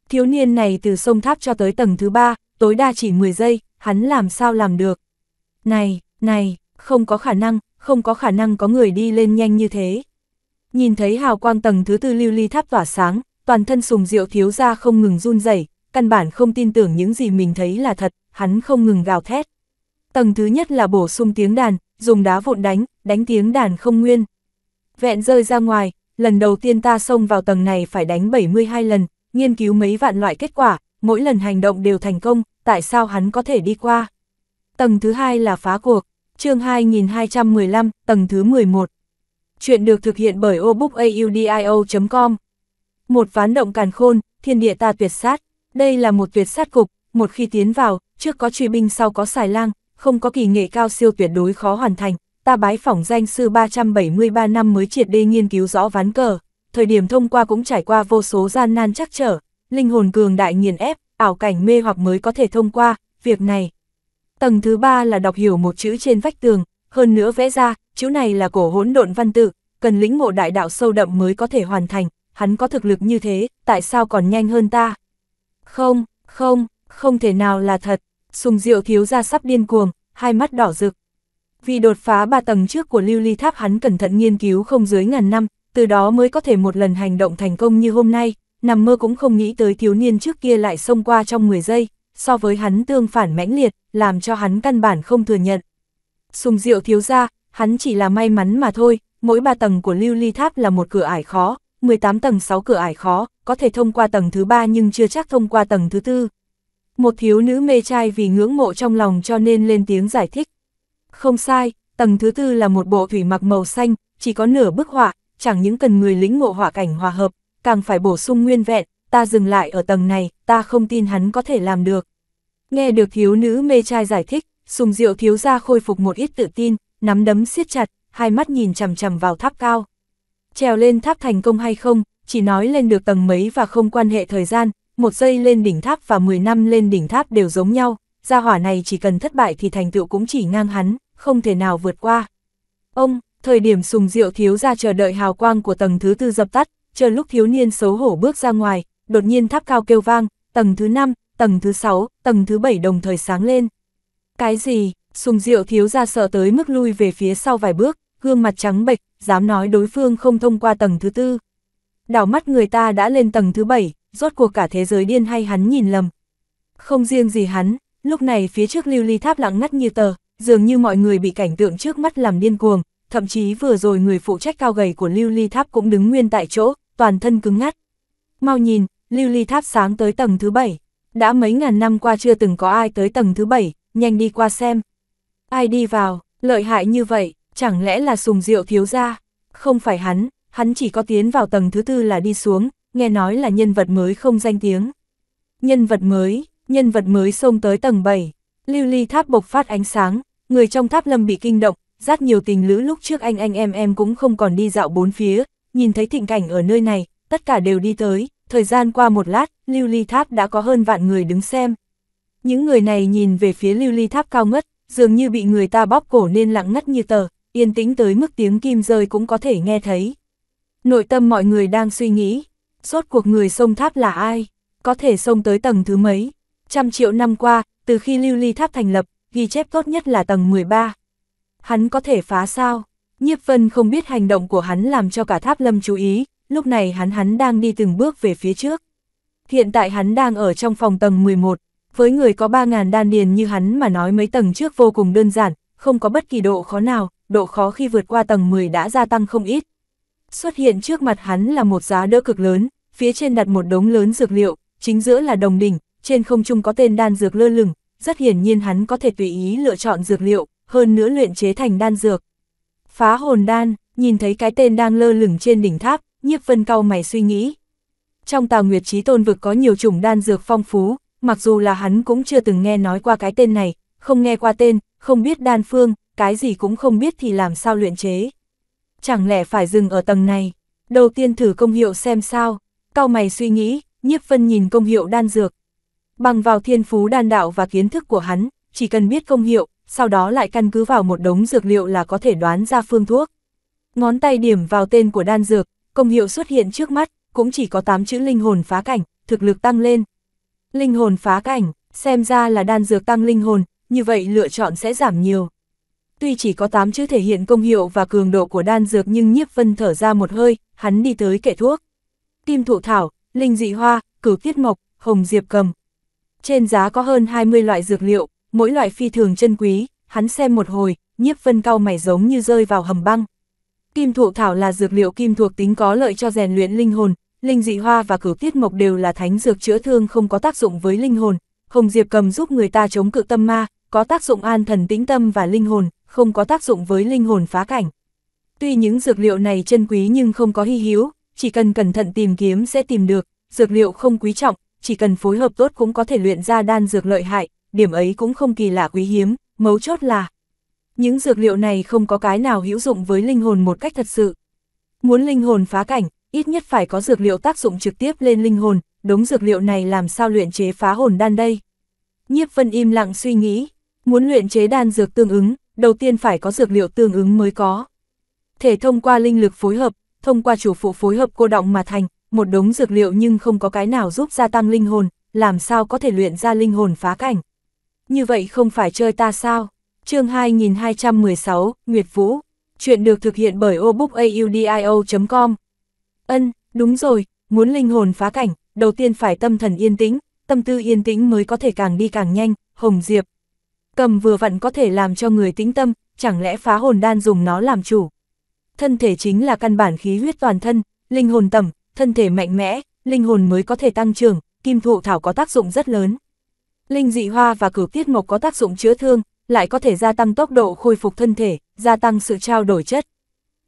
Thiếu niên này từ sông tháp cho tới tầng thứ ba, tối đa chỉ 10 giây, hắn làm sao làm được. Này, này, không có khả năng, không có khả năng có người đi lên nhanh như thế. Nhìn thấy hào quang tầng thứ tư lưu ly tháp tỏa sáng, toàn thân sùng diệu thiếu ra không ngừng run rẩy căn bản không tin tưởng những gì mình thấy là thật, hắn không ngừng gào thét. Tầng thứ nhất là bổ sung tiếng đàn, dùng đá vụn đánh, đánh tiếng đàn không nguyên. Vẹn rơi ra ngoài, lần đầu tiên ta xông vào tầng này phải đánh 72 lần, nghiên cứu mấy vạn loại kết quả, mỗi lần hành động đều thành công, tại sao hắn có thể đi qua. Tầng thứ hai là phá cuộc, chương 2215, tầng thứ 11. Chuyện được thực hiện bởi obookaudio.com Một ván động càn khôn, thiên địa ta tuyệt sát. Đây là một tuyệt sát cục, một khi tiến vào, trước có truy binh sau có xài lang, không có kỳ nghệ cao siêu tuyệt đối khó hoàn thành. Ta bái phỏng danh sư 373 năm mới triệt đê nghiên cứu rõ ván cờ, thời điểm thông qua cũng trải qua vô số gian nan chắc trở, linh hồn cường đại nghiền ép, ảo cảnh mê hoặc mới có thể thông qua, việc này. Tầng thứ ba là đọc hiểu một chữ trên vách tường, hơn nữa vẽ ra, chữ này là cổ hỗn độn văn tự, cần lĩnh ngộ đại đạo sâu đậm mới có thể hoàn thành, hắn có thực lực như thế, tại sao còn nhanh hơn ta? Không, không, không thể nào là thật, sùng diệu thiếu ra sắp điên cuồng, hai mắt đỏ rực. Vì đột phá ba tầng trước của lưu ly tháp hắn cẩn thận nghiên cứu không dưới ngàn năm, từ đó mới có thể một lần hành động thành công như hôm nay, nằm mơ cũng không nghĩ tới thiếu niên trước kia lại xông qua trong 10 giây, so với hắn tương phản mãnh liệt, làm cho hắn căn bản không thừa nhận. Sùng diệu thiếu ra, hắn chỉ là may mắn mà thôi, mỗi ba tầng của lưu ly tháp là một cửa ải khó, 18 tầng 6 cửa ải khó, có thể thông qua tầng thứ ba nhưng chưa chắc thông qua tầng thứ tư. Một thiếu nữ mê trai vì ngưỡng mộ trong lòng cho nên lên tiếng giải thích. Không sai, tầng thứ tư là một bộ thủy mặc màu xanh, chỉ có nửa bức họa, chẳng những cần người lính ngộ họa cảnh hòa hợp, càng phải bổ sung nguyên vẹn, ta dừng lại ở tầng này, ta không tin hắn có thể làm được. Nghe được thiếu nữ mê trai giải thích, sùng diệu thiếu ra khôi phục một ít tự tin, nắm đấm siết chặt, hai mắt nhìn chằm chằm vào tháp cao. Trèo lên tháp thành công hay không, chỉ nói lên được tầng mấy và không quan hệ thời gian, một giây lên đỉnh tháp và 10 năm lên đỉnh tháp đều giống nhau, gia hỏa này chỉ cần thất bại thì thành tựu cũng chỉ ngang hắn, không thể nào vượt qua. Ông, thời điểm sùng diệu thiếu ra chờ đợi hào quang của tầng thứ tư dập tắt, chờ lúc thiếu niên xấu hổ bước ra ngoài, đột nhiên tháp cao kêu vang, tầng thứ 5, tầng thứ 6, tầng thứ 7 đồng thời sáng lên. Cái gì, sùng diệu thiếu ra sợ tới mức lui về phía sau vài bước, gương mặt trắng bệch, dám nói đối phương không thông qua tầng thứ tư. Đảo mắt người ta đã lên tầng thứ 7, rốt cuộc cả thế giới điên hay hắn nhìn lầm. Không riêng gì hắn, lúc này phía trước lưu ly tháp lặng ngắt như tờ, dường như mọi người bị cảnh tượng trước mắt làm điên cuồng, thậm chí vừa rồi người phụ trách cao gầy của lưu ly tháp cũng đứng nguyên tại chỗ, toàn thân cứng ngắt. Mau nhìn, lưu ly tháp sáng tới tầng thứ bảy đã mấy ngàn năm qua chưa từng có ai tới tầng thứ bảy nhanh đi qua xem. Ai đi vào, lợi hại như vậy, chẳng lẽ là sùng diệu thiếu ra? Không phải hắn, hắn chỉ có tiến vào tầng thứ tư là đi xuống, nghe nói là nhân vật mới không danh tiếng. Nhân vật mới, nhân vật mới xông tới tầng 7, lưu ly tháp bộc phát ánh sáng, người trong tháp lâm bị kinh động, rát nhiều tình lữ lúc trước anh anh em em cũng không còn đi dạo bốn phía, nhìn thấy thịnh cảnh ở nơi này, tất cả đều đi tới, thời gian qua một lát, lưu ly tháp đã có hơn vạn người đứng xem. Những người này nhìn về phía lưu ly tháp cao ngất, dường như bị người ta bóp cổ nên lặng ngắt như tờ, yên tĩnh tới mức tiếng kim rơi cũng có thể nghe thấy. Nội tâm mọi người đang suy nghĩ, rốt cuộc người sông tháp là ai, có thể sông tới tầng thứ mấy. Trăm triệu năm qua, từ khi lưu ly tháp thành lập, ghi chép tốt nhất là tầng 13. Hắn có thể phá sao? Nhiếp vân không biết hành động của hắn làm cho cả tháp lâm chú ý, lúc này hắn hắn đang đi từng bước về phía trước. Hiện tại hắn đang ở trong phòng tầng 11, với người có 3.000 đan điền như hắn mà nói mấy tầng trước vô cùng đơn giản, không có bất kỳ độ khó nào, độ khó khi vượt qua tầng 10 đã gia tăng không ít. Xuất hiện trước mặt hắn là một giá đỡ cực lớn, phía trên đặt một đống lớn dược liệu, chính giữa là đồng đỉnh, trên không trung có tên đan dược lơ lửng, rất hiển nhiên hắn có thể tùy ý lựa chọn dược liệu, hơn nữa luyện chế thành đan dược. Phá hồn đan, nhìn thấy cái tên đang lơ lửng trên đỉnh tháp, nhiếp vân cau mày suy nghĩ. Trong tào nguyệt trí tôn vực có nhiều chủng đan dược phong phú, mặc dù là hắn cũng chưa từng nghe nói qua cái tên này, không nghe qua tên, không biết đan phương, cái gì cũng không biết thì làm sao luyện chế. Chẳng lẽ phải dừng ở tầng này, đầu tiên thử công hiệu xem sao, cao mày suy nghĩ, nhiếp vân nhìn công hiệu đan dược. Bằng vào thiên phú đan đạo và kiến thức của hắn, chỉ cần biết công hiệu, sau đó lại căn cứ vào một đống dược liệu là có thể đoán ra phương thuốc. Ngón tay điểm vào tên của đan dược, công hiệu xuất hiện trước mắt, cũng chỉ có 8 chữ linh hồn phá cảnh, thực lực tăng lên. Linh hồn phá cảnh, xem ra là đan dược tăng linh hồn, như vậy lựa chọn sẽ giảm nhiều. Tuy chỉ có 8 chữ thể hiện công hiệu và cường độ của đan dược nhưng nhiếp vân thở ra một hơi, hắn đi tới kệ thuốc. Kim thụ thảo, linh dị hoa, cửu tiết mộc, hồng diệp cầm. Trên giá có hơn 20 loại dược liệu, mỗi loại phi thường chân quý, hắn xem một hồi, nhiếp vân cao mày giống như rơi vào hầm băng. Kim thụ thảo là dược liệu kim thuộc tính có lợi cho rèn luyện linh hồn, linh dị hoa và cửu tiết mộc đều là thánh dược chữa thương không có tác dụng với linh hồn. Hồng Diệp cầm giúp người ta chống cự tâm ma, có tác dụng an thần tĩnh tâm và linh hồn, không có tác dụng với linh hồn phá cảnh. Tuy những dược liệu này chân quý nhưng không có hy hữu, chỉ cần cẩn thận tìm kiếm sẽ tìm được, dược liệu không quý trọng, chỉ cần phối hợp tốt cũng có thể luyện ra đan dược lợi hại, điểm ấy cũng không kỳ lạ quý hiếm, mấu chốt là những dược liệu này không có cái nào hữu dụng với linh hồn một cách thật sự. Muốn linh hồn phá cảnh, ít nhất phải có dược liệu tác dụng trực tiếp lên linh hồn, đống dược liệu này làm sao luyện chế phá hồn đan đây? Nhiếp vân im lặng suy nghĩ, muốn luyện chế đan dược tương ứng, đầu tiên phải có dược liệu tương ứng mới có. Thể thông qua linh lực phối hợp, thông qua chủ phụ phối hợp cô động mà thành, một đống dược liệu nhưng không có cái nào giúp gia tăng linh hồn, làm sao có thể luyện ra linh hồn phá cảnh. Như vậy không phải chơi ta sao? chương 2216, Nguyệt Vũ. Chuyện được thực hiện bởi obookaudio.com. Ân, đúng rồi, muốn linh hồn phá cảnh, đầu tiên phải tâm thần yên tĩnh, tâm tư yên tĩnh mới có thể càng đi càng nhanh, Hồng Diệp. Cầm vừa vặn có thể làm cho người tĩnh tâm, chẳng lẽ phá hồn đan dùng nó làm chủ. Thân thể chính là căn bản khí huyết toàn thân, linh hồn tầm, thân thể mạnh mẽ, linh hồn mới có thể tăng trưởng, kim thụ thảo có tác dụng rất lớn. Linh dị hoa và cửu tiết mộc có tác dụng chữa thương, lại có thể gia tăng tốc độ khôi phục thân thể, gia tăng sự trao đổi chất.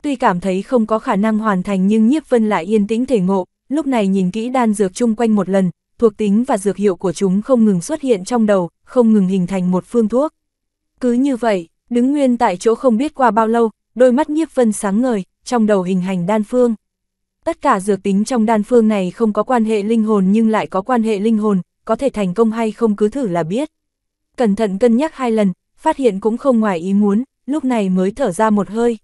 Tuy cảm thấy không có khả năng hoàn thành nhưng nhiếp vân lại yên tĩnh thể ngộ, lúc này nhìn kỹ đan dược chung quanh một lần, thuộc tính và dược hiệu của chúng không ngừng xuất hiện trong đầu, không ngừng hình thành một phương thuốc. Cứ như vậy, đứng nguyên tại chỗ không biết qua bao lâu, đôi mắt nhiếp vân sáng ngời, trong đầu hình hành đan phương. Tất cả dược tính trong đan phương này không có quan hệ linh hồn nhưng lại có quan hệ linh hồn, có thể thành công hay không cứ thử là biết. Cẩn thận cân nhắc hai lần, phát hiện cũng không ngoài ý muốn, lúc này mới thở ra một hơi.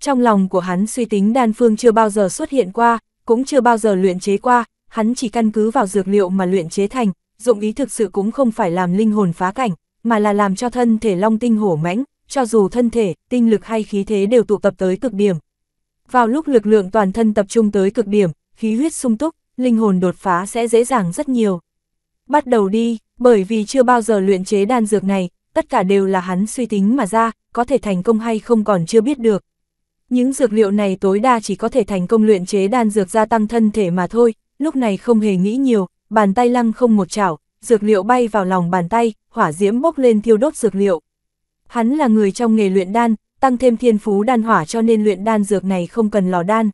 Trong lòng của hắn suy tính đan phương chưa bao giờ xuất hiện qua, cũng chưa bao giờ luyện chế qua, hắn chỉ căn cứ vào dược liệu mà luyện chế thành, dụng ý thực sự cũng không phải làm linh hồn phá cảnh, mà là làm cho thân thể long tinh hổ mãnh, cho dù thân thể, tinh lực hay khí thế đều tụ tập tới cực điểm. Vào lúc lực lượng toàn thân tập trung tới cực điểm, khí huyết sung túc, linh hồn đột phá sẽ dễ dàng rất nhiều. Bắt đầu đi, Bởi vì chưa bao giờ luyện chế đan dược này, tất cả đều là hắn suy tính mà ra, có thể thành công hay không còn chưa biết được. Những dược liệu này tối đa chỉ có thể thành công luyện chế đan dược gia tăng thân thể mà thôi, lúc này không hề nghĩ nhiều, bàn tay lăng không một chảo, dược liệu bay vào lòng bàn tay, hỏa diễm bốc lên thiêu đốt dược liệu. Hắn là người trong nghề luyện đan, tăng thêm thiên phú đan hỏa cho nên luyện đan dược này không cần lò đan.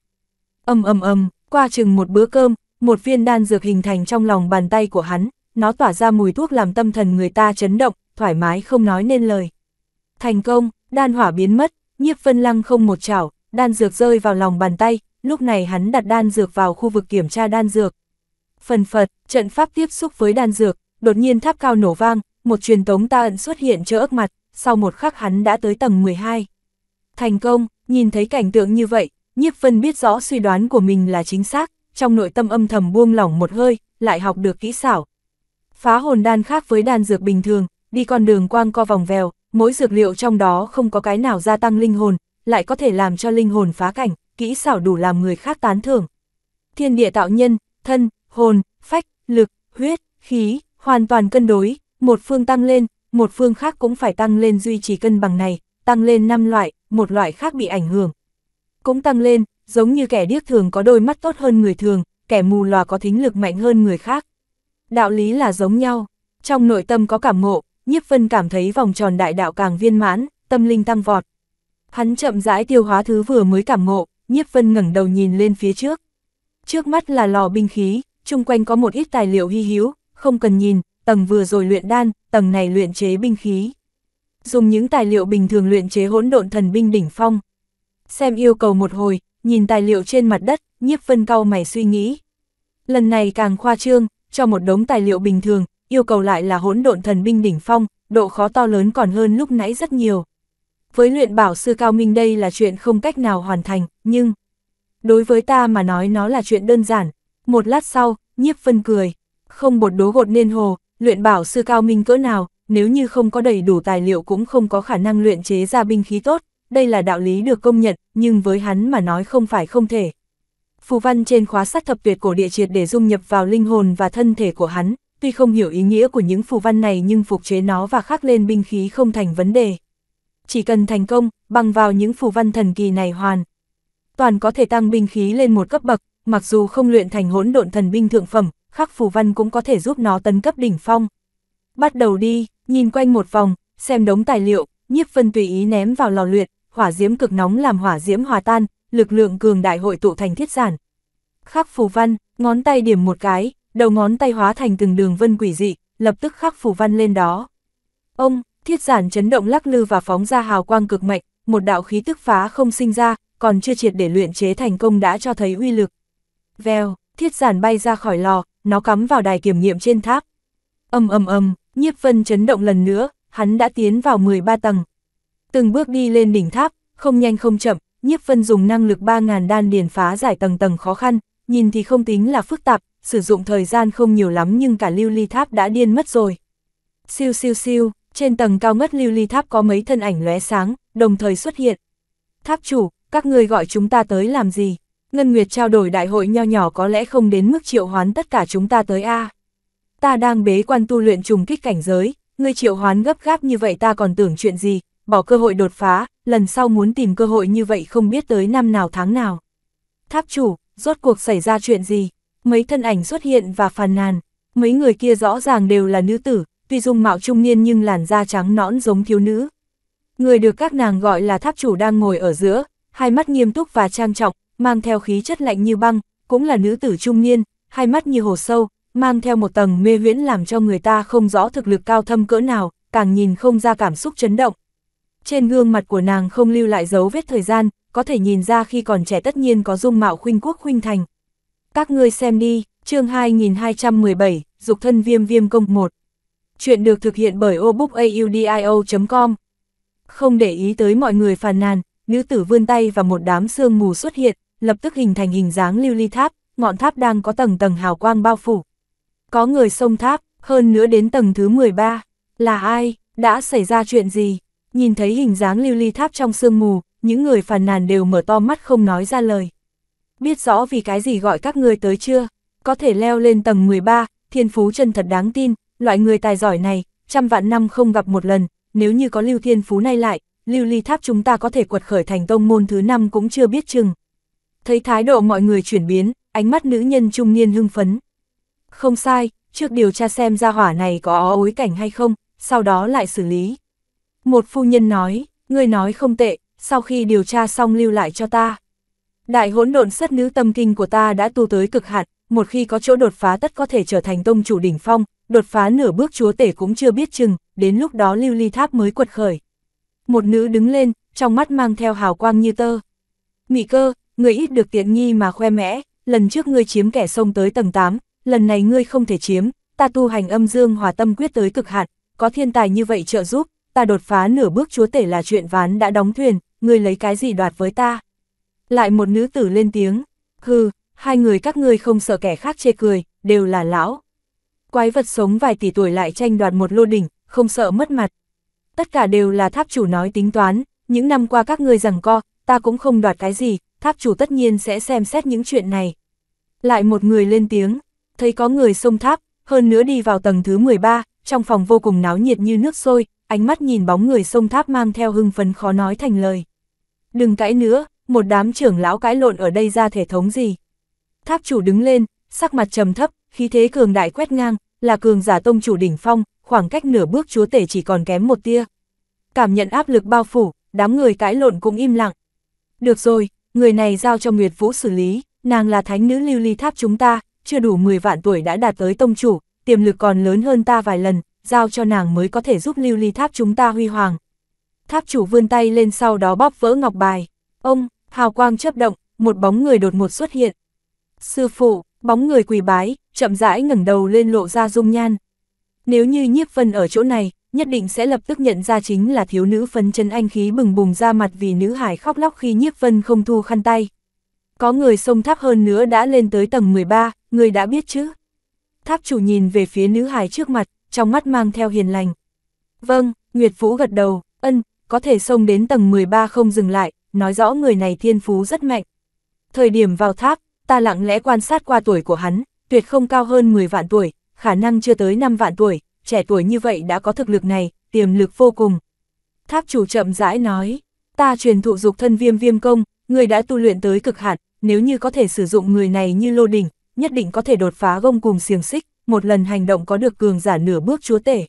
Âm ầm ầm, qua chừng một bữa cơm, một viên đan dược hình thành trong lòng bàn tay của hắn, nó tỏa ra mùi thuốc làm tâm thần người ta chấn động, thoải mái không nói nên lời. Thành công, đan hỏa biến mất, nhiếp vân lăng không một chảo, đan dược rơi vào lòng bàn tay, lúc này hắn đặt đan dược vào khu vực kiểm tra đan dược. Phần phật, trận pháp tiếp xúc với đan dược, đột nhiên tháp cao nổ vang, một truyền tống ta ẩn xuất hiện chớ ức mặt, sau một khắc hắn đã tới tầng 12. Thành công, nhìn thấy cảnh tượng như vậy, nhiếp vân biết rõ suy đoán của mình là chính xác, trong nội tâm âm thầm buông lỏng một hơi, lại học được kỹ xảo. Phá hồn đan khác với đan dược bình thường, đi con đường quang co vòng vèo, mỗi dược liệu trong đó không có cái nào gia tăng linh hồn, lại có thể làm cho linh hồn phá cảnh, kỹ xảo đủ làm người khác tán thưởng. Thiên địa tạo nhân, thân, hồn, phách, lực, huyết, khí, hoàn toàn cân đối, một phương tăng lên, một phương khác cũng phải tăng lên duy trì cân bằng này, tăng lên 5 loại, một loại khác bị ảnh hưởng. Cũng tăng lên, giống như kẻ điếc thường có đôi mắt tốt hơn người thường, kẻ mù lòa có thính lực mạnh hơn người khác. Đạo lý là giống nhau, trong nội tâm có cảm ngộ, nhiếp vân cảm thấy vòng tròn đại đạo càng viên mãn, tâm linh tăng vọt. Hắn chậm rãi tiêu hóa thứ vừa mới cảm ngộ, nhiếp vân ngẩng đầu nhìn lên phía trước. Trước mắt là lò binh khí, chung quanh có một ít tài liệu hy hữu, không cần nhìn, tầng vừa rồi luyện đan, tầng này luyện chế binh khí. Dùng những tài liệu bình thường luyện chế hỗn độn thần binh đỉnh phong. Xem yêu cầu một hồi, nhìn tài liệu trên mặt đất, nhiếp vân cau mày suy nghĩ. Lần này càng khoa trương, cho một đống tài liệu bình thường, yêu cầu lại là hỗn độn thần binh đỉnh phong, độ khó to lớn còn hơn lúc nãy rất nhiều. Với luyện bảo sư cao minh đây là chuyện không cách nào hoàn thành, nhưng đối với ta mà nói nó là chuyện đơn giản. Một lát sau, nhiếp phân cười, không bột đố gột nên hồ, luyện bảo sư cao minh cỡ nào, nếu như không có đầy đủ tài liệu cũng không có khả năng luyện chế ra binh khí tốt, đây là đạo lý được công nhận, nhưng với hắn mà nói không phải không thể. Phù văn trên khóa sắt thập tuyệt cổ địa triệt để dung nhập vào linh hồn và thân thể của hắn, tuy không hiểu ý nghĩa của những phù văn này nhưng phục chế nó và khắc lên binh khí không thành vấn đề. Chỉ cần thành công, bằng vào những phù văn thần kỳ này hoàn. Toàn có thể tăng binh khí lên một cấp bậc, mặc dù không luyện thành hỗn độn thần binh thượng phẩm, khắc phù văn cũng có thể giúp nó tấn cấp đỉnh phong. Bắt đầu đi, nhìn quanh một vòng, xem đống tài liệu, nhiếp phân tùy ý ném vào lò luyện, hỏa diễm cực nóng làm hỏa diễm hòa tan, lực lượng cường đại hội tụ thành thiết giản. Khắc phù văn, ngón tay điểm một cái, đầu ngón tay hóa thành từng đường vân quỷ dị, lập tức khắc phù văn lên đó. Ông, thiết giản chấn động lắc lư và phóng ra hào quang cực mạnh, một đạo khí tức phá không sinh ra, còn chưa triệt để luyện chế thành công đã cho thấy uy lực. Vèo, thiết giản bay ra khỏi lò, nó cắm vào đài kiểm nghiệm trên tháp. Âm âm âm, nhiếp vân chấn động lần nữa, hắn đã tiến vào 13 tầng. Từng bước đi lên đỉnh tháp, không nhanh không chậm, nhiếp vân dùng năng lực 3.000 đan điền phá giải tầng tầng khó khăn, nhìn thì không tính là phức tạp, sử dụng thời gian không nhiều lắm nhưng cả lưu ly tháp đã điên mất rồi. Siêu siêu siêu, trên tầng cao ngất lưu ly tháp có mấy thân ảnh lóe sáng, đồng thời xuất hiện. Tháp chủ, các người gọi chúng ta tới làm gì? Ngân Nguyệt trao đổi đại hội nho nhỏ có lẽ không đến mức triệu hoán tất cả chúng ta tới A. Ta đang bế quan tu luyện trùng kích cảnh giới, ngươi triệu hoán gấp gáp như vậy ta còn tưởng chuyện gì, bỏ cơ hội đột phá, lần sau muốn tìm cơ hội như vậy không biết tới năm nào tháng nào. Tháp chủ, rốt cuộc xảy ra chuyện gì? Mấy thân ảnh xuất hiện và phàn nàn, mấy người kia rõ ràng đều là nữ tử, tuy dung mạo trung niên nhưng làn da trắng nõn giống thiếu nữ. Người được các nàng gọi là tháp chủ đang ngồi ở giữa, hai mắt nghiêm túc và trang trọng, mang theo khí chất lạnh như băng, cũng là nữ tử trung niên, hai mắt như hồ sâu, mang theo một tầng mê huyễn làm cho người ta không rõ thực lực cao thâm cỡ nào, càng nhìn không ra cảm xúc chấn động. Trên gương mặt của nàng không lưu lại dấu vết thời gian, có thể nhìn ra khi còn trẻ tất nhiên có dung mạo khuynh quốc khuynh thành. Các ngươi xem đi, chương 2217, Dục thân viêm viêm công 1. Chuyện được thực hiện bởi obookaudio.com. Không để ý tới mọi người phàn nàn, nữ tử vươn tay và một đám sương mù xuất hiện, lập tức hình thành hình dáng lưu ly tháp, ngọn tháp đang có tầng tầng hào quang bao phủ. Có người sông tháp, hơn nữa đến tầng thứ 13. Là ai? Đã xảy ra chuyện gì? Nhìn thấy hình dáng lưu ly tháp trong sương mù, những người phàn nàn đều mở to mắt không nói ra lời. Biết rõ vì cái gì gọi các người tới chưa? Có thể leo lên tầng 13, thiên phú chân thật đáng tin, loại người tài giỏi này, trăm vạn năm không gặp một lần, nếu như có lưu thiên phú nay lại, lưu ly tháp chúng ta có thể quật khởi thành tông môn thứ năm cũng chưa biết chừng. Thấy thái độ mọi người chuyển biến, ánh mắt nữ nhân trung niên hưng phấn. Không sai, trước điều tra xem ra hỏa này có ó ối cảnh hay không, sau đó lại xử lý. Một phu nhân nói, người nói không tệ, sau khi điều tra xong lưu lại cho ta. Đại hỗn độn sất nữ tâm kinh của ta đã tu tới cực hạn, một khi có chỗ đột phá tất có thể trở thành tông chủ đỉnh phong, đột phá nửa bước chúa tể cũng chưa biết chừng, đến lúc đó lưu ly tháp mới quật khởi. Một nữ đứng lên, trong mắt mang theo hào quang như tơ. Mị cơ, người ít được tiện nghi mà khoe mẽ, lần trước ngươi chiếm kẻ sông tới tầng 8, lần này ngươi không thể chiếm, ta tu hành âm dương hòa tâm quyết tới cực hạn, có thiên tài như vậy trợ giúp, ta đột phá nửa bước chúa tể là chuyện ván đã đóng thuyền, ngươi lấy cái gì đoạt với ta. Lại một nữ tử lên tiếng, hừ, hai người các ngươi không sợ kẻ khác chê cười, đều là lão. Quái vật sống vài tỷ tuổi lại tranh đoạt một lô đỉnh, không sợ mất mặt. Tất cả đều là tháp chủ nói tính toán, những năm qua các ngươi rằng co, ta cũng không đoạt cái gì, tháp chủ tất nhiên sẽ xem xét những chuyện này. Lại một người lên tiếng, thấy có người xông tháp, hơn nữa đi vào tầng thứ 13, trong phòng vô cùng náo nhiệt như nước sôi, ánh mắt nhìn bóng người xông tháp mang theo hưng phấn khó nói thành lời. Đừng cãi nữa, một đám trưởng lão cãi lộn ở đây ra thể thống gì. Tháp chủ đứng lên, sắc mặt trầm thấp, khí thế cường đại quét ngang, là cường giả tông chủ đỉnh phong, khoảng cách nửa bước chúa tể chỉ còn kém một tia. Cảm nhận áp lực bao phủ, đám người cãi lộn cũng im lặng. Được rồi, người này giao cho Nguyệt Vũ xử lý, nàng là thánh nữ lưu ly tháp chúng ta, chưa đủ 10 vạn tuổi đã đạt tới tông chủ, tiềm lực còn lớn hơn ta vài lần, giao cho nàng mới có thể giúp lưu ly tháp chúng ta huy hoàng. Tháp chủ vươn tay lên sau đó bóp vỡ ngọc bài. Ông, hào quang chấp động, một bóng người đột ngột xuất hiện. Sư phụ, bóng người quỳ bái, chậm rãi ngẩng đầu lên lộ ra dung nhan. Nếu như nhiếp vân ở chỗ này, nhất định sẽ lập tức nhận ra chính là thiếu nữ phấn chân anh khí bừng bùng ra mặt vì nữ hải khóc lóc khi nhiếp vân không thu khăn tay. Có người sông tháp hơn nữa đã lên tới tầng 13, người đã biết chứ? Tháp chủ nhìn về phía nữ hải trước mặt, trong mắt mang theo hiền lành. Vâng, Nguyệt Vũ gật đầu, ân, có thể xông đến tầng 13 không dừng lại, nói rõ người này thiên phú rất mạnh. Thời điểm vào tháp, ta lặng lẽ quan sát qua tuổi của hắn, tuyệt không cao hơn 10 vạn tuổi, khả năng chưa tới 5 vạn tuổi, trẻ tuổi như vậy đã có thực lực này, tiềm lực vô cùng. Tháp chủ chậm rãi nói, ta truyền thụ dục thân viêm viêm công, người đã tu luyện tới cực hạn, nếu như có thể sử dụng người này như lô đỉnh, nhất định có thể đột phá gông cùng xiềng xích, một lần hành động có được cường giả nửa bước chúa tể.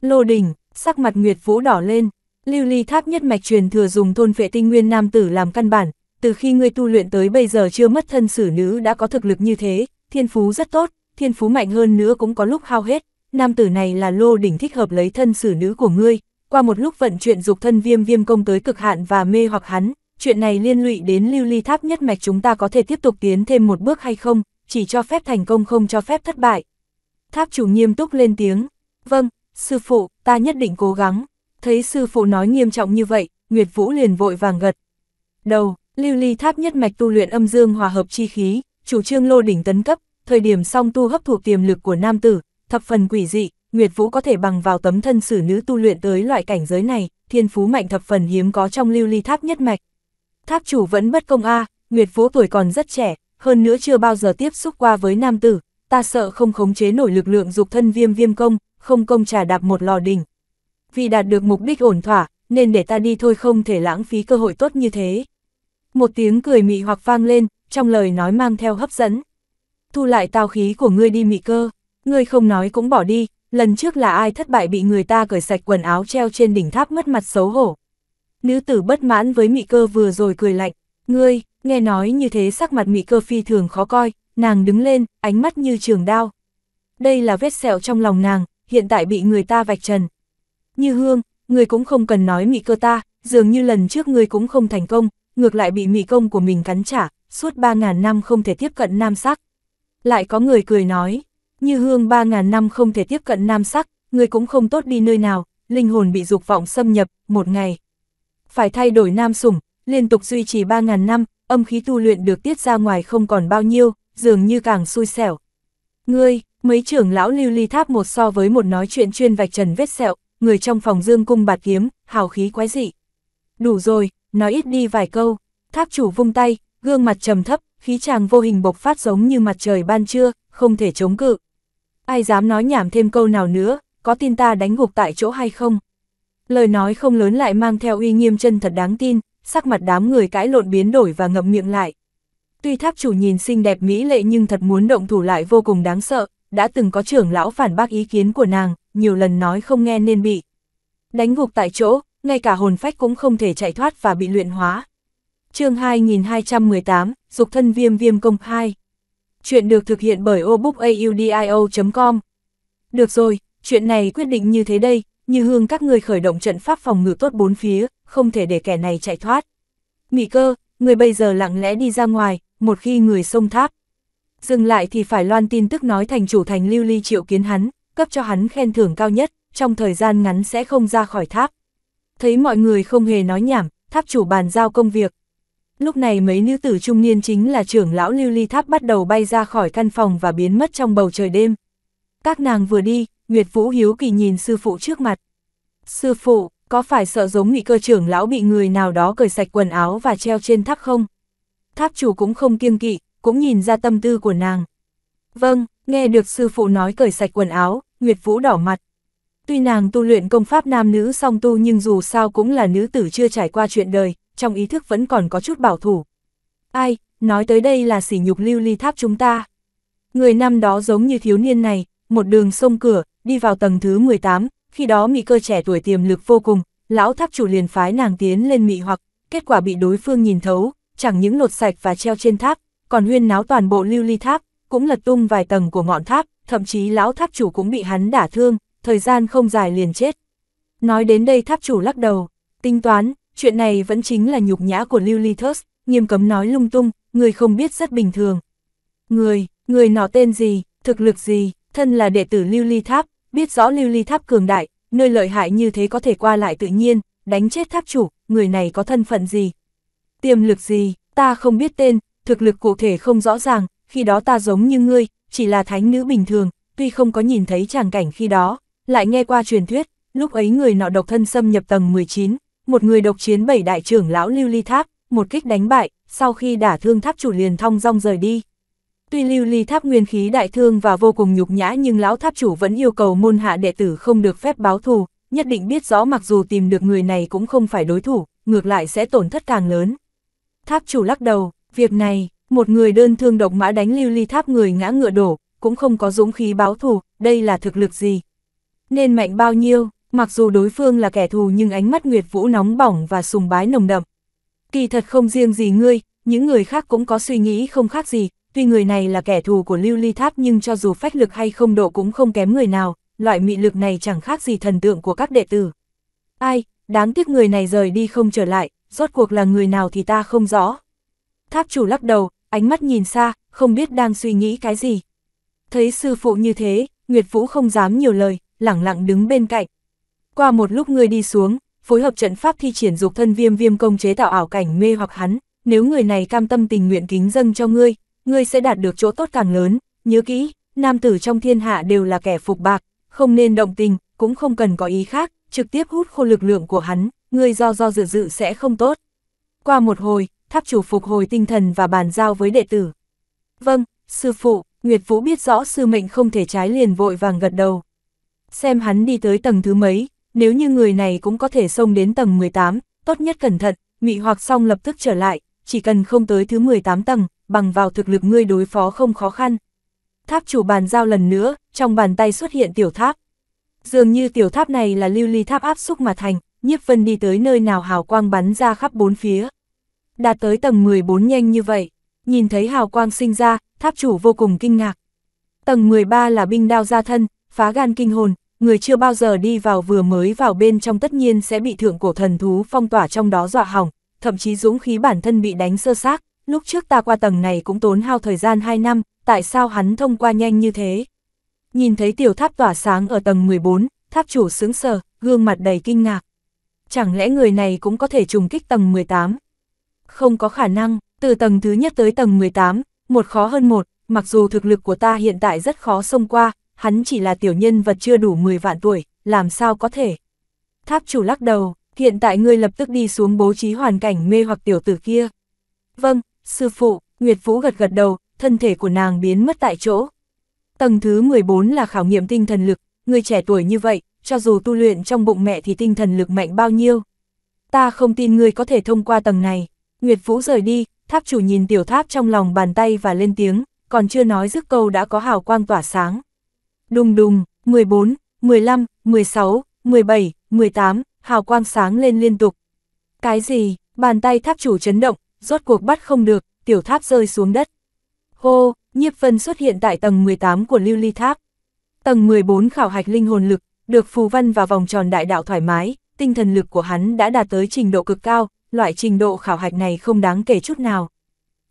Lô đỉnh, sắc mặt Nguyệt Vũ đỏ lên, lưu ly tháp nhất mạch truyền thừa dùng thôn vệ tinh nguyên nam tử làm căn bản, từ khi ngươi tu luyện tới bây giờ chưa mất thân xử nữ đã có thực lực như thế, thiên phú rất tốt, thiên phú mạnh hơn nữa cũng có lúc hao hết, nam tử này là lô đỉnh thích hợp lấy thân xử nữ của ngươi, qua một lúc vận chuyện dục thân viêm viêm công tới cực hạn và mê hoặc hắn, chuyện này liên lụy đến lưu ly tháp nhất mạch chúng ta có thể tiếp tục tiến thêm một bước hay không, chỉ cho phép thành công không cho phép thất bại. Tháp chủ nghiêm túc lên tiếng, vâng, sư phụ, ta nhất định cố gắng, thấy sư phụ nói nghiêm trọng như vậy, Nguyệt Vũ liền vội vàng gật. Đầu, lưu ly tháp nhất mạch tu luyện âm dương hòa hợp chi khí, chủ trương lô đỉnh tấn cấp, thời điểm song tu hấp thụ tiềm lực của nam tử, thập phần quỷ dị, Nguyệt Vũ có thể bằng vào tấm thân xử nữ tu luyện tới loại cảnh giới này, thiên phú mạnh thập phần hiếm có trong lưu ly tháp nhất mạch. Tháp chủ vẫn bất công a, Nguyệt Vũ tuổi còn rất trẻ, hơn nữa chưa bao giờ tiếp xúc qua với nam tử, ta sợ không khống chế nổi lực lượng dục thân viêm viêm công, không công trả đạp một lò đỉnh. Vì đạt được mục đích ổn thỏa, nên để ta đi thôi không thể lãng phí cơ hội tốt như thế. Một tiếng cười mị hoặc vang lên, trong lời nói mang theo hấp dẫn. Thu lại tao khí của ngươi đi mị cơ, ngươi không nói cũng bỏ đi, lần trước là ai thất bại bị người ta cởi sạch quần áo treo trên đỉnh tháp mất mặt xấu hổ. Nữ tử bất mãn với mị cơ vừa rồi cười lạnh, ngươi, nghe nói như thế sắc mặt mị cơ phi thường khó coi, nàng đứng lên, ánh mắt như trường đao. Đây là vết sẹo trong lòng nàng, hiện tại bị người ta vạch trần. Như hương, ngươi cũng không cần nói mị cơ ta, dường như lần trước ngươi cũng không thành công, ngược lại bị mị công của mình cắn trả, suốt 3.000 năm không thể tiếp cận nam sắc. Lại có người cười nói, như hương 3.000 năm không thể tiếp cận nam sắc, người cũng không tốt đi nơi nào, linh hồn bị dục vọng xâm nhập, một ngày. Phải thay đổi nam sủng, liên tục duy trì 3.000 năm, âm khí tu luyện được tiết ra ngoài không còn bao nhiêu, dường như càng xui xẻo. Ngươi, mấy trưởng lão lưu ly tháp một so với một nói chuyện chuyên vạch trần vết sẹo, người trong phòng dương cung bạt kiếm, hào khí quái dị. Đủ rồi, nói ít đi vài câu, tháp chủ vung tay, gương mặt trầm thấp, khí chàng vô hình bộc phát giống như mặt trời ban trưa, không thể chống cự. Ai dám nói nhảm thêm câu nào nữa, có tin ta đánh gục tại chỗ hay không? Lời nói không lớn lại mang theo uy nghiêm chân thật đáng tin, sắc mặt đám người cãi lộn biến đổi và ngậm miệng lại. Tuy tháp chủ nhìn xinh đẹp mỹ lệ nhưng thật muốn động thủ lại vô cùng đáng sợ, đã từng có trưởng lão phản bác ý kiến của nàng, nhiều lần nói không nghe nên bị. Đánh gục tại chỗ, ngay cả hồn phách cũng không thể chạy thoát và bị luyện hóa. chương 2218, Dục thân viêm viêm công 2 Chuyện được thực hiện bởi obookaudio.com Được rồi, chuyện này quyết định như thế đây, như hương các người khởi động trận pháp phòng ngự tốt bốn phía, không thể để kẻ này chạy thoát. Mị cơ, người bây giờ lặng lẽ đi ra ngoài, một khi người xông tháp. Dừng lại thì phải loan tin tức nói thành chủ thành lưu ly triệu kiến hắn, cấp cho hắn khen thưởng cao nhất, trong thời gian ngắn sẽ không ra khỏi tháp. Thấy mọi người không hề nói nhảm, tháp chủ bàn giao công việc. Lúc này mấy nữ tử trung niên chính là trưởng lão lưu ly tháp bắt đầu bay ra khỏi căn phòng và biến mất trong bầu trời đêm. Các nàng vừa đi, Nguyệt Vũ hiếu kỳ nhìn sư phụ trước mặt. Sư phụ, có phải sợ giống nghị cơ trưởng lão bị người nào đó cởi sạch quần áo và treo trên tháp không? Tháp chủ cũng không kiêng kỵ, cũng nhìn ra tâm tư của nàng. Vâng, nghe được sư phụ nói cởi sạch quần áo, Nguyệt Vũ đỏ mặt. Tuy nàng tu luyện công pháp nam nữ song tu nhưng dù sao cũng là nữ tử chưa trải qua chuyện đời, trong ý thức vẫn còn có chút bảo thủ. Ai, nói tới đây là sỉ nhục lưu ly tháp chúng ta. Người năm đó giống như thiếu niên này, một đường sông cửa, đi vào tầng thứ 18, khi đó mị cơ trẻ tuổi tiềm lực vô cùng, lão tháp chủ liền phái nàng tiến lên mị hoặc, kết quả bị đối phương nhìn thấu, chẳng những lột sạch và treo trên tháp, còn huyên náo toàn bộ lưu ly tháp, cũng lật tung vài tầng của ngọn tháp, thậm chí lão tháp chủ cũng bị hắn đả thương, thời gian không dài liền chết. Nói đến đây tháp chủ lắc đầu, tính toán, chuyện này vẫn chính là nhục nhã của lưu ly thớt, nghiêm cấm nói lung tung, người không biết rất bình thường. Người, người nọ tên gì, thực lực gì, thân là đệ tử lưu ly tháp, biết rõ lưu ly tháp cường đại, nơi lợi hại như thế có thể qua lại tự nhiên, đánh chết tháp chủ, người này có thân phận gì? Tiềm lực gì, ta không biết tên, thực lực cụ thể không rõ ràng, khi đó ta giống như ngươi, chỉ là thánh nữ bình thường, tuy không có nhìn thấy tràng cảnh khi đó, lại nghe qua truyền thuyết, lúc ấy người nọ độc thân xâm nhập tầng 19, một người độc chiến bảy đại trưởng lão lưu ly tháp, một kích đánh bại, sau khi đả thương tháp chủ liền thong dong rời đi. Tuy lưu ly tháp nguyên khí đại thương và vô cùng nhục nhã nhưng lão tháp chủ vẫn yêu cầu môn hạ đệ tử không được phép báo thù, nhất định biết rõ mặc dù tìm được người này cũng không phải đối thủ, ngược lại sẽ tổn thất càng lớn. Tháp chủ lắc đầu, việc này, một người đơn thương độc mã đánh lưu ly tháp người ngã ngựa đổ, cũng không có dũng khí báo thù, đây là thực lực gì? Nên mạnh bao nhiêu, mặc dù đối phương là kẻ thù nhưng ánh mắt Nguyệt Vũ nóng bỏng và sùng bái nồng đậm. Kỳ thật không riêng gì ngươi, những người khác cũng có suy nghĩ không khác gì, tuy người này là kẻ thù của lưu ly tháp nhưng cho dù phách lực hay không độ cũng không kém người nào, loại mị lực này chẳng khác gì thần tượng của các đệ tử. Ai, đáng tiếc người này rời đi không trở lại, rốt cuộc là người nào thì ta không rõ. Tháp chủ lắc đầu, ánh mắt nhìn xa, không biết đang suy nghĩ cái gì. Thấy sư phụ như thế, Nguyệt Vũ không dám nhiều lời, lẳng lặng đứng bên cạnh. Qua một lúc người đi xuống, phối hợp trận pháp thi triển dục thân viêm viêm công chế tạo ảo cảnh mê hoặc hắn, nếu người này cam tâm tình nguyện kính dâng cho ngươi, ngươi sẽ đạt được chỗ tốt càng lớn, nhớ kỹ, nam tử trong thiên hạ đều là kẻ phục bạc, không nên động tình, cũng không cần có ý khác, trực tiếp hút khô lực lượng của hắn, ngươi do do dự dự sẽ không tốt. Qua một hồi, tháp chủ phục hồi tinh thần và bàn giao với đệ tử. Vâng, sư phụ, Nguyệt Vũ biết rõ sư mệnh không thể trái liền vội vàng gật đầu. Xem hắn đi tới tầng thứ mấy, nếu như người này cũng có thể xông đến tầng 18, tốt nhất cẩn thận, mị hoặc xong lập tức trở lại, chỉ cần không tới thứ 18 tầng, bằng vào thực lực ngươi đối phó không khó khăn. Tháp chủ bàn giao lần nữa, trong bàn tay xuất hiện tiểu tháp. Dường như tiểu tháp này là lưu ly tháp áp xúc mà thành, nhiếp vân đi tới nơi nào hào quang bắn ra khắp bốn phía. Đạt tới tầng 14 nhanh như vậy, nhìn thấy hào quang sinh ra, tháp chủ vô cùng kinh ngạc. Tầng 13 là binh đao gia thân, phá gan kinh hồn, người chưa bao giờ đi vào vừa mới vào bên trong tất nhiên sẽ bị thượng cổ thần thú phong tỏa trong đó dọa hỏng, thậm chí dũng khí bản thân bị đánh sơ xác, lúc trước ta qua tầng này cũng tốn hao thời gian 2 năm, tại sao hắn thông qua nhanh như thế? Nhìn thấy tiểu tháp tỏa sáng ở tầng 14, tháp chủ sướng sờ, gương mặt đầy kinh ngạc. Chẳng lẽ người này cũng có thể trùng kích tầng 18? Không có khả năng, từ tầng thứ nhất tới tầng 18, một khó hơn một, mặc dù thực lực của ta hiện tại rất khó xông qua, hắn chỉ là tiểu nhân vật chưa đủ 10 vạn tuổi, làm sao có thể? Tháp chủ lắc đầu, hiện tại ngươi lập tức đi xuống bố trí hoàn cảnh mê hoặc tiểu tử kia. Vâng, sư phụ, Nguyệt Vũ gật gật đầu, thân thể của nàng biến mất tại chỗ. Tầng thứ 14 là khảo nghiệm tinh thần lực, người trẻ tuổi như vậy, cho dù tu luyện trong bụng mẹ thì tinh thần lực mạnh bao nhiêu. Ta không tin ngươi có thể thông qua tầng này. Nguyệt Vũ rời đi, tháp chủ nhìn tiểu tháp trong lòng bàn tay và lên tiếng, còn chưa nói dứt câu đã có hào quang tỏa sáng. Đùng đùng, 14, 15, 16, 17, 18, hào quang sáng lên liên tục. Cái gì, bàn tay tháp chủ chấn động, rốt cuộc bắt không được, tiểu tháp rơi xuống đất. Hô, nhiếp vân xuất hiện tại tầng 18 của lưu ly tháp. Tầng 14 khảo hạch linh hồn lực, được phù văn vào vòng tròn đại đạo thoải mái, tinh thần lực của hắn đã đạt tới trình độ cực cao, loại trình độ khảo hạch này không đáng kể chút nào.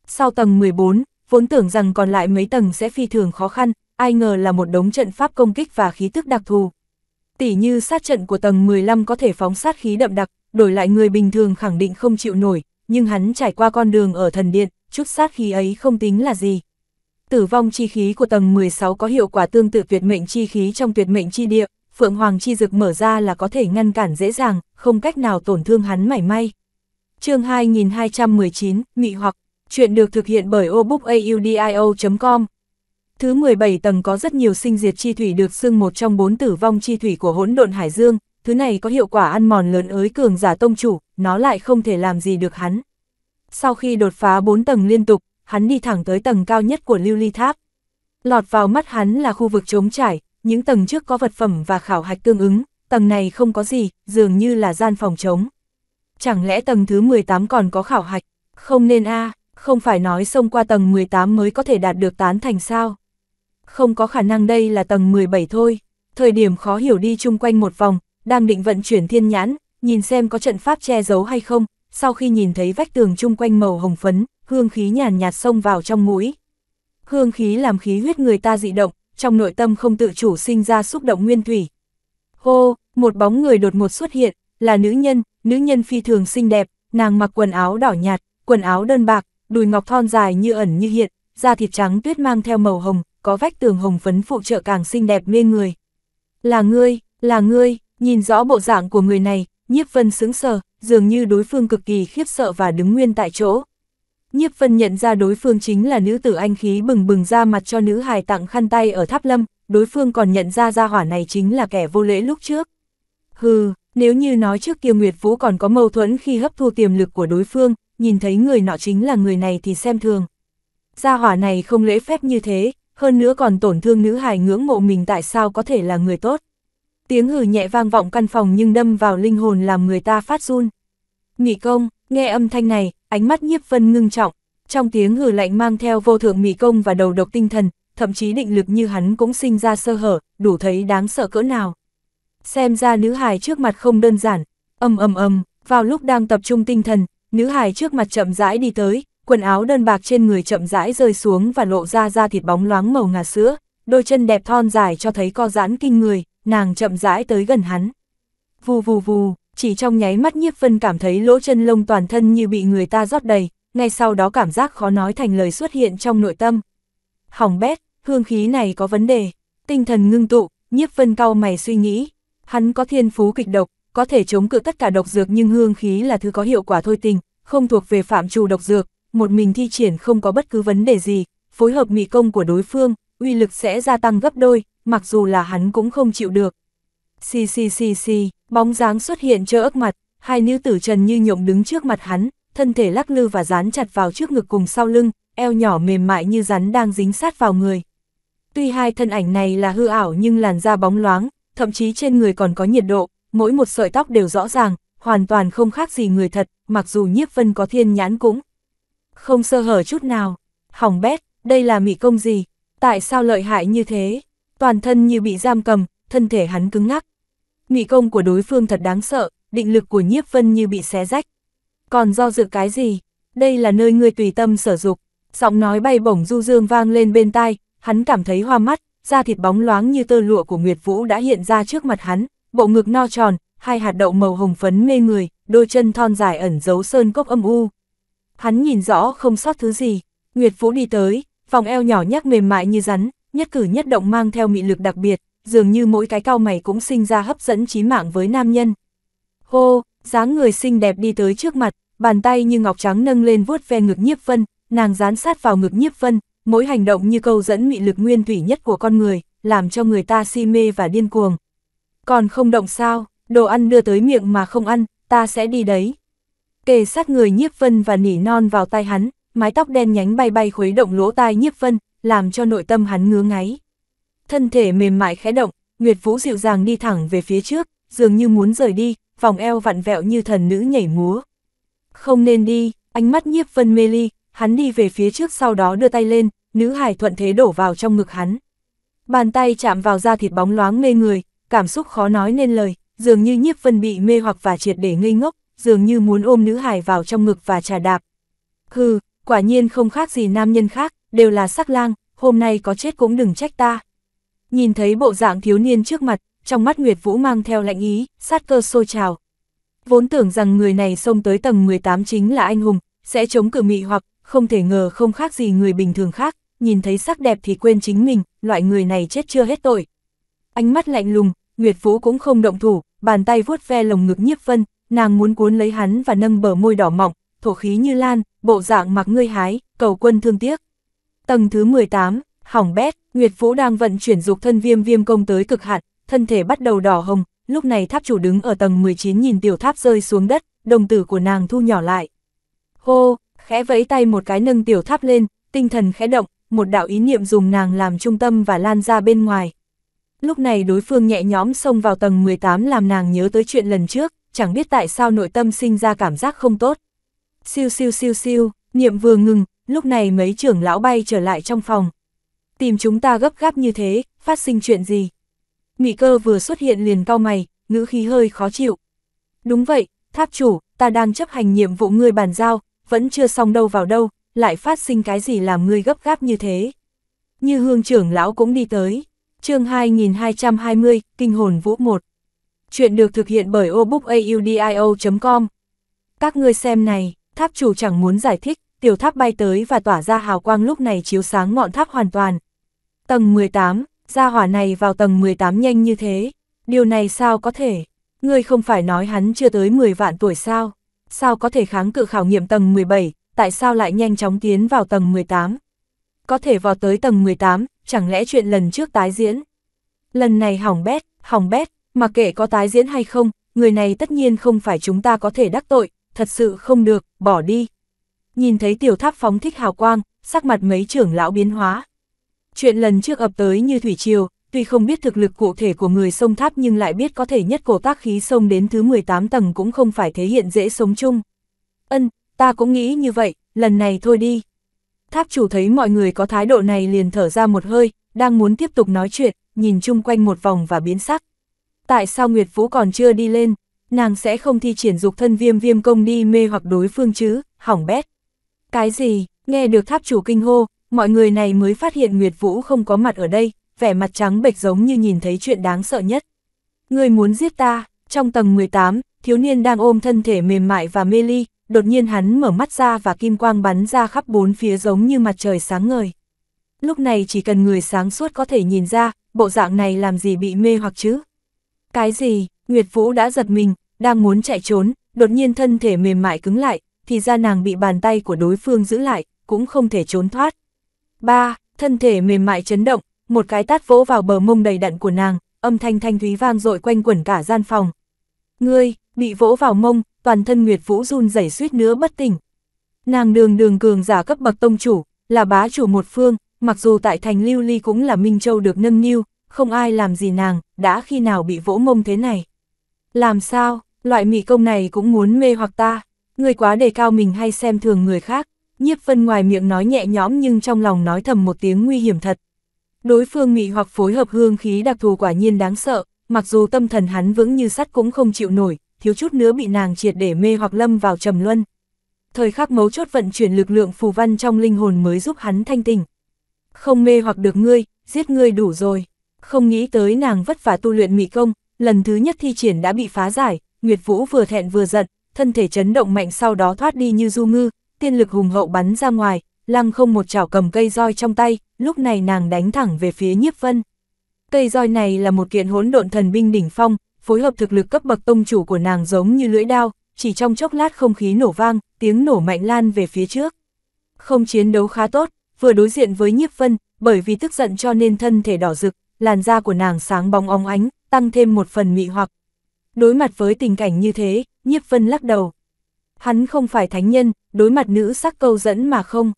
Sau tầng 14, vốn tưởng rằng còn lại mấy tầng sẽ phi thường khó khăn, ai ngờ là một đống trận pháp công kích và khí tức đặc thù. Tỷ như sát trận của tầng 15 có thể phóng sát khí đậm đặc, đổi lại người bình thường khẳng định không chịu nổi, nhưng hắn trải qua con đường ở thần điện, chút sát khí ấy không tính là gì. Tử vong chi khí của tầng 16 có hiệu quả tương tự tuyệt mệnh chi khí trong tuyệt mệnh chi địa, Phượng Hoàng chi dực mở ra là có thể ngăn cản dễ dàng, không cách nào tổn thương hắn mảy may. chương 2219, Mị hoặc, chuyện được thực hiện bởi obookaudio.com Thứ 17 tầng có rất nhiều sinh diệt chi thủy được xưng một trong bốn tử vong chi thủy của hỗn độn hải dương, thứ này có hiệu quả ăn mòn lớn ới cường giả tông chủ, nó lại không thể làm gì được hắn. Sau khi đột phá 4 tầng liên tục, hắn đi thẳng tới tầng cao nhất của lưu ly tháp. Lọt vào mắt hắn là khu vực trống trải, những tầng trước có vật phẩm và khảo hạch tương ứng, tầng này không có gì, dường như là gian phòng trống. Chẳng lẽ tầng thứ 18 còn có khảo hạch? Không nên a không phải nói xông qua tầng 18 mới có thể đạt được tán thành sao? Không có khả năng đây là tầng 17 thôi. Thời điểm khó hiểu đi chung quanh một vòng, đang định vận chuyển thiên nhãn, nhìn xem có trận pháp che giấu hay không, sau khi nhìn thấy vách tường chung quanh màu hồng phấn, hương khí nhàn nhạt xông vào trong mũi. Hương khí làm khí huyết người ta dị động, trong nội tâm không tự chủ sinh ra xúc động nguyên thủy. Hô, một bóng người đột ngột xuất hiện, là nữ nhân, nữ nhân phi thường xinh đẹp, nàng mặc quần áo đỏ nhạt, quần áo đơn bạc, đùi ngọc thon dài như ẩn như hiện, da thịt trắng tuyết mang theo màu hồng, có vách tường hồng phấn phụ trợ càng xinh đẹp mê người. Là ngươi, là ngươi, nhìn rõ bộ dạng của người này, nhiếp vân sững sờ, dường như đối phương cực kỳ khiếp sợ và đứng nguyên tại chỗ. Nhiếp Vân nhận ra đối phương chính là nữ tử anh khí bừng bừng ra mặt cho nữ hài tặng khăn tay ở tháp lâm, đối phương còn nhận ra gia hỏa này chính là kẻ vô lễ lúc trước. Hừ, nếu như nói trước kia Nguyệt Vũ còn có mâu thuẫn khi hấp thu tiềm lực của đối phương, nhìn thấy người nọ chính là người này thì xem thường. Gia hỏa này không lễ phép như thế, hơn nữa còn tổn thương nữ hài ngưỡng mộ mình tại sao có thể là người tốt. Tiếng hừ nhẹ vang vọng căn phòng nhưng đâm vào linh hồn làm người ta phát run. Mị công, nghe âm thanh này, ánh mắt nhiếp vân ngưng trọng, trong tiếng hừ lạnh mang theo vô thượng mị công và đầu độc tinh thần, thậm chí định lực như hắn cũng sinh ra sơ hở, đủ thấy đáng sợ cỡ nào. Xem ra nữ hài trước mặt không đơn giản, âm âm âm, vào lúc đang tập trung tinh thần, nữ hài trước mặt chậm rãi đi tới, quần áo đơn bạc trên người chậm rãi rơi xuống và lộ ra da thịt bóng loáng màu ngà sữa, đôi chân đẹp thon dài cho thấy co giãn kinh người, nàng chậm rãi tới gần hắn. Vù vù vù, chỉ trong nháy mắt nhiếp vân cảm thấy lỗ chân lông toàn thân như bị người ta rót đầy, ngay sau đó cảm giác khó nói thành lời xuất hiện trong nội tâm. Hỏng bét, hương khí này có vấn đề, tinh thần ngưng tụ, nhiếp vân cau mày suy nghĩ, hắn có thiên phú kịch độc, có thể chống cự tất cả độc dược nhưng hương khí là thứ có hiệu quả thôi tình, không thuộc về phạm trù độc dược, một mình thi triển không có bất cứ vấn đề gì, phối hợp mị công của đối phương, uy lực sẽ gia tăng gấp đôi, mặc dù là hắn cũng không chịu được. Xì xì xì xì, bóng dáng xuất hiện trơ ức mặt, hai nữ tử trần như nhộng đứng trước mặt hắn, thân thể lắc lư và dán chặt vào trước ngực cùng sau lưng, eo nhỏ mềm mại như rắn đang dính sát vào người. Tuy hai thân ảnh này là hư ảo nhưng làn da bóng loáng, thậm chí trên người còn có nhiệt độ, mỗi một sợi tóc đều rõ ràng, hoàn toàn không khác gì người thật, mặc dù nhiếp vân có thiên nhãn cũng. Không sơ hở chút nào, hỏng bét, đây là mị công gì, tại sao lợi hại như thế, toàn thân như bị giam cầm, thân thể hắn cứng ngắc. Mị công của đối phương thật đáng sợ, định lực của nhiếp vân như bị xé rách. Còn do dự cái gì? Đây là nơi ngươi tùy tâm sở dục. Giọng nói bay bổng du dương vang lên bên tai, hắn cảm thấy hoa mắt, da thịt bóng loáng như tơ lụa của Nguyệt Vũ đã hiện ra trước mặt hắn, bộ ngực no tròn, hai hạt đậu màu hồng phấn mê người, đôi chân thon dài ẩn giấu sơn cốc âm u. Hắn nhìn rõ không sót thứ gì, Nguyệt Vũ đi tới, vòng eo nhỏ nhắc mềm mại như rắn, nhất cử nhất động mang theo mị lực đặc biệt, dường như mỗi cái cao mày cũng sinh ra hấp dẫn trí mạng với nam nhân. Hô, dáng người xinh đẹp đi tới trước mặt, bàn tay như ngọc trắng nâng lên vuốt ve ngực nhiếp vân, nàng dán sát vào ngực nhiếp vân, mỗi hành động như câu dẫn mị lực nguyên thủy nhất của con người, làm cho người ta si mê và điên cuồng. Còn không động sao, đồ ăn đưa tới miệng mà không ăn, ta sẽ đi đấy. Kề sát người nhiếp vân và nỉ non vào tai hắn, mái tóc đen nhánh bay bay khuấy động lỗ tai nhiếp vân, làm cho nội tâm hắn ngứa ngáy. Thân thể mềm mại khẽ động, Nguyệt Vũ dịu dàng đi thẳng về phía trước, dường như muốn rời đi, vòng eo vặn vẹo như thần nữ nhảy múa. Không nên đi, ánh mắt nhiếp vân mê ly, hắn đi về phía trước sau đó đưa tay lên, nữ hải thuận thế đổ vào trong ngực hắn. Bàn tay chạm vào da thịt bóng loáng mê người, cảm xúc khó nói nên lời, dường như nhiếp vân bị mê hoặc và triệt để ngây ngốc, dường như muốn ôm nữ hải vào trong ngực và trà đạp. Hừ, quả nhiên không khác gì nam nhân khác, đều là sắc lang, hôm nay có chết cũng đừng trách ta. Nhìn thấy bộ dạng thiếu niên trước mặt, trong mắt Nguyệt Vũ mang theo lạnh ý, sát cơ sôi trào. Vốn tưởng rằng người này xông tới tầng 18 chính là anh hùng, sẽ chống cử mị hoặc, không thể ngờ không khác gì người bình thường khác, nhìn thấy sắc đẹp thì quên chính mình, loại người này chết chưa hết tội. Ánh mắt lạnh lùng, Nguyệt Vũ cũng không động thủ, bàn tay vuốt ve lồng ngực nhiếp vân, nàng muốn cuốn lấy hắn và nâng bờ môi đỏ mọng, thổ khí như lan, bộ dạng mặc ngươi hái, cầu quân thương tiếc. Tầng thứ 18, hỏng bét, Nguyệt Vũ đang vận chuyển dục thân viêm viêm công tới cực hạn, thân thể bắt đầu đỏ hồng, lúc này tháp chủ đứng ở tầng 19 nhìn tiểu tháp rơi xuống đất, đồng tử của nàng thu nhỏ lại. Hô, khẽ vẫy tay một cái nâng tiểu tháp lên, tinh thần khẽ động, một đạo ý niệm dùng nàng làm trung tâm và lan ra bên ngoài. Lúc này đối phương nhẹ nhõm xông vào tầng 18 làm nàng nhớ tới chuyện lần trước, chẳng biết tại sao nội tâm sinh ra cảm giác không tốt. Siêu siêu siêu siêu, niệm vừa ngừng, lúc này mấy trưởng lão bay trở lại trong phòng. Tìm chúng ta gấp gáp như thế, phát sinh chuyện gì? Mị cơ vừa xuất hiện liền cau mày, ngữ khí hơi khó chịu. Đúng vậy, tháp chủ, ta đang chấp hành nhiệm vụ ngươi bàn giao, vẫn chưa xong đâu vào đâu, lại phát sinh cái gì làm ngươi gấp gáp như thế. Như hương trưởng lão cũng đi tới. chương 2220, Kinh hồn vũ 1. Chuyện được thực hiện bởi obookaudio.com Các ngươi xem này, tháp chủ chẳng muốn giải thích, tiểu tháp bay tới và tỏa ra hào quang lúc này chiếu sáng ngọn tháp hoàn toàn. Tầng 18, gia hỏa này vào tầng 18 nhanh như thế, điều này sao có thể? Ngươi không phải nói hắn chưa tới 10 vạn tuổi sao? Sao có thể kháng cự khảo nghiệm tầng 17, tại sao lại nhanh chóng tiến vào tầng 18? Có thể vào tới tầng 18, chẳng lẽ chuyện lần trước tái diễn? Lần này hỏng bét, hỏng bét, mà kệ có tái diễn hay không, người này tất nhiên không phải chúng ta có thể đắc tội, thật sự không được, bỏ đi. Nhìn thấy tiểu tháp phóng thích hào quang, sắc mặt mấy trưởng lão biến hóa. Chuyện lần trước ập tới như thủy triều, tuy không biết thực lực cụ thể của người sông tháp nhưng lại biết có thể nhất cổ tác khí sông đến thứ 18 tầng cũng không phải thể hiện dễ sống chung. Ân, ta cũng nghĩ như vậy, lần này thôi đi. Tháp chủ thấy mọi người có thái độ này liền thở ra một hơi, đang muốn tiếp tục nói chuyện, nhìn chung quanh một vòng và biến sắc. Tại sao Nguyệt Vũ còn chưa đi lên, nàng sẽ không thi triển dục thân viêm viêm công đi mê hoặc đối phương chứ, hỏng bét. Cái gì, nghe được tháp chủ kinh hô, mọi người này mới phát hiện Nguyệt Vũ không có mặt ở đây, vẻ mặt trắng bệch giống như nhìn thấy chuyện đáng sợ nhất. Người muốn giết ta, trong tầng 18, thiếu niên đang ôm thân thể mềm mại và mê ly, đột nhiên hắn mở mắt ra và kim quang bắn ra khắp bốn phía giống như mặt trời sáng ngời. Lúc này chỉ cần người sáng suốt có thể nhìn ra, bộ dạng này làm gì bị mê hoặc chứ? Cái gì, Nguyệt Vũ đã giật mình, đang muốn chạy trốn, đột nhiên thân thể mềm mại cứng lại, thì ra nàng bị bàn tay của đối phương giữ lại, cũng không thể trốn thoát. Ba, thân thể mềm mại chấn động, một cái tát vỗ vào bờ mông đầy đặn của nàng, âm thanh thanh thúy vang dội quanh quẩn cả gian phòng. Ngươi, bị vỗ vào mông, toàn thân Nguyệt Vũ run rẩy suýt nữa bất tỉnh. Nàng đường đường cường giả cấp bậc tông chủ, là bá chủ một phương, mặc dù tại thành lưu ly cũng là Minh Châu được nâng niu, không ai làm gì nàng, đã khi nào bị vỗ mông thế này. Làm sao, loại mị công này cũng muốn mê hoặc ta, người quá đề cao mình hay xem thường người khác, nhiếp vân ngoài miệng nói nhẹ nhõm nhưng trong lòng nói thầm một tiếng nguy hiểm thật. Đối phương mị hoặc phối hợp hương khí đặc thù quả nhiên đáng sợ, mặc dù tâm thần hắn vững như sắt cũng không chịu nổi, thiếu chút nữa bị nàng triệt để mê hoặc lâm vào trầm luân. Thời khắc mấu chốt vận chuyển lực lượng phù văn trong linh hồn mới giúp hắn thanh tình. Không mê hoặc được ngươi, giết ngươi đủ rồi. Không nghĩ tới nàng vất vả tu luyện mị công, lần thứ nhất thi triển đã bị phá giải, Nguyệt Vũ vừa thẹn vừa giận, thân thể chấn động mạnh sau đó thoát đi như du ngư, tiên lực hùng hậu bắn ra ngoài, lăng không một chảo cầm cây roi trong tay, lúc này nàng đánh thẳng về phía nhiếp vân. Cây roi này là một kiện hỗn độn thần binh đỉnh phong, phối hợp thực lực cấp bậc tông chủ của nàng giống như lưỡi đao, chỉ trong chốc lát không khí nổ vang, tiếng nổ mạnh lan về phía trước. Không chiến đấu khá tốt, vừa đối diện với nhiếp vân, bởi vì tức giận cho nên thân thể đỏ rực, làn da của nàng sáng bóng óng ánh, tăng thêm một phần mị hoặc. Đối mặt với tình cảnh như thế, nhiếp vân lắc đầu. Hắn không phải thánh nhân, đối mặt nữ sắc câu dẫn mà không.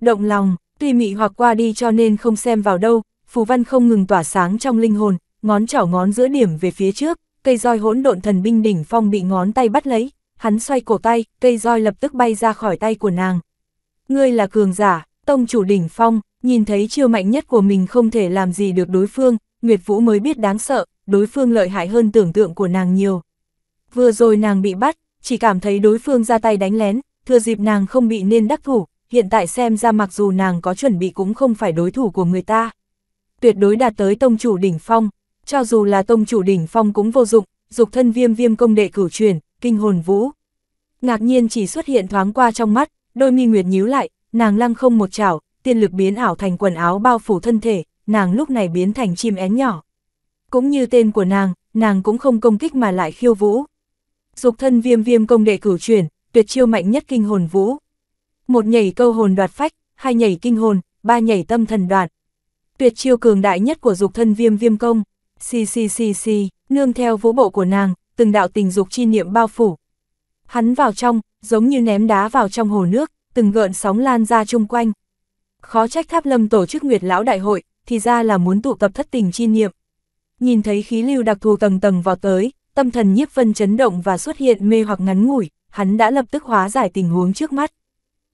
Động lòng, tuy mị hoặc qua đi cho nên không xem vào đâu, phù văn không ngừng tỏa sáng trong linh hồn, ngón trỏ ngón giữa điểm về phía trước, cây roi hỗn độn thần binh đỉnh phong bị ngón tay bắt lấy, hắn xoay cổ tay, cây roi lập tức bay ra khỏi tay của nàng. Ngươi là cường giả, tông chủ đỉnh phong, nhìn thấy chiêu mạnh nhất của mình không thể làm gì được đối phương, Nguyệt Vũ mới biết đáng sợ, đối phương lợi hại hơn tưởng tượng của nàng nhiều. Vừa rồi nàng bị bắt, chỉ cảm thấy đối phương ra tay đánh lén, thừa dịp nàng không bị nên đắc thủ, hiện tại xem ra mặc dù nàng có chuẩn bị cũng không phải đối thủ của người ta. Tuyệt đối đạt tới tông chủ đỉnh phong, cho dù là tông chủ đỉnh phong cũng vô dụng, dục thân viêm viêm công đệ cửu truyền, kinh hồn vũ. Ngạc nhiên chỉ xuất hiện thoáng qua trong mắt, đôi mi nguyệt nhíu lại, nàng lăng không một chảo, tiên lực biến ảo thành quần áo bao phủ thân thể, nàng lúc này biến thành chim én nhỏ. Cũng như tên của nàng, nàng cũng không công kích mà lại khiêu vũ. Dục thân viêm viêm công đệ cửu truyền, tuyệt chiêu mạnh nhất kinh hồn vũ. Một nhảy câu hồn đoạt phách, hai nhảy kinh hồn, ba nhảy tâm thần đoạt. Tuyệt chiêu cường đại nhất của dục thân viêm viêm công. Xì xì xì xì, nương theo vũ bộ của nàng, từng đạo tình dục chi niệm bao phủ. Hắn vào trong, giống như ném đá vào trong hồ nước, từng gợn sóng lan ra chung quanh. Khó trách tháp lâm tổ chức Nguyệt Lão Đại hội, thì ra là muốn tụ tập thất tình chi niệm. Nhìn thấy khí lưu đặc thù tầng tầng vào tới, tâm thần nhiếp vân chấn động và xuất hiện mê hoặc ngắn ngủi, hắn đã lập tức hóa giải tình huống trước mắt.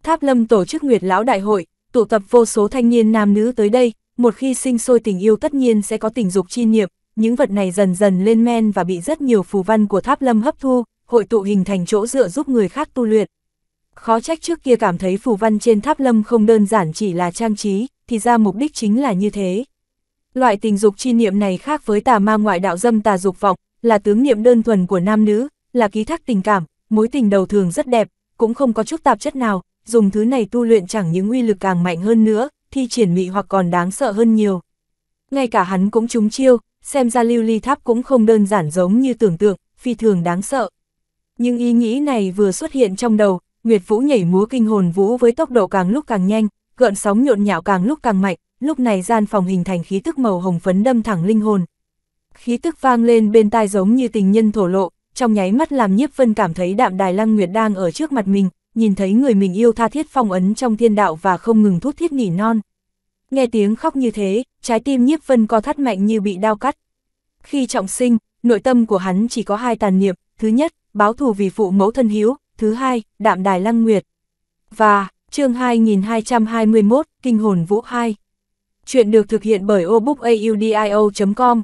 Tháp lâm tổ chức Nguyệt Lão Đại hội, tụ tập vô số thanh niên nam nữ tới đây, một khi sinh sôi tình yêu tất nhiên sẽ có tình dục chi niệm, những vật này dần dần lên men và bị rất nhiều phù văn của tháp lâm hấp thu, hội tụ hình thành chỗ dựa giúp người khác tu luyện. Khó trách trước kia cảm thấy phù văn trên tháp lâm không đơn giản chỉ là trang trí, thì ra mục đích chính là như thế. Loại tình dục chi niệm này khác với tà ma ngoại đạo dâm tà dục vọng, là tướng niệm đơn thuần của nam nữ, là ký thác tình cảm, mối tình đầu thường rất đẹp, cũng không có chút tạp chất nào, dùng thứ này tu luyện chẳng những uy lực càng mạnh hơn nữa, thi triển mị hoặc còn đáng sợ hơn nhiều. Ngay cả hắn cũng trúng chiêu, xem ra lưu ly tháp cũng không đơn giản giống như tưởng tượng, phi thường đáng sợ. Nhưng ý nghĩ này vừa xuất hiện trong đầu, Nguyệt Vũ nhảy múa kinh hồn vũ với tốc độ càng lúc càng nhanh, gợn sóng nhộn nhạo càng lúc càng mạnh, lúc này gian phòng hình thành khí tức màu hồng phấn đâm thẳng linh hồn. Khí tức vang lên bên tai giống như tình nhân thổ lộ, trong nháy mắt làm nhiếp vân cảm thấy đạm đài lăng nguyệt đang ở trước mặt mình, nhìn thấy người mình yêu tha thiết phong ấn trong thiên đạo và không ngừng thút thiết nỉ non. Nghe tiếng khóc như thế, trái tim nhiếp vân co thắt mạnh như bị đau cắt. Khi trọng sinh, nội tâm của hắn chỉ có hai tàn niệm, thứ nhất, báo thù vì phụ mẫu thân hiếu, thứ hai, đạm đài lăng nguyệt. Và, chương 2221, Kinh hồn vũ 2. Chuyện được thực hiện bởi obookaudio.com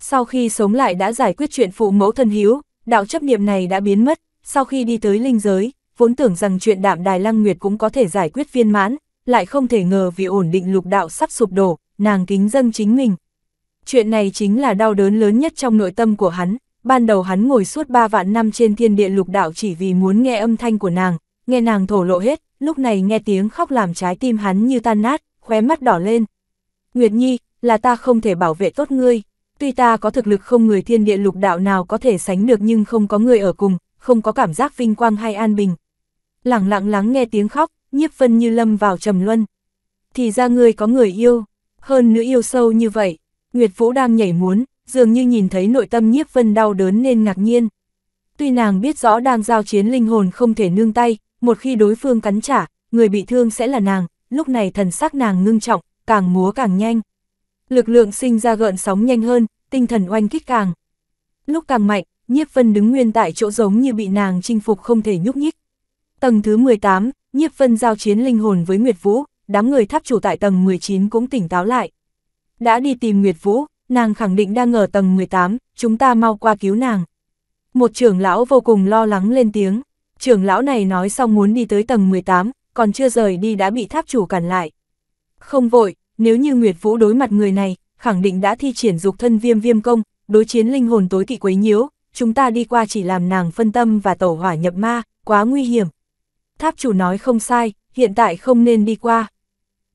Sau khi sống lại đã giải quyết chuyện phụ mẫu thân hiếu, đạo chấp niệm này đã biến mất, sau khi đi tới linh giới, vốn tưởng rằng chuyện đạm đài lăng nguyệt cũng có thể giải quyết viên mãn, lại không thể ngờ vì ổn định lục đạo sắp sụp đổ, nàng kính dâng chính mình. Chuyện này chính là đau đớn lớn nhất trong nội tâm của hắn, ban đầu hắn ngồi suốt ba vạn năm trên thiên địa lục đạo chỉ vì muốn nghe âm thanh của nàng, nghe nàng thổ lộ hết, lúc này nghe tiếng khóc làm trái tim hắn như tan nát, khóe mắt đỏ lên. Nguyệt Nhi, là ta không thể bảo vệ tốt ngươi, tuy ta có thực lực không người thiên địa lục đạo nào có thể sánh được nhưng không có người ở cùng, không có cảm giác vinh quang hay an bình. Lặng lặng lắng nghe tiếng khóc, nhiếp phân như lâm vào trầm luân. Thì ra ngươi có người yêu, hơn nữa yêu sâu như vậy, Nguyệt Vũ đang nhảy muốn, dường như nhìn thấy nội tâm nhiếp vân đau đớn nên ngạc nhiên. Tuy nàng biết rõ đang giao chiến linh hồn không thể nương tay, một khi đối phương cắn trả, người bị thương sẽ là nàng, lúc này thần sắc nàng ngưng trọng, càng múa càng nhanh. Lực lượng sinh ra gợn sóng nhanh hơn, tinh thần oanh kích càng. Lúc càng mạnh, nhiếp vân đứng nguyên tại chỗ giống như bị nàng chinh phục không thể nhúc nhích. Tầng thứ 18, nhiếp vân giao chiến linh hồn với Nguyệt Vũ, đám người tháp chủ tại tầng 19 cũng tỉnh táo lại. Đã đi tìm Nguyệt Vũ, nàng khẳng định đang ở tầng 18, chúng ta mau qua cứu nàng. Một trưởng lão vô cùng lo lắng lên tiếng, trưởng lão này nói xong muốn đi tới tầng 18, còn chưa rời đi đã bị tháp chủ cản lại. Không vội, nếu như Nguyệt Vũ đối mặt người này, khẳng định đã thi triển dục thân viêm viêm công, đối chiến linh hồn tối kỵ quấy nhiễu, chúng ta đi qua chỉ làm nàng phân tâm và tẩu hỏa nhập ma, quá nguy hiểm. Tháp chủ nói không sai, hiện tại không nên đi qua.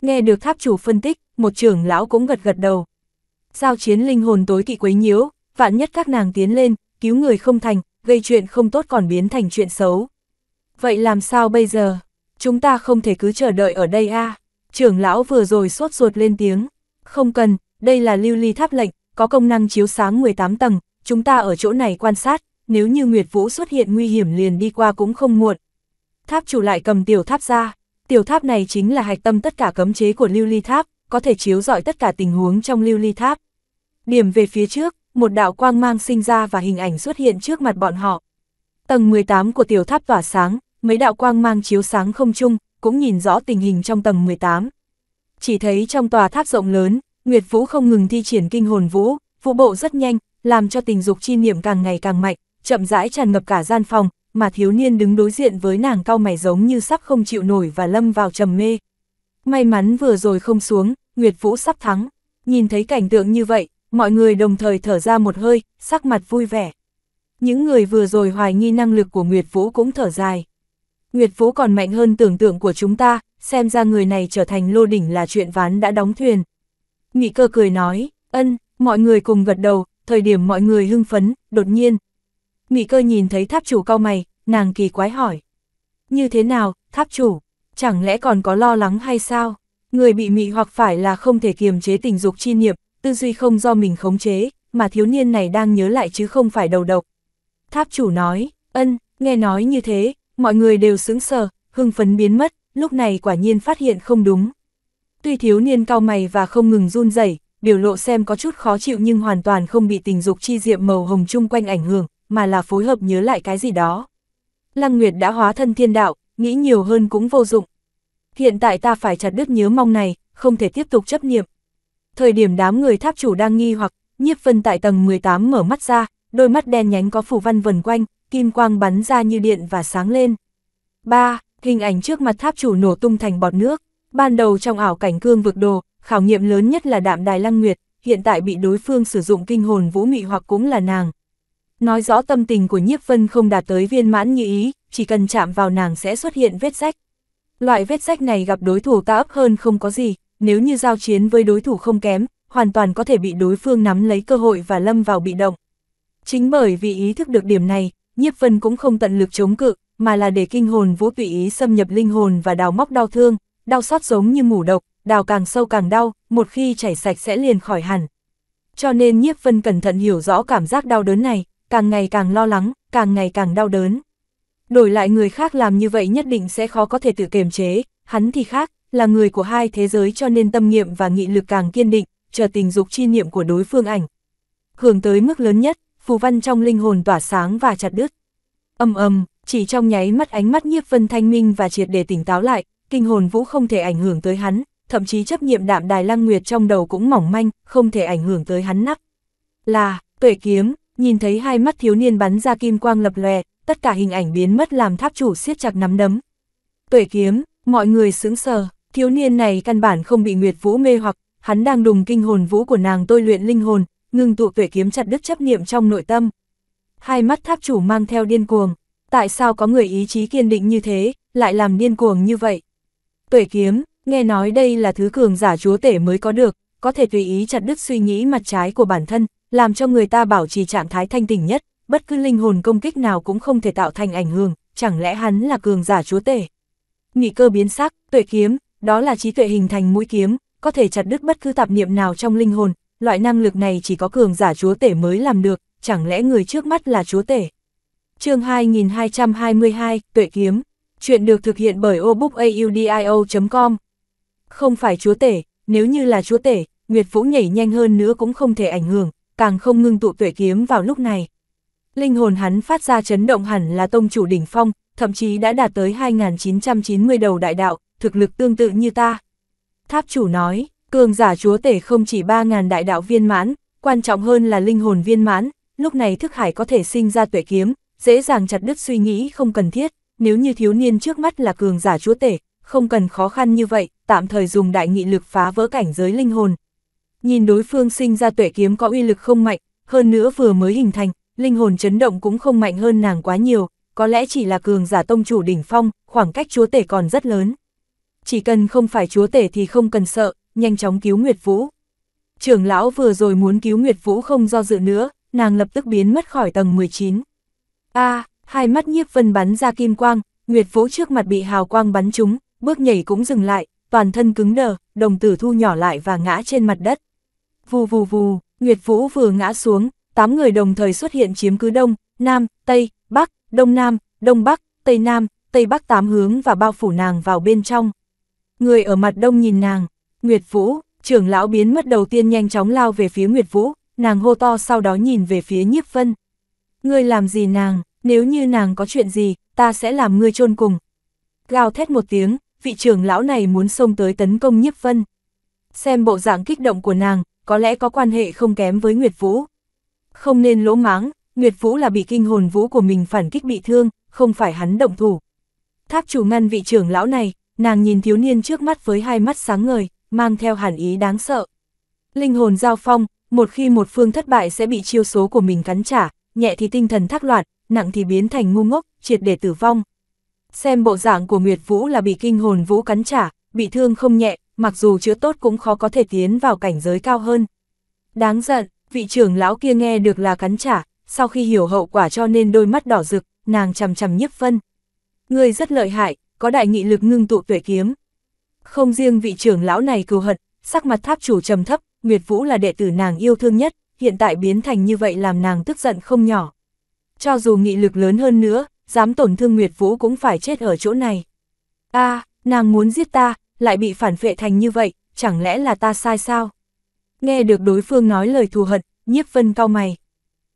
Nghe được tháp chủ phân tích, một trưởng lão cũng gật gật đầu. Giao chiến linh hồn tối kỵ quấy nhiễu, vạn nhất các nàng tiến lên, cứu người không thành, gây chuyện không tốt còn biến thành chuyện xấu. Vậy làm sao bây giờ? Chúng ta không thể cứ chờ đợi ở đây a à? Trưởng lão vừa rồi sốt ruột lên tiếng. Không cần, đây là lưu ly tháp lệnh, có công năng chiếu sáng 18 tầng, chúng ta ở chỗ này quan sát, nếu như Nguyệt Vũ xuất hiện nguy hiểm liền đi qua cũng không muộn. Tháp chủ lại cầm tiểu tháp ra, tiểu tháp này chính là hạch tâm tất cả cấm chế của lưu ly tháp, có thể chiếu rọi tất cả tình huống trong lưu ly tháp. Điểm về phía trước, một đạo quang mang sinh ra và hình ảnh xuất hiện trước mặt bọn họ. Tầng 18 của tiểu tháp tỏa sáng, mấy đạo quang mang chiếu sáng không chung, cũng nhìn rõ tình hình trong tầng 18. Chỉ thấy trong tòa tháp rộng lớn, Nguyệt Vũ không ngừng thi triển kinh hồn vũ, vũ bộ rất nhanh, làm cho tình dục chi niệm càng ngày càng mạnh, chậm rãi tràn ngập cả gian phòng, mà thiếu niên đứng đối diện với nàng cao mày giống như sắp không chịu nổi và lâm vào trầm mê. May mắn vừa rồi không xuống, Nguyệt Vũ sắp thắng. Nhìn thấy cảnh tượng như vậy, mọi người đồng thời thở ra một hơi, sắc mặt vui vẻ. Những người vừa rồi hoài nghi năng lực của Nguyệt Vũ cũng thở dài. Nguyệt Vũ còn mạnh hơn tưởng tượng của chúng ta, xem ra người này trở thành lô đỉnh là chuyện ván đã đóng thuyền. Nghị cơ cười nói, ân, mọi người cùng gật đầu, thời điểm mọi người hưng phấn, đột nhiên. Nghị cơ nhìn thấy tháp chủ cao mày, nàng kỳ quái hỏi. Như thế nào, tháp chủ, chẳng lẽ còn có lo lắng hay sao? Người bị mị hoặc phải là không thể kiềm chế tình dục chi niệm, tư duy không do mình khống chế, mà thiếu niên này đang nhớ lại chứ không phải đầu độc. Tháp chủ nói, ân, nghe nói như thế, mọi người đều sững sờ, hưng phấn biến mất, lúc này quả nhiên phát hiện không đúng. Tuy thiếu niên cao mày và không ngừng run rẩy, biểu lộ xem có chút khó chịu nhưng hoàn toàn không bị tình dục chi diệm màu hồng chung quanh ảnh hưởng, mà là phối hợp nhớ lại cái gì đó. Lăng Nguyệt đã hóa thân thiên đạo, nghĩ nhiều hơn cũng vô dụng. Hiện tại ta phải chặt đứt nhớ mong này, không thể tiếp tục chấp niệm. Thời điểm đám người tháp chủ đang nghi hoặc, nhiếp vân tại tầng 18 mở mắt ra, đôi mắt đen nhánh có phủ văn vần quanh, kim quang bắn ra như điện và sáng lên. 3. Hình ảnh trước mặt tháp chủ nổ tung thành bọt nước. Ban đầu trong ảo cảnh cương vực đồ, khảo nghiệm lớn nhất là đạm đài lăng nguyệt, hiện tại bị đối phương sử dụng kinh hồn vũ mị hoặc cũng là nàng. Nói rõ tâm tình của nhiếp vân không đạt tới viên mãn như ý, chỉ cần chạm vào nàng sẽ xuất hiện vết rách. Loại vết rách này gặp đối thủ ta ấp hơn không có gì, nếu như giao chiến với đối thủ không kém, hoàn toàn có thể bị đối phương nắm lấy cơ hội và lâm vào bị động. Chính bởi vì ý thức được điểm này, nhiếp vân cũng không tận lực chống cự, mà là để kinh hồn vũ tùy ý xâm nhập linh hồn và đào móc đau thương, đau xót giống như mủ độc, đào càng sâu càng đau, một khi chảy sạch sẽ liền khỏi hẳn. Cho nên nhiếp vân cẩn thận hiểu rõ cảm giác đau đớn này, càng ngày càng lo lắng, càng ngày càng đau đớn. Đổi lại người khác làm như vậy nhất định sẽ khó có thể tự kiềm chế, hắn thì khác, là người của hai thế giới cho nên tâm niệm và nghị lực càng kiên định, chờ tình dục chi niệm của đối phương ảnh. Hưởng tới mức lớn nhất, phù văn trong linh hồn tỏa sáng và chặt đứt. Âm âm, chỉ trong nháy mắt ánh mắt nhiếp vân thanh minh và triệt để tỉnh táo lại, kinh hồn vũ không thể ảnh hưởng tới hắn, thậm chí chấp nhiệm đạm đài lăng nguyệt trong đầu cũng mỏng manh, không thể ảnh hưởng tới hắn nắp. Là, tuệ kiếm, nhìn thấy hai mắt thiếu niên bắn ra kim quang lập lòe, tất cả hình ảnh biến mất làm tháp chủ siết chặt nắm đấm. Tuệ kiếm, mọi người sững sờ, thiếu niên này căn bản không bị Nguyệt Vũ mê hoặc, hắn đang đùng kinh hồn vũ của nàng tôi luyện linh hồn, ngừng tụ tuệ kiếm chặt đứt chấp niệm trong nội tâm. Hai mắt tháp chủ mang theo điên cuồng, tại sao có người ý chí kiên định như thế, lại làm điên cuồng như vậy? Tuệ kiếm, nghe nói đây là thứ cường giả chúa tể mới có được, có thể tùy ý chặt đứt suy nghĩ mặt trái của bản thân, làm cho người ta bảo trì trạng thái thanh tỉnh nhất, bất cứ linh hồn công kích nào cũng không thể tạo thành ảnh hưởng, chẳng lẽ hắn là cường giả chúa tể? Nghị cơ biến sắc, tuệ kiếm, đó là trí tuệ hình thành mũi kiếm, có thể chặt đứt bất cứ tạp niệm nào trong linh hồn, loại năng lực này chỉ có cường giả chúa tể mới làm được, chẳng lẽ người trước mắt là chúa tể? chương 2222, Tuệ Kiếm, chuyện được thực hiện bởi obookaudio.com Không phải chúa tể, nếu như là chúa tể, Nguyệt Vũ nhảy nhanh hơn nữa cũng không thể ảnh hưởng, càng không ngưng tụ tuệ kiếm vào lúc này. Linh hồn hắn phát ra chấn động hẳn là tông chủ đỉnh phong, thậm chí đã đạt tới 2990 đầu đại đạo, thực lực tương tự như ta. Tháp chủ nói, cường giả chúa tể không chỉ 3.000 đại đạo viên mãn, quan trọng hơn là linh hồn viên mãn, lúc này thức hải có thể sinh ra tuệ kiếm, dễ dàng chặt đứt suy nghĩ không cần thiết, nếu như thiếu niên trước mắt là cường giả chúa tể, không cần khó khăn như vậy, tạm thời dùng đại nghị lực phá vỡ cảnh giới linh hồn. Nhìn đối phương sinh ra tuệ kiếm có uy lực không mạnh, hơn nữa vừa mới hình thành, linh hồn chấn động cũng không mạnh hơn nàng quá nhiều, có lẽ chỉ là cường giả tông chủ đỉnh phong, khoảng cách chúa tể còn rất lớn. Chỉ cần không phải chúa tể thì không cần sợ, nhanh chóng cứu Nguyệt Vũ. Trưởng lão vừa rồi muốn cứu Nguyệt Vũ không do dự nữa, nàng lập tức biến mất khỏi tầng 19. A, hai mắt nhiếp vân bắn ra kim quang, Nguyệt Vũ trước mặt bị hào quang bắn trúng, bước nhảy cũng dừng lại, toàn thân cứng đờ, đồng tử thu nhỏ lại và ngã trên mặt đất. Vù vù vù, Nguyệt Vũ vừa ngã xuống, tám người đồng thời xuất hiện chiếm cứ đông, nam, tây, bắc, đông nam, đông bắc, tây nam, tây bắc tám hướng và bao phủ nàng vào bên trong. Người ở mặt đông nhìn nàng, Nguyệt Vũ, trưởng lão biến mất đầu tiên nhanh chóng lao về phía Nguyệt Vũ, nàng hô to sau đó nhìn về phía nhiếp vân. Ngươi làm gì nàng, nếu như nàng có chuyện gì, ta sẽ làm ngươi chôn cùng. Gào thét một tiếng, vị trưởng lão này muốn xông tới tấn công nhiếp vân. Xem bộ dạng kích động của nàng, có lẽ có quan hệ không kém với Nguyệt Vũ. Không nên lỗ máng, Nguyệt Vũ là bị kinh hồn vũ của mình phản kích bị thương, không phải hắn động thủ. Tháp chủ ngăn vị trưởng lão này, nàng nhìn thiếu niên trước mắt với hai mắt sáng ngời, mang theo hẳn ý đáng sợ. Linh hồn giao phong, một khi một phương thất bại sẽ bị chiêu số của mình cắn trả, nhẹ thì tinh thần thác loạn, nặng thì biến thành ngu ngốc, triệt để tử vong. Xem bộ dạng của Nguyệt Vũ là bị kinh hồn Vũ cắn trả, bị thương không nhẹ, mặc dù chữa tốt cũng khó có thể tiến vào cảnh giới cao hơn. Đáng giận, vị trưởng lão kia nghe được là cắn trả, sau khi hiểu hậu quả cho nên đôi mắt đỏ rực, nàng chằm chằm nhiếp phân. Người rất lợi hại, có đại nghị lực ngưng tụ tuệ kiếm. Không riêng vị trưởng lão này cừu hận, sắc mặt tháp chủ trầm thấp, Nguyệt Vũ là đệ tử nàng yêu thương nhất, hiện tại biến thành như vậy làm nàng tức giận không nhỏ. Cho dù nghị lực lớn hơn nữa, dám tổn thương Nguyệt Vũ cũng phải chết ở chỗ này. a nàng muốn giết ta, lại bị phản phệ thành như vậy, chẳng lẽ là ta sai sao? Nghe được đối phương nói lời thù hận, nhiếp vân cao mày.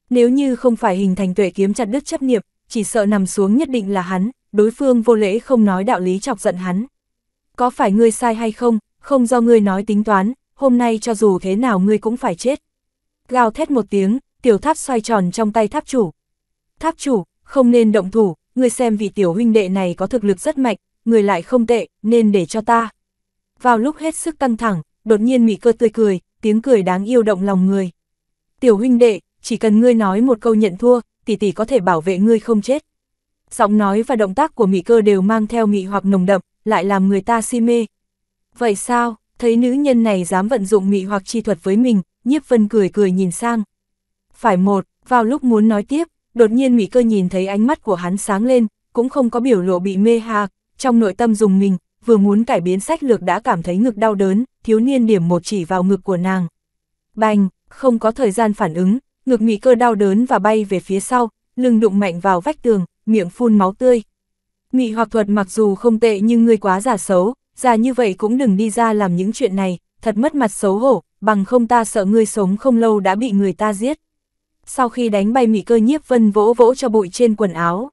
Nếu như không phải hình thành tuệ kiếm chặt đứt chấp niệm, chỉ sợ nằm xuống nhất định là hắn, đối phương vô lễ không nói đạo lý chọc giận hắn. Có phải ngươi sai hay không, không do ngươi nói tính toán, hôm nay cho dù thế nào ngươi cũng phải chết. Gào thét một tiếng, tiểu tháp xoay tròn trong tay tháp chủ. Tháp chủ, không nên động thủ, ngươi xem vị tiểu huynh đệ này có thực lực rất mạnh, người lại không tệ, nên để cho ta. Vào lúc hết sức căng thẳng, đột nhiên mị cơ tươi cười, tiếng cười đáng yêu động lòng người. Tiểu huynh đệ, chỉ cần ngươi nói một câu nhận thua, tỷ tỷ có thể bảo vệ ngươi không chết. Giọng nói và động tác của mị cơ đều mang theo mị hoặc nồng đậm, lại làm người ta si mê. Vậy sao, thấy nữ nhân này dám vận dụng mị hoặc chi thuật với mình, nhiếp vân cười cười nhìn sang. Phải một, vào lúc muốn nói tiếp, đột nhiên mị cơ nhìn thấy ánh mắt của hắn sáng lên, cũng không có biểu lộ bị mê hạc trong nội tâm dùng mình, vừa muốn cải biến sách lược đã cảm thấy ngực đau đớn, thiếu niên điểm một chỉ vào ngực của nàng. Bành, không có thời gian phản ứng, ngực mị cơ đau đớn và bay về phía sau, lưng đụng mạnh vào vách tường, miệng phun máu tươi. Mị hoặc thuật mặc dù không tệ nhưng ngươi quá giả xấu, già như vậy cũng đừng đi ra làm những chuyện này, thật mất mặt xấu hổ, bằng không ta sợ ngươi sống không lâu đã bị người ta giết. Sau khi đánh bay mị cơ nhiếp vân vỗ vỗ cho bụi trên quần áo.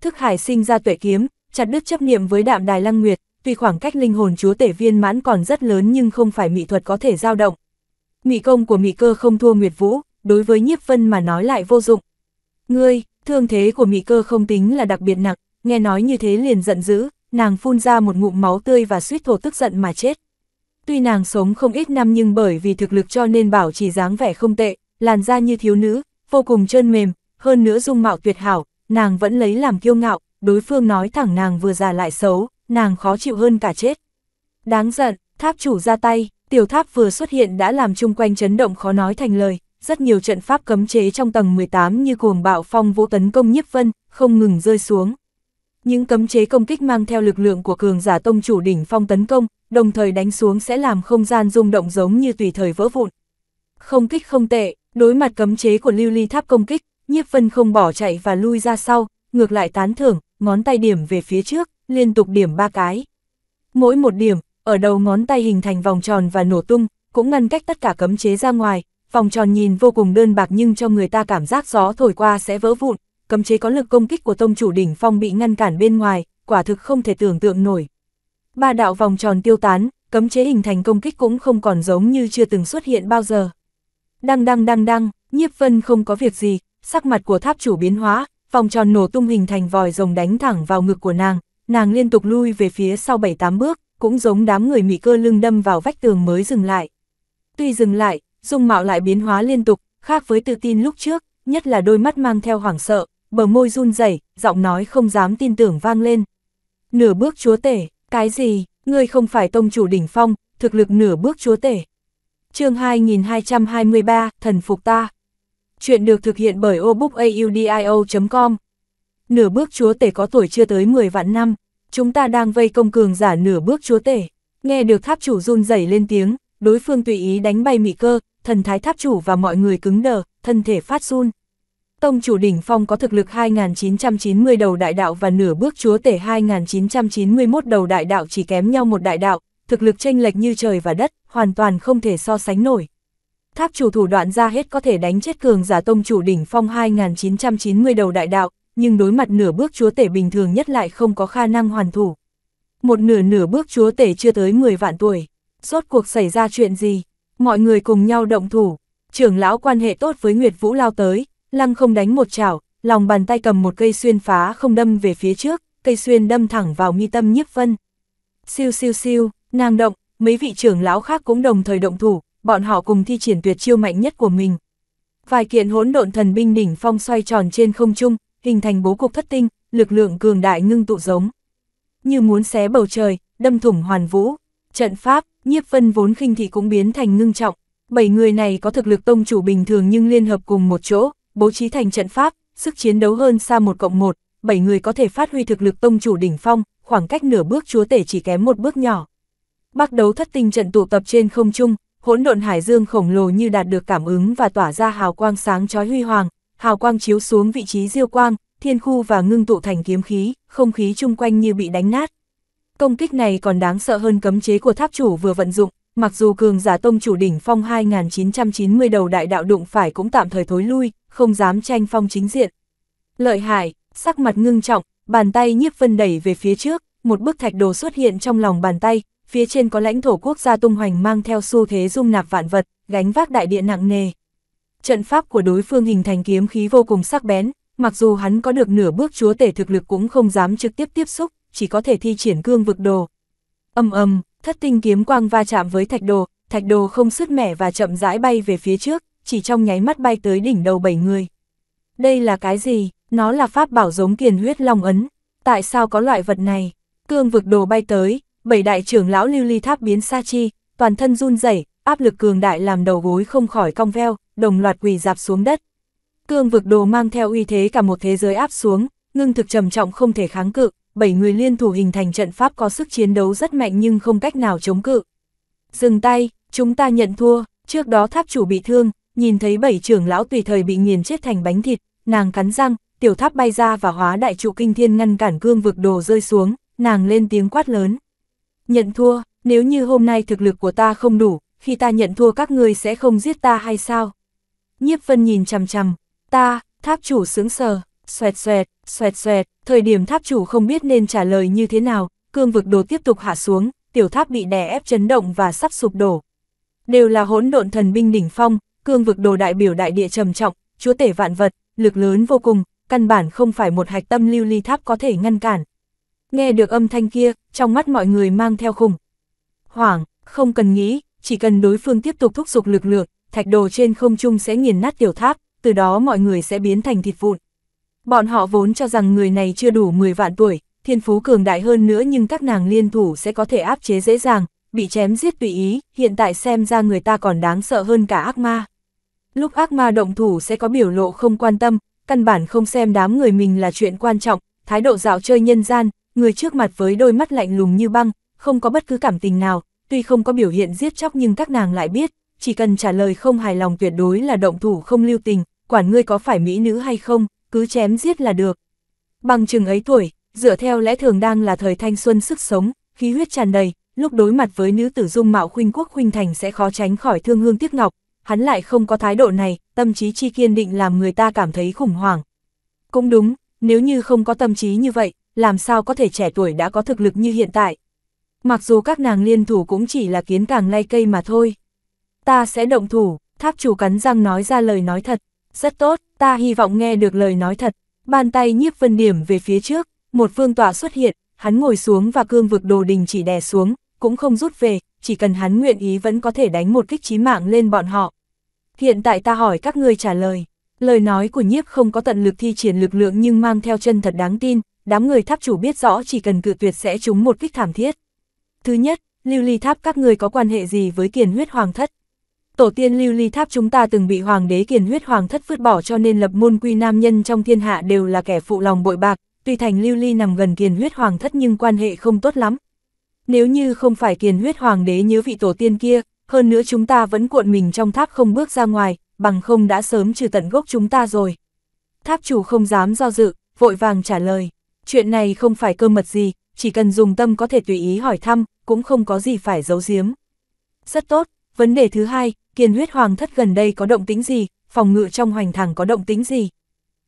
Thức hải sinh ra tuệ kiếm, chặt đứt chấp niệm với đạm đài lăng nguyệt, tuy khoảng cách linh hồn chúa tể viên mãn còn rất lớn nhưng không phải mỹ thuật có thể dao động. Mỹ công của mỹ cơ không thua Nguyệt Vũ, đối với nhiếp vân mà nói lại vô dụng. Ngươi, thương thế của mỹ cơ không tính là đặc biệt nặng, nghe nói như thế liền giận dữ, nàng phun ra một ngụm máu tươi và suýt thổ tức giận mà chết. Tuy nàng sống không ít năm nhưng bởi vì thực lực cho nên bảo chỉ dáng vẻ không tệ, làn da như thiếu nữ, vô cùng trơn mềm, hơn nữa dung mạo tuyệt hảo, nàng vẫn lấy làm kiêu ngạo, đối phương nói thẳng nàng vừa già lại xấu, nàng khó chịu hơn cả chết. Đáng giận, tháp chủ ra tay, tiểu tháp vừa xuất hiện đã làm chung quanh chấn động khó nói thành lời, rất nhiều trận pháp cấm chế trong tầng 18 như cuồng bạo phong vũ tấn công nhiếp vân, không ngừng rơi xuống. Những cấm chế công kích mang theo lực lượng của cường giả tông chủ đỉnh phong tấn công, đồng thời đánh xuống sẽ làm không gian rung động giống như tùy thời vỡ vụn. Không kích không tệ, đối mặt cấm chế của lưu ly tháp công kích, nhiếp vân không bỏ chạy và lui ra sau, ngược lại tán thưởng, ngón tay điểm về phía trước, liên tục điểm ba cái. Mỗi một điểm, ở đầu ngón tay hình thành vòng tròn và nổ tung, cũng ngăn cách tất cả cấm chế ra ngoài, vòng tròn nhìn vô cùng đơn bạc nhưng cho người ta cảm giác gió thổi qua sẽ vỡ vụn, cấm chế có lực công kích của tông chủ đỉnh phong bị ngăn cản bên ngoài, quả thực không thể tưởng tượng nổi. Ba đạo vòng tròn tiêu tán, cấm chế hình thành công kích cũng không còn giống như chưa từng xuất hiện bao giờ. Đăng đăng đăng đăng, nhiếp vân không có việc gì, sắc mặt của tháp chủ biến hóa, vòng tròn nổ tung hình thành vòi rồng đánh thẳng vào ngực của nàng, nàng liên tục lui về phía sau 7-8 bước, cũng giống đám người mị cơ lưng đâm vào vách tường mới dừng lại. Tuy dừng lại, dung mạo lại biến hóa liên tục, khác với tự tin lúc trước, nhất là đôi mắt mang theo hoảng sợ, bờ môi run rẩy, giọng nói không dám tin tưởng vang lên. Nửa bước chúa tể, cái gì, ngươi không phải tông chủ đỉnh phong, thực lực nửa bước chúa tể. chương 2223, thần phục ta. Chuyện được thực hiện bởi obookaudio.com Nửa bước chúa tể có tuổi chưa tới 10 vạn năm, chúng ta đang vây công cường giả nửa bước chúa tể. Nghe được tháp chủ run rẩy lên tiếng, đối phương tùy ý đánh bay mị cơ, thần thái tháp chủ và mọi người cứng đờ, thân thể phát run. Tông chủ đỉnh phong có thực lực 2.990 đầu đại đạo và nửa bước chúa tể 2.991 đầu đại đạo chỉ kém nhau một đại đạo, thực lực chênh lệch như trời và đất, hoàn toàn không thể so sánh nổi. Tháp chủ thủ đoạn ra hết có thể đánh chết cường giả tông chủ đỉnh phong 2.990 đầu đại đạo, nhưng đối mặt nửa bước chúa tể bình thường nhất lại không có khả năng hoàn thủ. Một nửa nửa bước chúa tể chưa tới 10 vạn tuổi, rốt cuộc xảy ra chuyện gì? Mọi người cùng nhau động thủ, trưởng lão quan hệ tốt với Nguyệt Vũ lao tới, lăng không đánh một chảo, lòng bàn tay cầm một cây xuyên phá không đâm về phía trước, cây xuyên đâm thẳng vào mi tâm nhiếp vân. Siêu siêu siêu, nàng động, mấy vị trưởng lão khác cũng đồng thời động thủ, bọn họ cùng thi triển tuyệt chiêu mạnh nhất của mình. Vài kiện hỗn độn thần binh đỉnh phong xoay tròn trên không trung, hình thành bố cục thất tinh, lực lượng cường đại ngưng tụ giống. Như muốn xé bầu trời, đâm thủng hoàn vũ. Trận pháp, nhiếp vân vốn khinh thị cũng biến thành ngưng trọng. Bảy người này có thực lực tông chủ bình thường nhưng liên hợp cùng một chỗ, bố trí thành trận pháp, sức chiến đấu hơn xa một cộng một, bảy người có thể phát huy thực lực tông chủ đỉnh phong, khoảng cách nửa bước chúa tể chỉ kém một bước nhỏ. Bắc đấu thất tinh trận tụ tập trên không trung, hỗn độn hải dương khổng lồ như đạt được cảm ứng và tỏa ra hào quang sáng chói huy hoàng, hào quang chiếu xuống vị trí diêu quang, thiên khu và ngưng tụ thành kiếm khí, không khí chung quanh như bị đánh nát. Công kích này còn đáng sợ hơn cấm chế của tháp chủ vừa vận dụng, mặc dù cường giả tông chủ đỉnh phong 2990 đầu đại đạo đụng phải cũng tạm thời thối lui, không dám tranh phong chính diện. Lợi hại, sắc mặt ngưng trọng, bàn tay nhiếp vân đẩy về phía trước, một bức thạch đồ xuất hiện trong lòng bàn tay, phía trên có lãnh thổ quốc gia tung hoành mang theo xu thế dung nạp vạn vật, gánh vác đại địa nặng nề. Trận pháp của đối phương hình thành kiếm khí vô cùng sắc bén, mặc dù hắn có được nửa bước chúa tể thực lực cũng không dám trực tiếp tiếp xúc, chỉ có thể thi triển cương vực đồ. Âm âm, thất tinh kiếm quang va chạm với thạch đồ, thạch đồ không sứt mẻ và chậm rãi bay về phía trước, chỉ trong nháy mắt bay tới đỉnh đầu bảy người. Đây là cái gì? Nó là pháp bảo giống kiền huyết long ấn. Tại sao có loại vật này? Cương vực đồ bay tới, bảy đại trưởng lão lưu ly tháp biến sa chi, toàn thân run rẩy, áp lực cường đại làm đầu gối không khỏi cong veo, đồng loạt quỳ dạp xuống đất. Cương vực đồ mang theo uy thế cả một thế giới áp xuống, ngưng thực trầm trọng không thể kháng cự, bảy người liên thủ hình thành trận pháp có sức chiến đấu rất mạnh nhưng không cách nào chống cự. Dừng tay, chúng ta nhận thua, trước đó tháp chủ bị thương, nhìn thấy bảy trưởng lão tùy thời bị nghiền chết thành bánh thịt, nàng cắn răng, tiểu tháp bay ra và hóa đại trụ kinh thiên ngăn cản cương vực đồ rơi xuống, nàng lên tiếng quát lớn. Nhận thua, nếu như hôm nay thực lực của ta không đủ, khi ta nhận thua các ngươi sẽ không giết ta hay sao? Nhiếp vân nhìn chằm chằm, ta, tháp chủ sướng sờ, xoẹt xoẹt, xoẹt xoẹt, thời điểm tháp chủ không biết nên trả lời như thế nào, cương vực đồ tiếp tục hạ xuống, tiểu tháp bị đè ép chấn động và sắp sụp đổ. Đều là hỗn độn thần binh đỉnh phong, cương vực đồ đại biểu đại địa trầm trọng, chúa tể vạn vật, lực lớn vô cùng, căn bản không phải một hạch tâm lưu ly tháp có thể ngăn cản. Nghe được âm thanh kia, trong mắt mọi người mang theo khủng. Hoảng, không cần nghĩ, chỉ cần đối phương tiếp tục thúc giục lực lượng, thạch đồ trên không trung sẽ nghiền nát tiểu tháp, từ đó mọi người sẽ biến thành thịt vụn. Bọn họ vốn cho rằng người này chưa đủ 10 vạn tuổi, thiên phú cường đại hơn nữa nhưng các nàng liên thủ sẽ có thể áp chế dễ dàng, bị chém giết tùy ý, hiện tại xem ra người ta còn đáng sợ hơn cả ác ma. Lúc ác ma động thủ sẽ có biểu lộ không quan tâm, căn bản không xem đám người mình là chuyện quan trọng, thái độ dạo chơi nhân gian, người trước mặt với đôi mắt lạnh lùng như băng, không có bất cứ cảm tình nào, tuy không có biểu hiện giết chóc nhưng các nàng lại biết, chỉ cần trả lời không hài lòng tuyệt đối là động thủ không lưu tình, quản ngươi có phải mỹ nữ hay không, cứ chém giết là được. Bằng chừng ấy tuổi, dựa theo lẽ thường đang là thời thanh xuân sức sống, khí huyết tràn đầy, lúc đối mặt với nữ tử dung mạo khuynh quốc khuynh thành sẽ khó tránh khỏi thương hương tiếc ngọc, hắn lại không có thái độ này, tâm trí chi kiên định làm người ta cảm thấy khủng hoảng. Cũng đúng, nếu như không có tâm trí như vậy, làm sao có thể trẻ tuổi đã có thực lực như hiện tại. Mặc dù các nàng liên thủ cũng chỉ là kiến càng lay cây mà thôi. Ta sẽ động thủ, tháp chủ cắn răng nói ra lời nói thật. Rất tốt, ta hy vọng nghe được lời nói thật. Bàn tay nhiếp vân điểm về phía trước, một phương tọa xuất hiện, hắn ngồi xuống và cương vực đồ đình chỉ đè xuống, cũng không rút về, chỉ cần hắn nguyện ý vẫn có thể đánh một kích chí mạng lên bọn họ. Hiện tại ta hỏi các ngươi trả lời. Lời nói của nhiếp không có tận lực thi triển lực lượng nhưng mang theo chân thật đáng tin, đám người tháp chủ biết rõ chỉ cần cự tuyệt sẽ trúng một kích thảm thiết. Thứ nhất, lưu ly tháp các người có quan hệ gì với kiền huyết hoàng thất? Tổ tiên lưu ly tháp chúng ta từng bị hoàng đế kiền huyết hoàng thất vứt bỏ cho nên lập môn quy nam nhân trong thiên hạ đều là kẻ phụ lòng bội bạc, tuy thành lưu ly nằm gần kiền huyết hoàng thất nhưng quan hệ không tốt lắm. Nếu như không phải kiền huyết hoàng đế nhớ vị tổ tiên kia, hơn nữa chúng ta vẫn cuộn mình trong tháp không bước ra ngoài, bằng không đã sớm trừ tận gốc chúng ta rồi. Tháp chủ không dám do dự, vội vàng trả lời. Chuyện này không phải cơ mật gì, chỉ cần dùng tâm có thể tùy ý hỏi thăm, cũng không có gì phải giấu giếm. Rất tốt, vấn đề thứ hai, kiền huyết hoàng thất gần đây có động tính gì, phòng ngự trong hoành thẳng có động tính gì.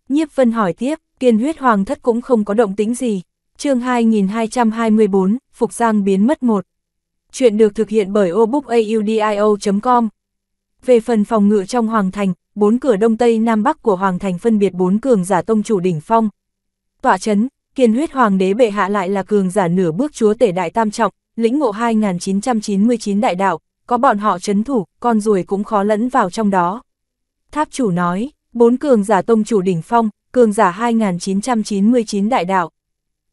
Nhiếp vân hỏi tiếp, kiền huyết hoàng thất cũng không có động tính gì. chương 2224, Phục Giang biến mất một. Chuyện được thực hiện bởi obookaudio.com Về phần phòng ngự trong Hoàng Thành, bốn cửa Đông Tây Nam Bắc của Hoàng Thành phân biệt bốn cường giả tông chủ đỉnh phong. Tọa chấn, kiên huyết Hoàng đế bệ hạ lại là cường giả nửa bước chúa tể đại tam trọng, lĩnh ngộ 2999 đại đạo, có bọn họ chấn thủ, con ruồi cũng khó lẫn vào trong đó. Tháp chủ nói, bốn cường giả tông chủ đỉnh phong, cường giả 2999 đại đạo.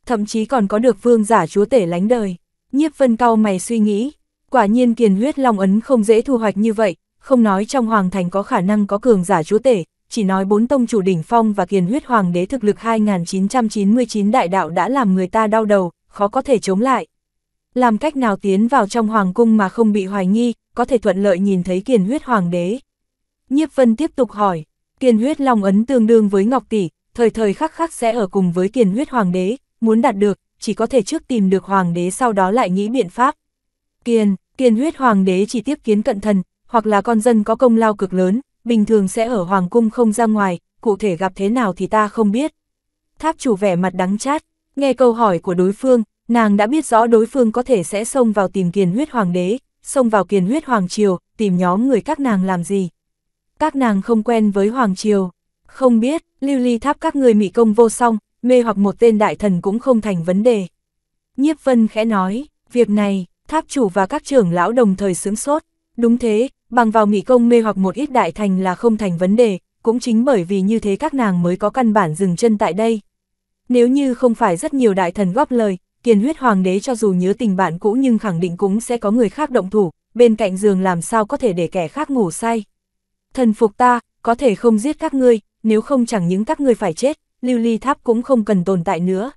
Thậm chí còn có được vương giả chúa tể lánh đời. Nhiếp vân cao mày suy nghĩ, quả nhiên kiền huyết long ấn không dễ thu hoạch như vậy, không nói trong hoàng thành có khả năng có cường giả chúa tể, chỉ nói bốn tông chủ đỉnh phong và kiền huyết hoàng đế thực lực 2999 đại đạo đã làm người ta đau đầu, khó có thể chống lại. Làm cách nào tiến vào trong hoàng cung mà không bị hoài nghi, có thể thuận lợi nhìn thấy kiền huyết hoàng đế. Nhiếp vân tiếp tục hỏi, kiền huyết long ấn tương đương với ngọc tỷ, thời thời khắc khắc sẽ ở cùng với kiền huyết hoàng đế, muốn đạt được, chỉ có thể trước tìm được hoàng đế sau đó lại nghĩ biện pháp. Kiền, kiền huyết hoàng đế chỉ tiếp kiến cận thần, hoặc là con dân có công lao cực lớn, bình thường sẽ ở hoàng cung không ra ngoài, cụ thể gặp thế nào thì ta không biết. Tháp chủ vẻ mặt đắng chát, nghe câu hỏi của đối phương, nàng đã biết rõ đối phương có thể sẽ xông vào tìm kiền huyết hoàng đế, xông vào kiền huyết hoàng triều, tìm nhóm người các nàng làm gì. Các nàng không quen với hoàng triều, không biết, lưu ly tháp các người mị công vô song, mê hoặc một tên đại thần cũng không thành vấn đề. Nhiếp vân khẽ nói, việc này, tháp chủ và các trưởng lão đồng thời sướng sốt, đúng thế, bằng vào mỹ công mê hoặc một ít đại thành là không thành vấn đề, cũng chính bởi vì như thế các nàng mới có căn bản dừng chân tại đây. Nếu như không phải rất nhiều đại thần góp lời, kiền huyết hoàng đế cho dù nhớ tình bạn cũ nhưng khẳng định cũng sẽ có người khác động thủ, bên cạnh giường làm sao có thể để kẻ khác ngủ say. Thần phục ta, có thể không giết các ngươi, nếu không chẳng những các ngươi phải chết, lưu ly tháp cũng không cần tồn tại nữa.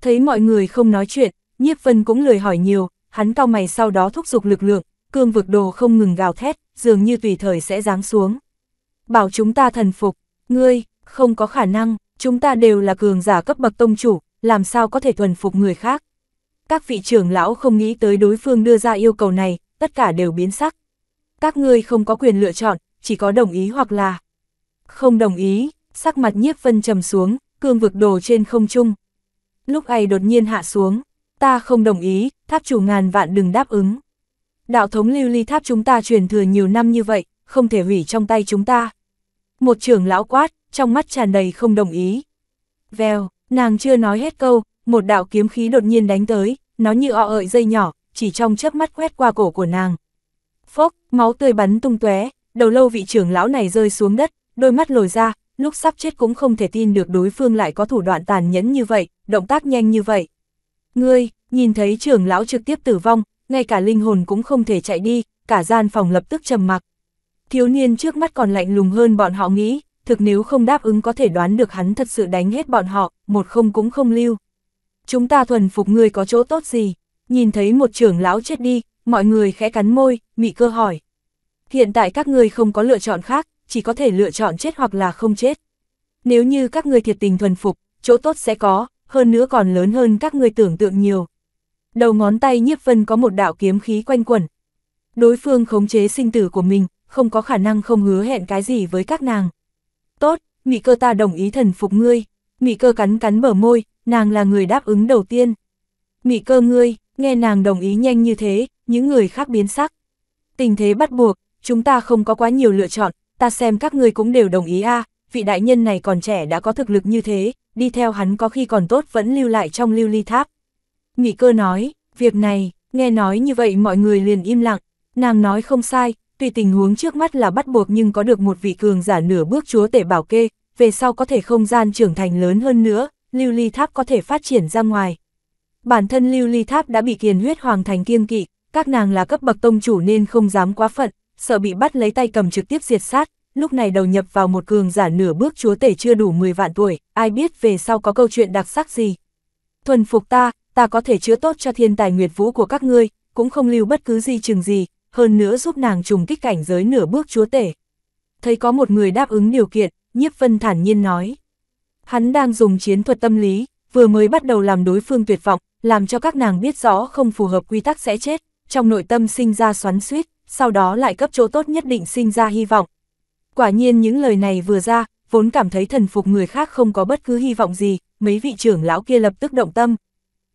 Thấy mọi người không nói chuyện, nhiếp vân cũng lười hỏi nhiều, hắn cao mày sau đó thúc giục lực lượng, cương vực đồ không ngừng gào thét, dường như tùy thời sẽ giáng xuống. Bảo chúng ta thần phục, ngươi, không có khả năng, chúng ta đều là cường giả cấp bậc tông chủ, làm sao có thể thuần phục người khác. Các vị trưởng lão không nghĩ tới đối phương đưa ra yêu cầu này, tất cả đều biến sắc. Các ngươi không có quyền lựa chọn, chỉ có đồng ý hoặc là không đồng ý, sắc mặt nhiếp vân trầm xuống, cương vực đồ trên không trung. Lúc ấy đột nhiên hạ xuống, ta không đồng ý, tháp chủ ngàn vạn đừng đáp ứng. Đạo thống lưu ly tháp chúng ta truyền thừa nhiều năm như vậy, không thể hủy trong tay chúng ta. Một trưởng lão quát, trong mắt tràn đầy không đồng ý. Vèo, nàng chưa nói hết câu, một đạo kiếm khí đột nhiên đánh tới, nó như ọ ợi dây nhỏ, chỉ trong chớp mắt quét qua cổ của nàng. Phốc, máu tươi bắn tung tóe, đầu lâu vị trưởng lão này rơi xuống đất, đôi mắt lồi ra, lúc sắp chết cũng không thể tin được đối phương lại có thủ đoạn tàn nhẫn như vậy, động tác nhanh như vậy. Ngươi, nhìn thấy trưởng lão trực tiếp tử vong, ngay cả linh hồn cũng không thể chạy đi, cả gian phòng lập tức trầm mặc. Thiếu niên trước mắt còn lạnh lùng hơn bọn họ nghĩ, thực nếu không đáp ứng có thể đoán được hắn thật sự đánh hết bọn họ, một không cũng không lưu. Chúng ta thuần phục người có chỗ tốt gì? Nhìn thấy một trưởng lão chết đi, mọi người khẽ cắn môi, mị cơ hỏi. Hiện tại các người không có lựa chọn khác, chỉ có thể lựa chọn chết hoặc là không chết. Nếu như các người thiệt tình thuần phục, chỗ tốt sẽ có, hơn nữa còn lớn hơn các người tưởng tượng nhiều. Đầu ngón tay nhiếp vân có một đạo kiếm khí quanh quẩn. Đối phương khống chế sinh tử của mình, không có khả năng không hứa hẹn cái gì với các nàng. Tốt, mị cơ ta đồng ý thần phục ngươi. Mị cơ cắn cắn bờ môi, nàng là người đáp ứng đầu tiên. Mị cơ ngươi, nghe nàng đồng ý nhanh như thế, những người khác biến sắc. Tình thế bắt buộc, chúng ta không có quá nhiều lựa chọn, ta xem các ngươi cũng đều đồng ý a vị đại nhân này còn trẻ đã có thực lực như thế, đi theo hắn có khi còn tốt vẫn lưu lại trong lưu ly tháp. Nghị cơ nói, việc này, nghe nói như vậy mọi người liền im lặng, nàng nói không sai, tùy tình huống trước mắt là bắt buộc nhưng có được một vị cường giả nửa bước chúa tể bảo kê, về sau có thể không gian trưởng thành lớn hơn nữa, lưu ly tháp có thể phát triển ra ngoài. Bản thân lưu ly tháp đã bị kiền huyết hoàng thành kiêng kỵ, các nàng là cấp bậc tông chủ nên không dám quá phận, sợ bị bắt lấy tay cầm trực tiếp diệt sát, lúc này đầu nhập vào một cường giả nửa bước chúa tể chưa đủ 10 vạn tuổi, ai biết về sau có câu chuyện đặc sắc gì. Thuần phục ta, ta có thể chữa tốt cho thiên tài nguyệt vũ của các ngươi, cũng không lưu bất cứ di chừng gì, hơn nữa giúp nàng trùng kích cảnh giới nửa bước chúa tể. Thấy có một người đáp ứng điều kiện, nhiếp vân thản nhiên nói. Hắn đang dùng chiến thuật tâm lý, vừa mới bắt đầu làm đối phương tuyệt vọng, làm cho các nàng biết rõ không phù hợp quy tắc sẽ chết, trong nội tâm sinh ra xoắn suýt, sau đó lại cấp chỗ tốt nhất định sinh ra hy vọng. Quả nhiên những lời này vừa ra, vốn cảm thấy thần phục người khác không có bất cứ hy vọng gì, mấy vị trưởng lão kia lập tức động tâm.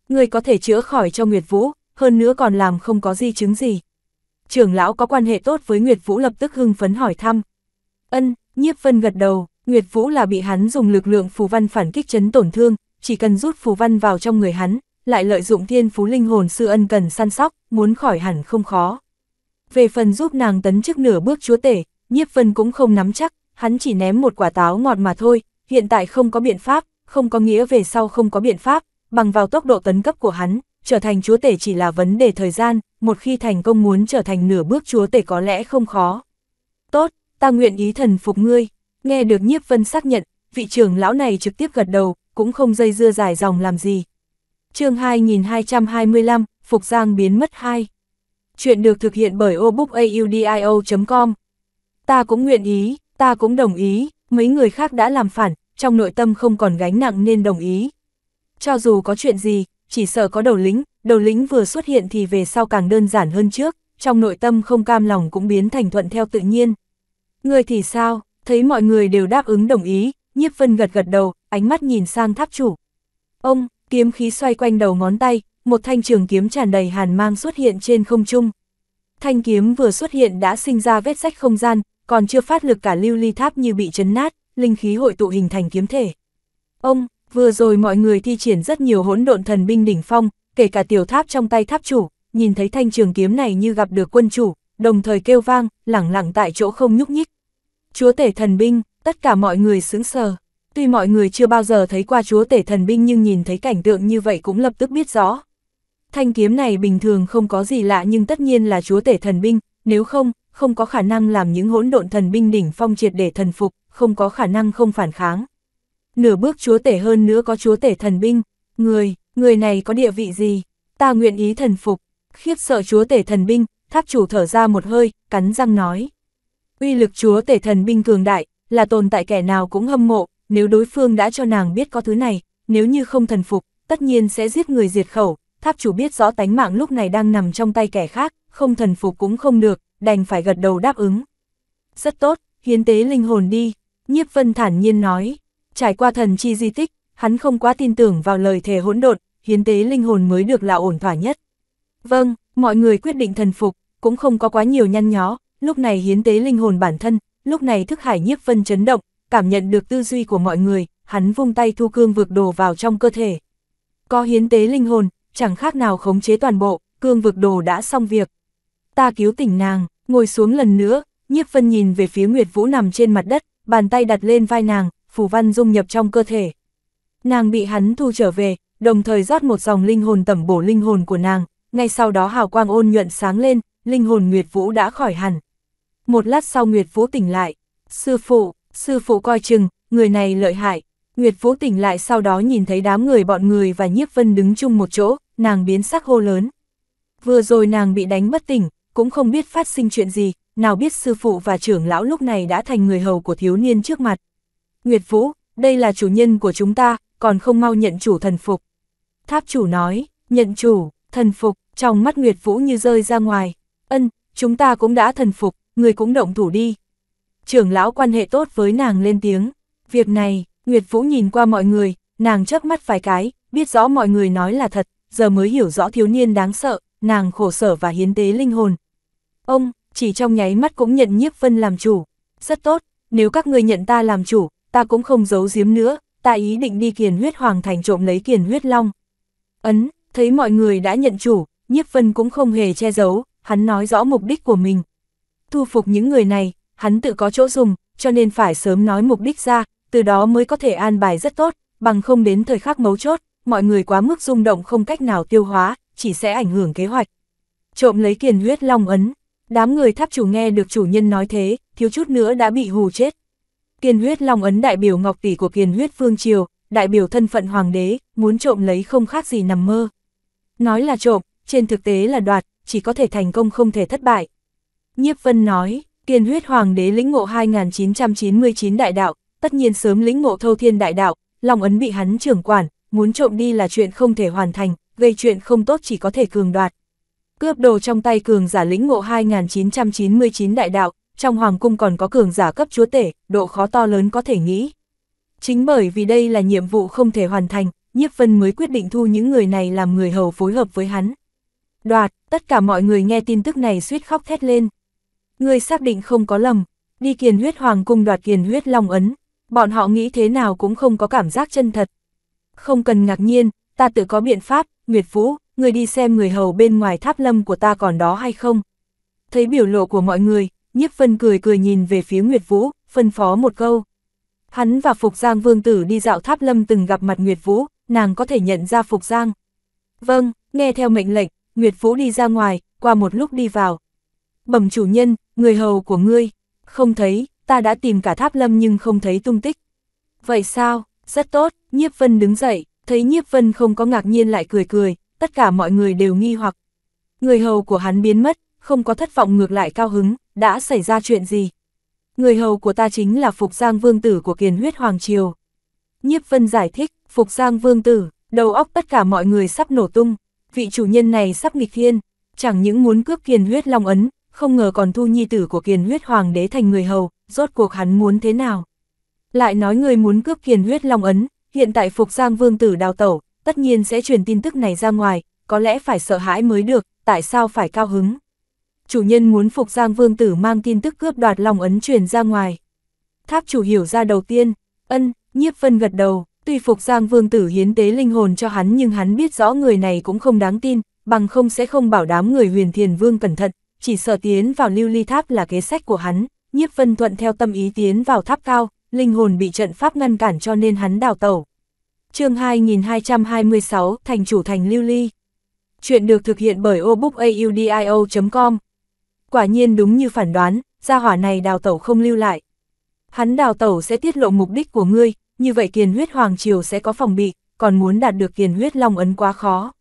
Người có thể chữa khỏi cho Nguyệt Vũ, hơn nữa còn làm không có di chứng gì. Trưởng lão có quan hệ tốt với Nguyệt Vũ lập tức hưng phấn hỏi thăm. Ân, nhiếp vân gật đầu, Nguyệt Vũ là bị hắn dùng lực lượng phù văn phản kích chấn tổn thương, chỉ cần rút phù văn vào trong người hắn, lại lợi dụng thiên phú linh hồn sư ân cần săn sóc, muốn khỏi hẳn không khó. Về phần giúp nàng tấn chức nửa bước chúa tể, nhiếp vân cũng không nắm chắc, hắn chỉ ném một quả táo ngọt mà thôi, hiện tại không có biện pháp, không có nghĩa về sau không có biện pháp, bằng vào tốc độ tấn cấp của hắn, trở thành chúa tể chỉ là vấn đề thời gian, một khi thành công muốn trở thành nửa bước chúa tể có lẽ không khó. Tốt, ta nguyện ý thần phục ngươi, nghe được nhiếp vân xác nhận, vị trưởng lão này trực tiếp gật đầu, cũng không dây dưa dài dòng làm gì. chương 2225, Phục Giang biến mất 2 Chuyện được thực hiện bởi obookaudio.com Ta cũng nguyện ý, ta cũng đồng ý, mấy người khác đã làm phản, trong nội tâm không còn gánh nặng nên đồng ý. Cho dù có chuyện gì, chỉ sợ có đầu lính, đầu lính vừa xuất hiện thì về sau càng đơn giản hơn trước, trong nội tâm không cam lòng cũng biến thành thuận theo tự nhiên. Người thì sao, thấy mọi người đều đáp ứng đồng ý, nhiếp vân gật gật đầu, ánh mắt nhìn sang tháp chủ. Ông, kiếm khí xoay quanh đầu ngón tay, một thanh trường kiếm tràn đầy hàn mang xuất hiện trên không trung. Thanh kiếm vừa xuất hiện đã sinh ra vết sách không gian, còn chưa phát lực cả lưu ly tháp như bị chấn nát, linh khí hội tụ hình thành kiếm thể. Ông, vừa rồi mọi người thi triển rất nhiều hỗn độn thần binh đỉnh phong, kể cả tiểu tháp trong tay tháp chủ, nhìn thấy thanh trường kiếm này như gặp được quân chủ, đồng thời kêu vang, lẳng lặng tại chỗ không nhúc nhích. Chúa tể thần binh, tất cả mọi người sững sờ. Tuy mọi người chưa bao giờ thấy qua chúa tể thần binh nhưng nhìn thấy cảnh tượng như vậy cũng lập tức biết rõ. Thanh kiếm này bình thường không có gì lạ nhưng tất nhiên là chúa tể thần binh, nếu không, không có khả năng làm những hỗn độn thần binh đỉnh phong triệt để thần phục, không có khả năng không phản kháng. Nửa bước chúa tể hơn nữa có chúa tể thần binh, người, người này có địa vị gì, ta nguyện ý thần phục, khiếp sợ chúa tể thần binh, tháp chủ thở ra một hơi, cắn răng nói. Uy lực chúa tể thần binh cường đại, là tồn tại kẻ nào cũng hâm mộ, nếu đối phương đã cho nàng biết có thứ này, nếu như không thần phục, tất nhiên sẽ giết người diệt khẩu, tháp chủ biết rõ tánh mạng lúc này đang nằm trong tay kẻ khác, không thần phục cũng không được, đành phải gật đầu đáp ứng. Rất tốt, hiến tế linh hồn đi, nhiếp vân thản nhiên nói, trải qua thần chi di tích, hắn không quá tin tưởng vào lời thề hỗn độn, hiến tế linh hồn mới được là ổn thỏa nhất. Vâng, mọi người quyết định thần phục, cũng không có quá nhiều nhăn nhó, lúc này hiến tế linh hồn bản thân, lúc này thức hải nhiếp vân chấn động, cảm nhận được tư duy của mọi người, hắn vung tay thu cương vực đồ vào trong cơ thể. Có hiến tế linh hồn, chẳng khác nào khống chế toàn bộ, cương vực đồ đã xong việc. Ta cứu tỉnh nàng, ngồi xuống lần nữa, nhiếp vân nhìn về phía Nguyệt Vũ nằm trên mặt đất, bàn tay đặt lên vai nàng, phù văn dung nhập trong cơ thể. Nàng bị hắn thu trở về, đồng thời rót một dòng linh hồn tẩm bổ linh hồn của nàng, ngay sau đó hào quang ôn nhuận sáng lên, linh hồn Nguyệt Vũ đã khỏi hẳn. Một lát sau Nguyệt Vũ tỉnh lại, sư phụ, sư phụ coi chừng, người này lợi hại. Nguyệt Vũ tỉnh lại sau đó nhìn thấy đám người bọn người và nhiếp vân đứng chung một chỗ, nàng biến sắc hô lớn. Vừa rồi nàng bị đánh bất tỉnh, cũng không biết phát sinh chuyện gì, nào biết sư phụ và trưởng lão lúc này đã thành người hầu của thiếu niên trước mặt. Nguyệt Vũ, đây là chủ nhân của chúng ta, còn không mau nhận chủ thần phục. Tháp chủ nói, nhận chủ, thần phục, trong mắt Nguyệt Vũ như rơi ra ngoài. Ân, chúng ta cũng đã thần phục, người cũng động thủ đi. Trưởng lão quan hệ tốt với nàng lên tiếng. Việc này, Nguyệt Vũ nhìn qua mọi người, nàng chớp mắt vài cái, biết rõ mọi người nói là thật, giờ mới hiểu rõ thiếu niên đáng sợ, nàng khổ sở và hiến tế linh hồn. Ông, chỉ trong nháy mắt cũng nhận nhiếp vân làm chủ. Rất tốt, nếu các người nhận ta làm chủ, ta cũng không giấu giếm nữa, ta ý định đi kiền huyết hoàng thành trộm lấy kiền huyết long. Ấn, thấy mọi người đã nhận chủ, nhiếp vân cũng không hề che giấu, hắn nói rõ mục đích của mình. Thu phục những người này, hắn tự có chỗ dùng, cho nên phải sớm nói mục đích ra, từ đó mới có thể an bài rất tốt, bằng không đến thời khắc mấu chốt, mọi người quá mức rung động không cách nào tiêu hóa, chỉ sẽ ảnh hưởng kế hoạch. Trộm lấy kiền huyết long ấn, đám người tháp chủ nghe được chủ nhân nói thế, thiếu chút nữa đã bị hù chết. Kiền huyết long ấn đại biểu ngọc tỷ của kiền huyết phương triều, đại biểu thân phận hoàng đế, muốn trộm lấy không khác gì nằm mơ. Nói là trộm, trên thực tế là đoạt, chỉ có thể thành công không thể thất bại. Nhiếp Vân nói, kiên huyết hoàng đế lĩnh ngộ 2999 đại đạo, tất nhiên sớm lĩnh ngộ thâu thiên đại đạo, Long ấn bị hắn trưởng quản, muốn trộm đi là chuyện không thể hoàn thành, gây chuyện không tốt chỉ có thể cường đoạt. Cướp đồ trong tay cường giả lĩnh ngộ 2999 đại đạo, trong hoàng cung còn có cường giả cấp chúa tể, độ khó to lớn có thể nghĩ. Chính bởi vì đây là nhiệm vụ không thể hoàn thành, Nhiếp Vân mới quyết định thu những người này làm người hầu phối hợp với hắn. Đoạt, tất cả mọi người nghe tin tức này suýt khóc thét lên. Người xác định không có lầm, đi kiền huyết hoàng cung đoạt kiền huyết long ấn, bọn họ nghĩ thế nào cũng không có cảm giác chân thật. Không cần ngạc nhiên, ta tự có biện pháp, Nguyệt Vũ, người đi xem người hầu bên ngoài tháp lâm của ta còn đó hay không. Thấy biểu lộ của mọi người, Nhiếp Vân cười cười nhìn về phía Nguyệt Vũ, phân phó một câu. Hắn và Phục Giang Vương Tử đi dạo tháp lâm từng gặp mặt Nguyệt Vũ, nàng có thể nhận ra Phục Giang. Vâng, nghe theo mệnh lệnh, Nguyệt Vũ đi ra ngoài, qua một lúc đi vào. Bẩm chủ nhân, người hầu của ngươi, không thấy, ta đã tìm cả tháp lâm nhưng không thấy tung tích. Vậy sao, rất tốt, Nhiếp Vân đứng dậy, thấy Nhiếp Vân không có ngạc nhiên lại cười cười, tất cả mọi người đều nghi hoặc. Người hầu của hắn biến mất, không có thất vọng ngược lại cao hứng, đã xảy ra chuyện gì? Người hầu của ta chính là Phục Giang Vương Tử của Kiền huyết Hoàng Triều. Nhiếp Vân giải thích, Phục Giang Vương Tử, đầu óc tất cả mọi người sắp nổ tung, vị chủ nhân này sắp nghịch thiên, chẳng những muốn cướp Kiền huyết Long Ấn, không ngờ còn thu nhi tử của Kiền huyết Hoàng đế thành người hầu, rốt cuộc hắn muốn thế nào? Lại nói người muốn cướp Kiền huyết Long Ấn, hiện tại Phục Giang Vương Tử đào tẩu, tất nhiên sẽ truyền tin tức này ra ngoài, có lẽ phải sợ hãi mới được, tại sao phải cao hứng? Chủ nhân muốn Phục Giang Vương Tử mang tin tức cướp đoạt lòng ấn truyền ra ngoài. Tháp chủ hiểu ra đầu tiên, ân, nhiếp vân gật đầu, tuy Phục Giang Vương Tử hiến tế linh hồn cho hắn nhưng hắn biết rõ người này cũng không đáng tin, bằng không sẽ không bảo đám người huyền thiền vương cẩn thận, chỉ sợ tiến vào lưu ly tháp là kế sách của hắn, nhiếp vân thuận theo tâm ý tiến vào tháp cao, linh hồn bị trận pháp ngăn cản cho nên hắn đào tẩu. chương 2226, Thành chủ thành lưu ly. Chuyện được thực hiện bởi obookaudio.com Quả nhiên đúng như phản đoán, gia hỏa này đào tẩu không lưu lại. Hắn đào tẩu sẽ tiết lộ mục đích của ngươi, như vậy kiền huyết hoàng triều sẽ có phòng bị, còn muốn đạt được kiền huyết long ấn quá khó.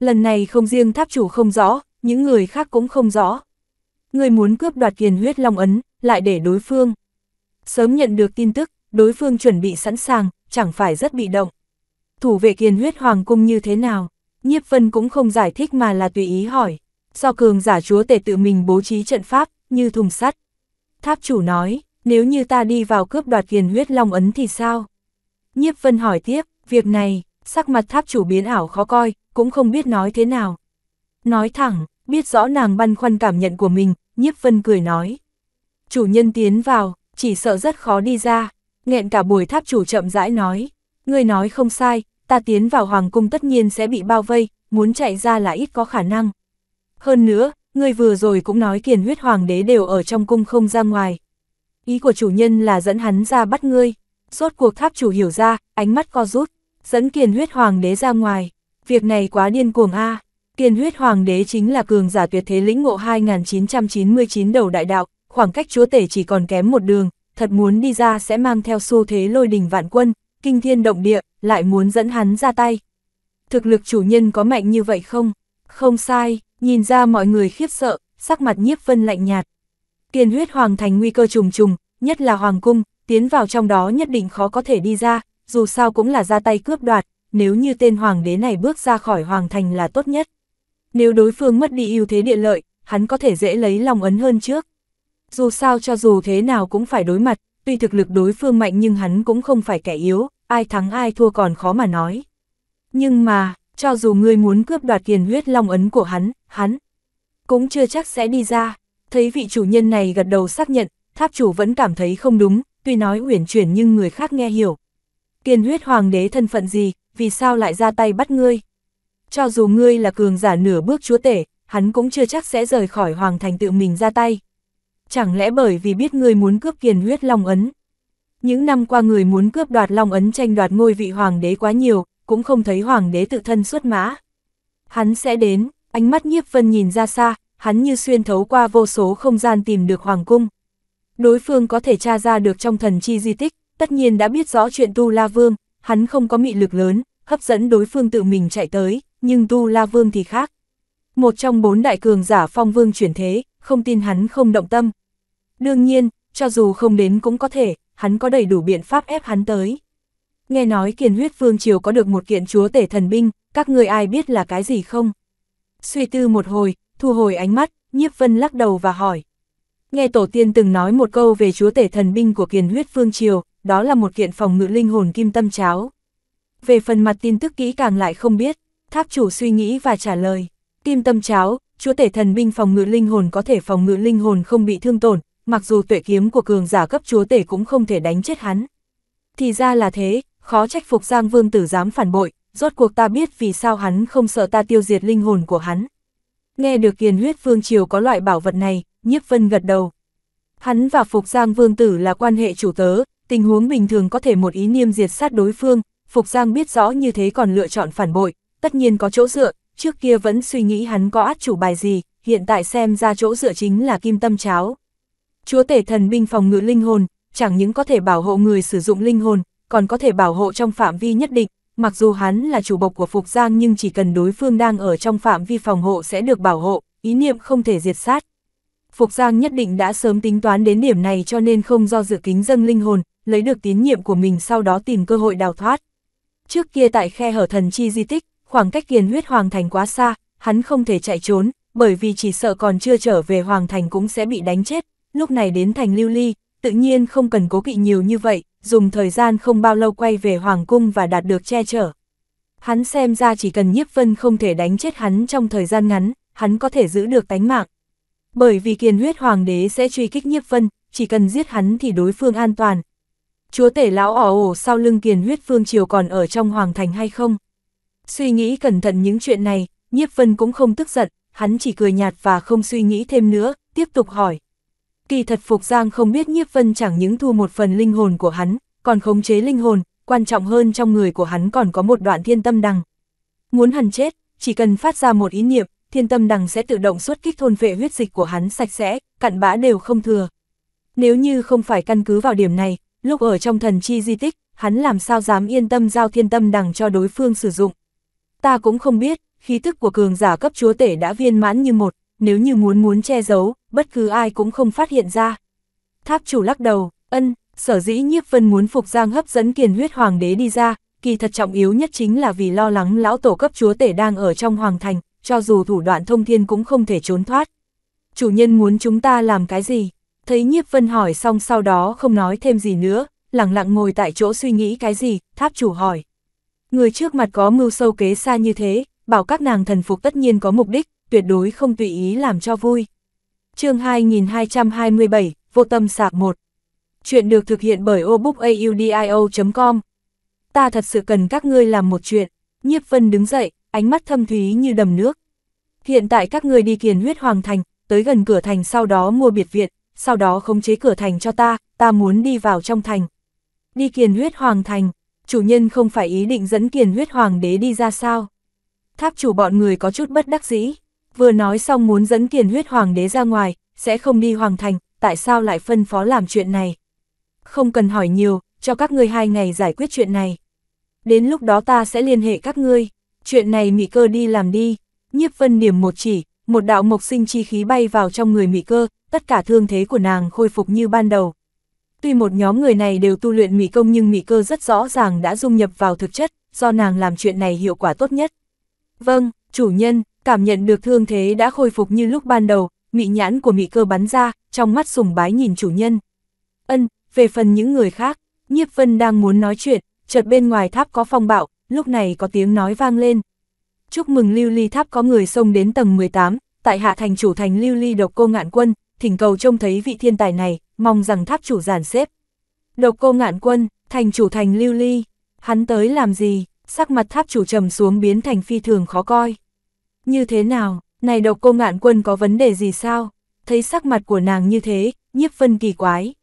Lần này không riêng tháp chủ không rõ, những người khác cũng không rõ. Ngươi muốn cướp đoạt kiền huyết long ấn, lại để đối phương. Sớm nhận được tin tức, đối phương chuẩn bị sẵn sàng, chẳng phải rất bị động. Thủ vệ kiền huyết hoàng cung như thế nào? Nhiếp vân cũng không giải thích mà là tùy ý hỏi do cường giả chúa tể tự mình bố trí trận pháp, như thùng sắt. Tháp chủ nói, nếu như ta đi vào cướp đoạt kiền huyết long ấn thì sao? Nhiếp vân hỏi tiếp, việc này, sắc mặt tháp chủ biến ảo khó coi, cũng không biết nói thế nào. Nói thẳng, biết rõ nàng băn khoăn cảm nhận của mình, nhiếp vân cười nói. Chủ nhân tiến vào, chỉ sợ rất khó đi ra, nghẹn cả buổi tháp chủ chậm rãi nói. Người nói không sai, ta tiến vào hoàng cung tất nhiên sẽ bị bao vây, muốn chạy ra là ít có khả năng. Hơn nữa, người vừa rồi cũng nói kiền huyết hoàng đế đều ở trong cung không ra ngoài. Ý của chủ nhân là dẫn hắn ra bắt ngươi. Rốt cuộc tháp chủ hiểu ra, ánh mắt co rút, dẫn kiền huyết hoàng đế ra ngoài. Việc này quá điên cuồng a Kiền huyết hoàng đế chính là cường giả tuyệt thế lĩnh ngộ 2999 đầu đại đạo, khoảng cách chúa tể chỉ còn kém một đường, thật muốn đi ra sẽ mang theo xu thế lôi đình vạn quân, kinh thiên động địa, lại muốn dẫn hắn ra tay. Thực lực chủ nhân có mạnh như vậy không? Không sai, Nhìn ra mọi người khiếp sợ, sắc mặt nhiếp vân lạnh nhạt. Kiên huyết hoàng thành nguy cơ trùng trùng, nhất là hoàng cung, tiến vào trong đó nhất định khó có thể đi ra, dù sao cũng là ra tay cướp đoạt, nếu như tên hoàng đế này bước ra khỏi hoàng thành là tốt nhất. Nếu đối phương mất đi ưu thế địa lợi, hắn có thể dễ lấy lòng ấn hơn trước. Dù sao cho dù thế nào cũng phải đối mặt, tuy thực lực đối phương mạnh nhưng hắn cũng không phải kẻ yếu, ai thắng ai thua còn khó mà nói. Nhưng mà, cho dù ngươi muốn cướp đoạt kiền huyết long ấn của hắn, hắn cũng chưa chắc sẽ đi ra. Thấy vị chủ nhân này gật đầu xác nhận, tháp chủ vẫn cảm thấy không đúng, tuy nói uyển chuyển nhưng người khác nghe hiểu. Kiền huyết hoàng đế thân phận gì, vì sao lại ra tay bắt ngươi? Cho dù ngươi là cường giả nửa bước chúa tể, hắn cũng chưa chắc sẽ rời khỏi hoàng thành tự mình ra tay. Chẳng lẽ bởi vì biết ngươi muốn cướp kiền huyết long ấn? Những năm qua người muốn cướp đoạt long ấn tranh đoạt ngôi vị hoàng đế quá nhiều, cũng không thấy hoàng đế tự thân xuất mã. Hắn sẽ đến, ánh mắt nhiếp vân nhìn ra xa, hắn như xuyên thấu qua vô số không gian tìm được hoàng cung. Đối phương có thể tra ra được trong thần chi di tích, tất nhiên đã biết rõ chuyện Tu La Vương, hắn không có mị lực lớn, hấp dẫn đối phương tự mình chạy tới, nhưng Tu La Vương thì khác. Một trong bốn đại cường giả phong vương chuyển thế, không tin hắn không động tâm. Đương nhiên, cho dù không đến cũng có thể, hắn có đầy đủ biện pháp ép hắn tới. Nghe nói kiền huyết vương triều có được một kiện chúa tể thần binh, các người ai biết là cái gì không? Suy tư một hồi, thu hồi ánh mắt, nhiếp vân lắc đầu và hỏi. Nghe tổ tiên từng nói một câu về chúa tể thần binh của kiền huyết vương triều, đó là một kiện phòng ngự linh hồn kim tâm cháo. Về phần mặt tin tức kỹ càng lại không biết, tháp chủ suy nghĩ và trả lời. Kim tâm cháo, chúa tể thần binh phòng ngự linh hồn có thể phòng ngự linh hồn không bị thương tổn, mặc dù tuệ kiếm của cường giả cấp chúa tể cũng không thể đánh chết hắn. Thì ra là thế, khó trách phục giang vương tử dám phản bội, rốt cuộc ta biết vì sao hắn không sợ ta tiêu diệt linh hồn của hắn. Nghe được kiền huyết vương triều có loại bảo vật này, nhiếp vân gật đầu. Hắn và Phục Giang vương tử là quan hệ chủ tớ, tình huống bình thường có thể một ý niêm diệt sát đối phương, Phục Giang biết rõ như thế còn lựa chọn phản bội, tất nhiên có chỗ dựa, trước kia vẫn suy nghĩ hắn có át chủ bài gì, hiện tại xem ra chỗ dựa chính là kim tâm cháo. Chúa tể thần binh phòng ngự linh hồn, chẳng những có thể bảo hộ người sử dụng linh hồn, còn có thể bảo hộ trong phạm vi nhất định, mặc dù hắn là chủ bộc của Phục Giang nhưng chỉ cần đối phương đang ở trong phạm vi phòng hộ sẽ được bảo hộ, ý niệm không thể diệt sát. Phục Giang nhất định đã sớm tính toán đến điểm này cho nên không do dự kính dâng linh hồn, lấy được tín nhiệm của mình sau đó tìm cơ hội đào thoát. Trước kia tại khe hở thần chi di tích, khoảng cách kiền huyết hoàng thành quá xa, hắn không thể chạy trốn, bởi vì chỉ sợ còn chưa trở về hoàng thành cũng sẽ bị đánh chết, lúc này đến thành lưu ly, tự nhiên không cần cố kỵ nhiều như vậy, dùng thời gian không bao lâu quay về hoàng cung và đạt được che chở. Hắn xem ra chỉ cần nhiếp vân không thể đánh chết hắn trong thời gian ngắn, hắn có thể giữ được tánh mạng. Bởi vì kiền huyết hoàng đế sẽ truy kích nhiếp vân, chỉ cần giết hắn thì đối phương an toàn. Chúa tể lão ỏ ổ sau lưng kiền huyết phương triều còn ở trong hoàng thành hay không? Suy nghĩ cẩn thận những chuyện này, nhiếp vân cũng không tức giận, hắn chỉ cười nhạt và không suy nghĩ thêm nữa, tiếp tục hỏi. Kỳ thật Phục Giang không biết nhiếp vân chẳng những thu một phần linh hồn của hắn, còn khống chế linh hồn, quan trọng hơn trong người của hắn còn có một đoạn thiên tâm đằng. Muốn hắn chết, chỉ cần phát ra một ý niệm, thiên tâm đằng sẽ tự động xuất kích thôn vệ huyết dịch của hắn sạch sẽ, cặn bã đều không thừa. Nếu như không phải căn cứ vào điểm này, lúc ở trong thần chi di tích, hắn làm sao dám yên tâm giao thiên tâm đằng cho đối phương sử dụng. Ta cũng không biết, khí thức của cường giả cấp chúa tể đã viên mãn như một, nếu như muốn muốn che giấu, bất cứ ai cũng không phát hiện ra. Tháp chủ lắc đầu, ân, sở dĩ nhiếp vân muốn phục giang hấp dẫn kiền huyết hoàng đế đi ra, kỳ thật trọng yếu nhất chính là vì lo lắng lão tổ cấp chúa tể đang ở trong hoàng thành, cho dù thủ đoạn thông thiên cũng không thể trốn thoát. Chủ nhân muốn chúng ta làm cái gì? Thấy nhiếp vân hỏi xong sau đó không nói thêm gì nữa, lặng lặng ngồi tại chỗ suy nghĩ cái gì, tháp chủ hỏi. Người trước mặt có mưu sâu kế xa như thế, bảo các nàng thần phục tất nhiên có mục đích, tuyệt đối không tùy ý làm cho vui. chương 2227, Vô tâm sạc 1 Chuyện được thực hiện bởi obookaudio.com Ta thật sự cần các ngươi làm một chuyện. Nhiếp Vân đứng dậy, ánh mắt thâm thúy như đầm nước. Hiện tại các ngươi đi kiền huyết hoàng thành, tới gần cửa thành sau đó mua biệt viện, sau đó khống chế cửa thành cho ta, ta muốn đi vào trong thành. Đi kiền huyết hoàng thành, chủ nhân không phải ý định dẫn kiền huyết hoàng đế đi ra sao. Tháp chủ bọn người có chút bất đắc dĩ, vừa nói xong muốn dẫn kiền huyết hoàng đế ra ngoài, sẽ không đi hoàng thành, tại sao lại phân phó làm chuyện này. Không cần hỏi nhiều, cho các ngươi hai ngày giải quyết chuyện này. Đến lúc đó ta sẽ liên hệ các ngươi, chuyện này mị cơ đi làm đi, nhiếp vân điểm một chỉ, một đạo mộc sinh chi khí bay vào trong người mị cơ, tất cả thương thế của nàng khôi phục như ban đầu. Tuy một nhóm người này đều tu luyện mị công nhưng mị cơ rất rõ ràng đã dung nhập vào thực chất, do nàng làm chuyện này hiệu quả tốt nhất. Vâng, chủ nhân, cảm nhận được thương thế đã khôi phục như lúc ban đầu, mị nhãn của mị cơ bắn ra, trong mắt sùng bái nhìn chủ nhân. Ân, về phần những người khác, nhiếp vân đang muốn nói chuyện, chợt bên ngoài tháp có phong bạo, lúc này có tiếng nói vang lên. Chúc mừng lưu ly tháp có người xông đến tầng 18, tại hạ thành chủ thành lưu ly độc cô ngạn quân, thỉnh cầu trông thấy vị thiên tài này, mong rằng tháp chủ giản xếp. Độc cô ngạn quân, thành chủ thành lưu ly, hắn tới làm gì, sắc mặt tháp chủ trầm xuống biến thành phi thường khó coi. Như thế nào, này độc cô ngạn quân có vấn đề gì sao? Thấy sắc mặt của nàng như thế, nhiếp phân kỳ quái.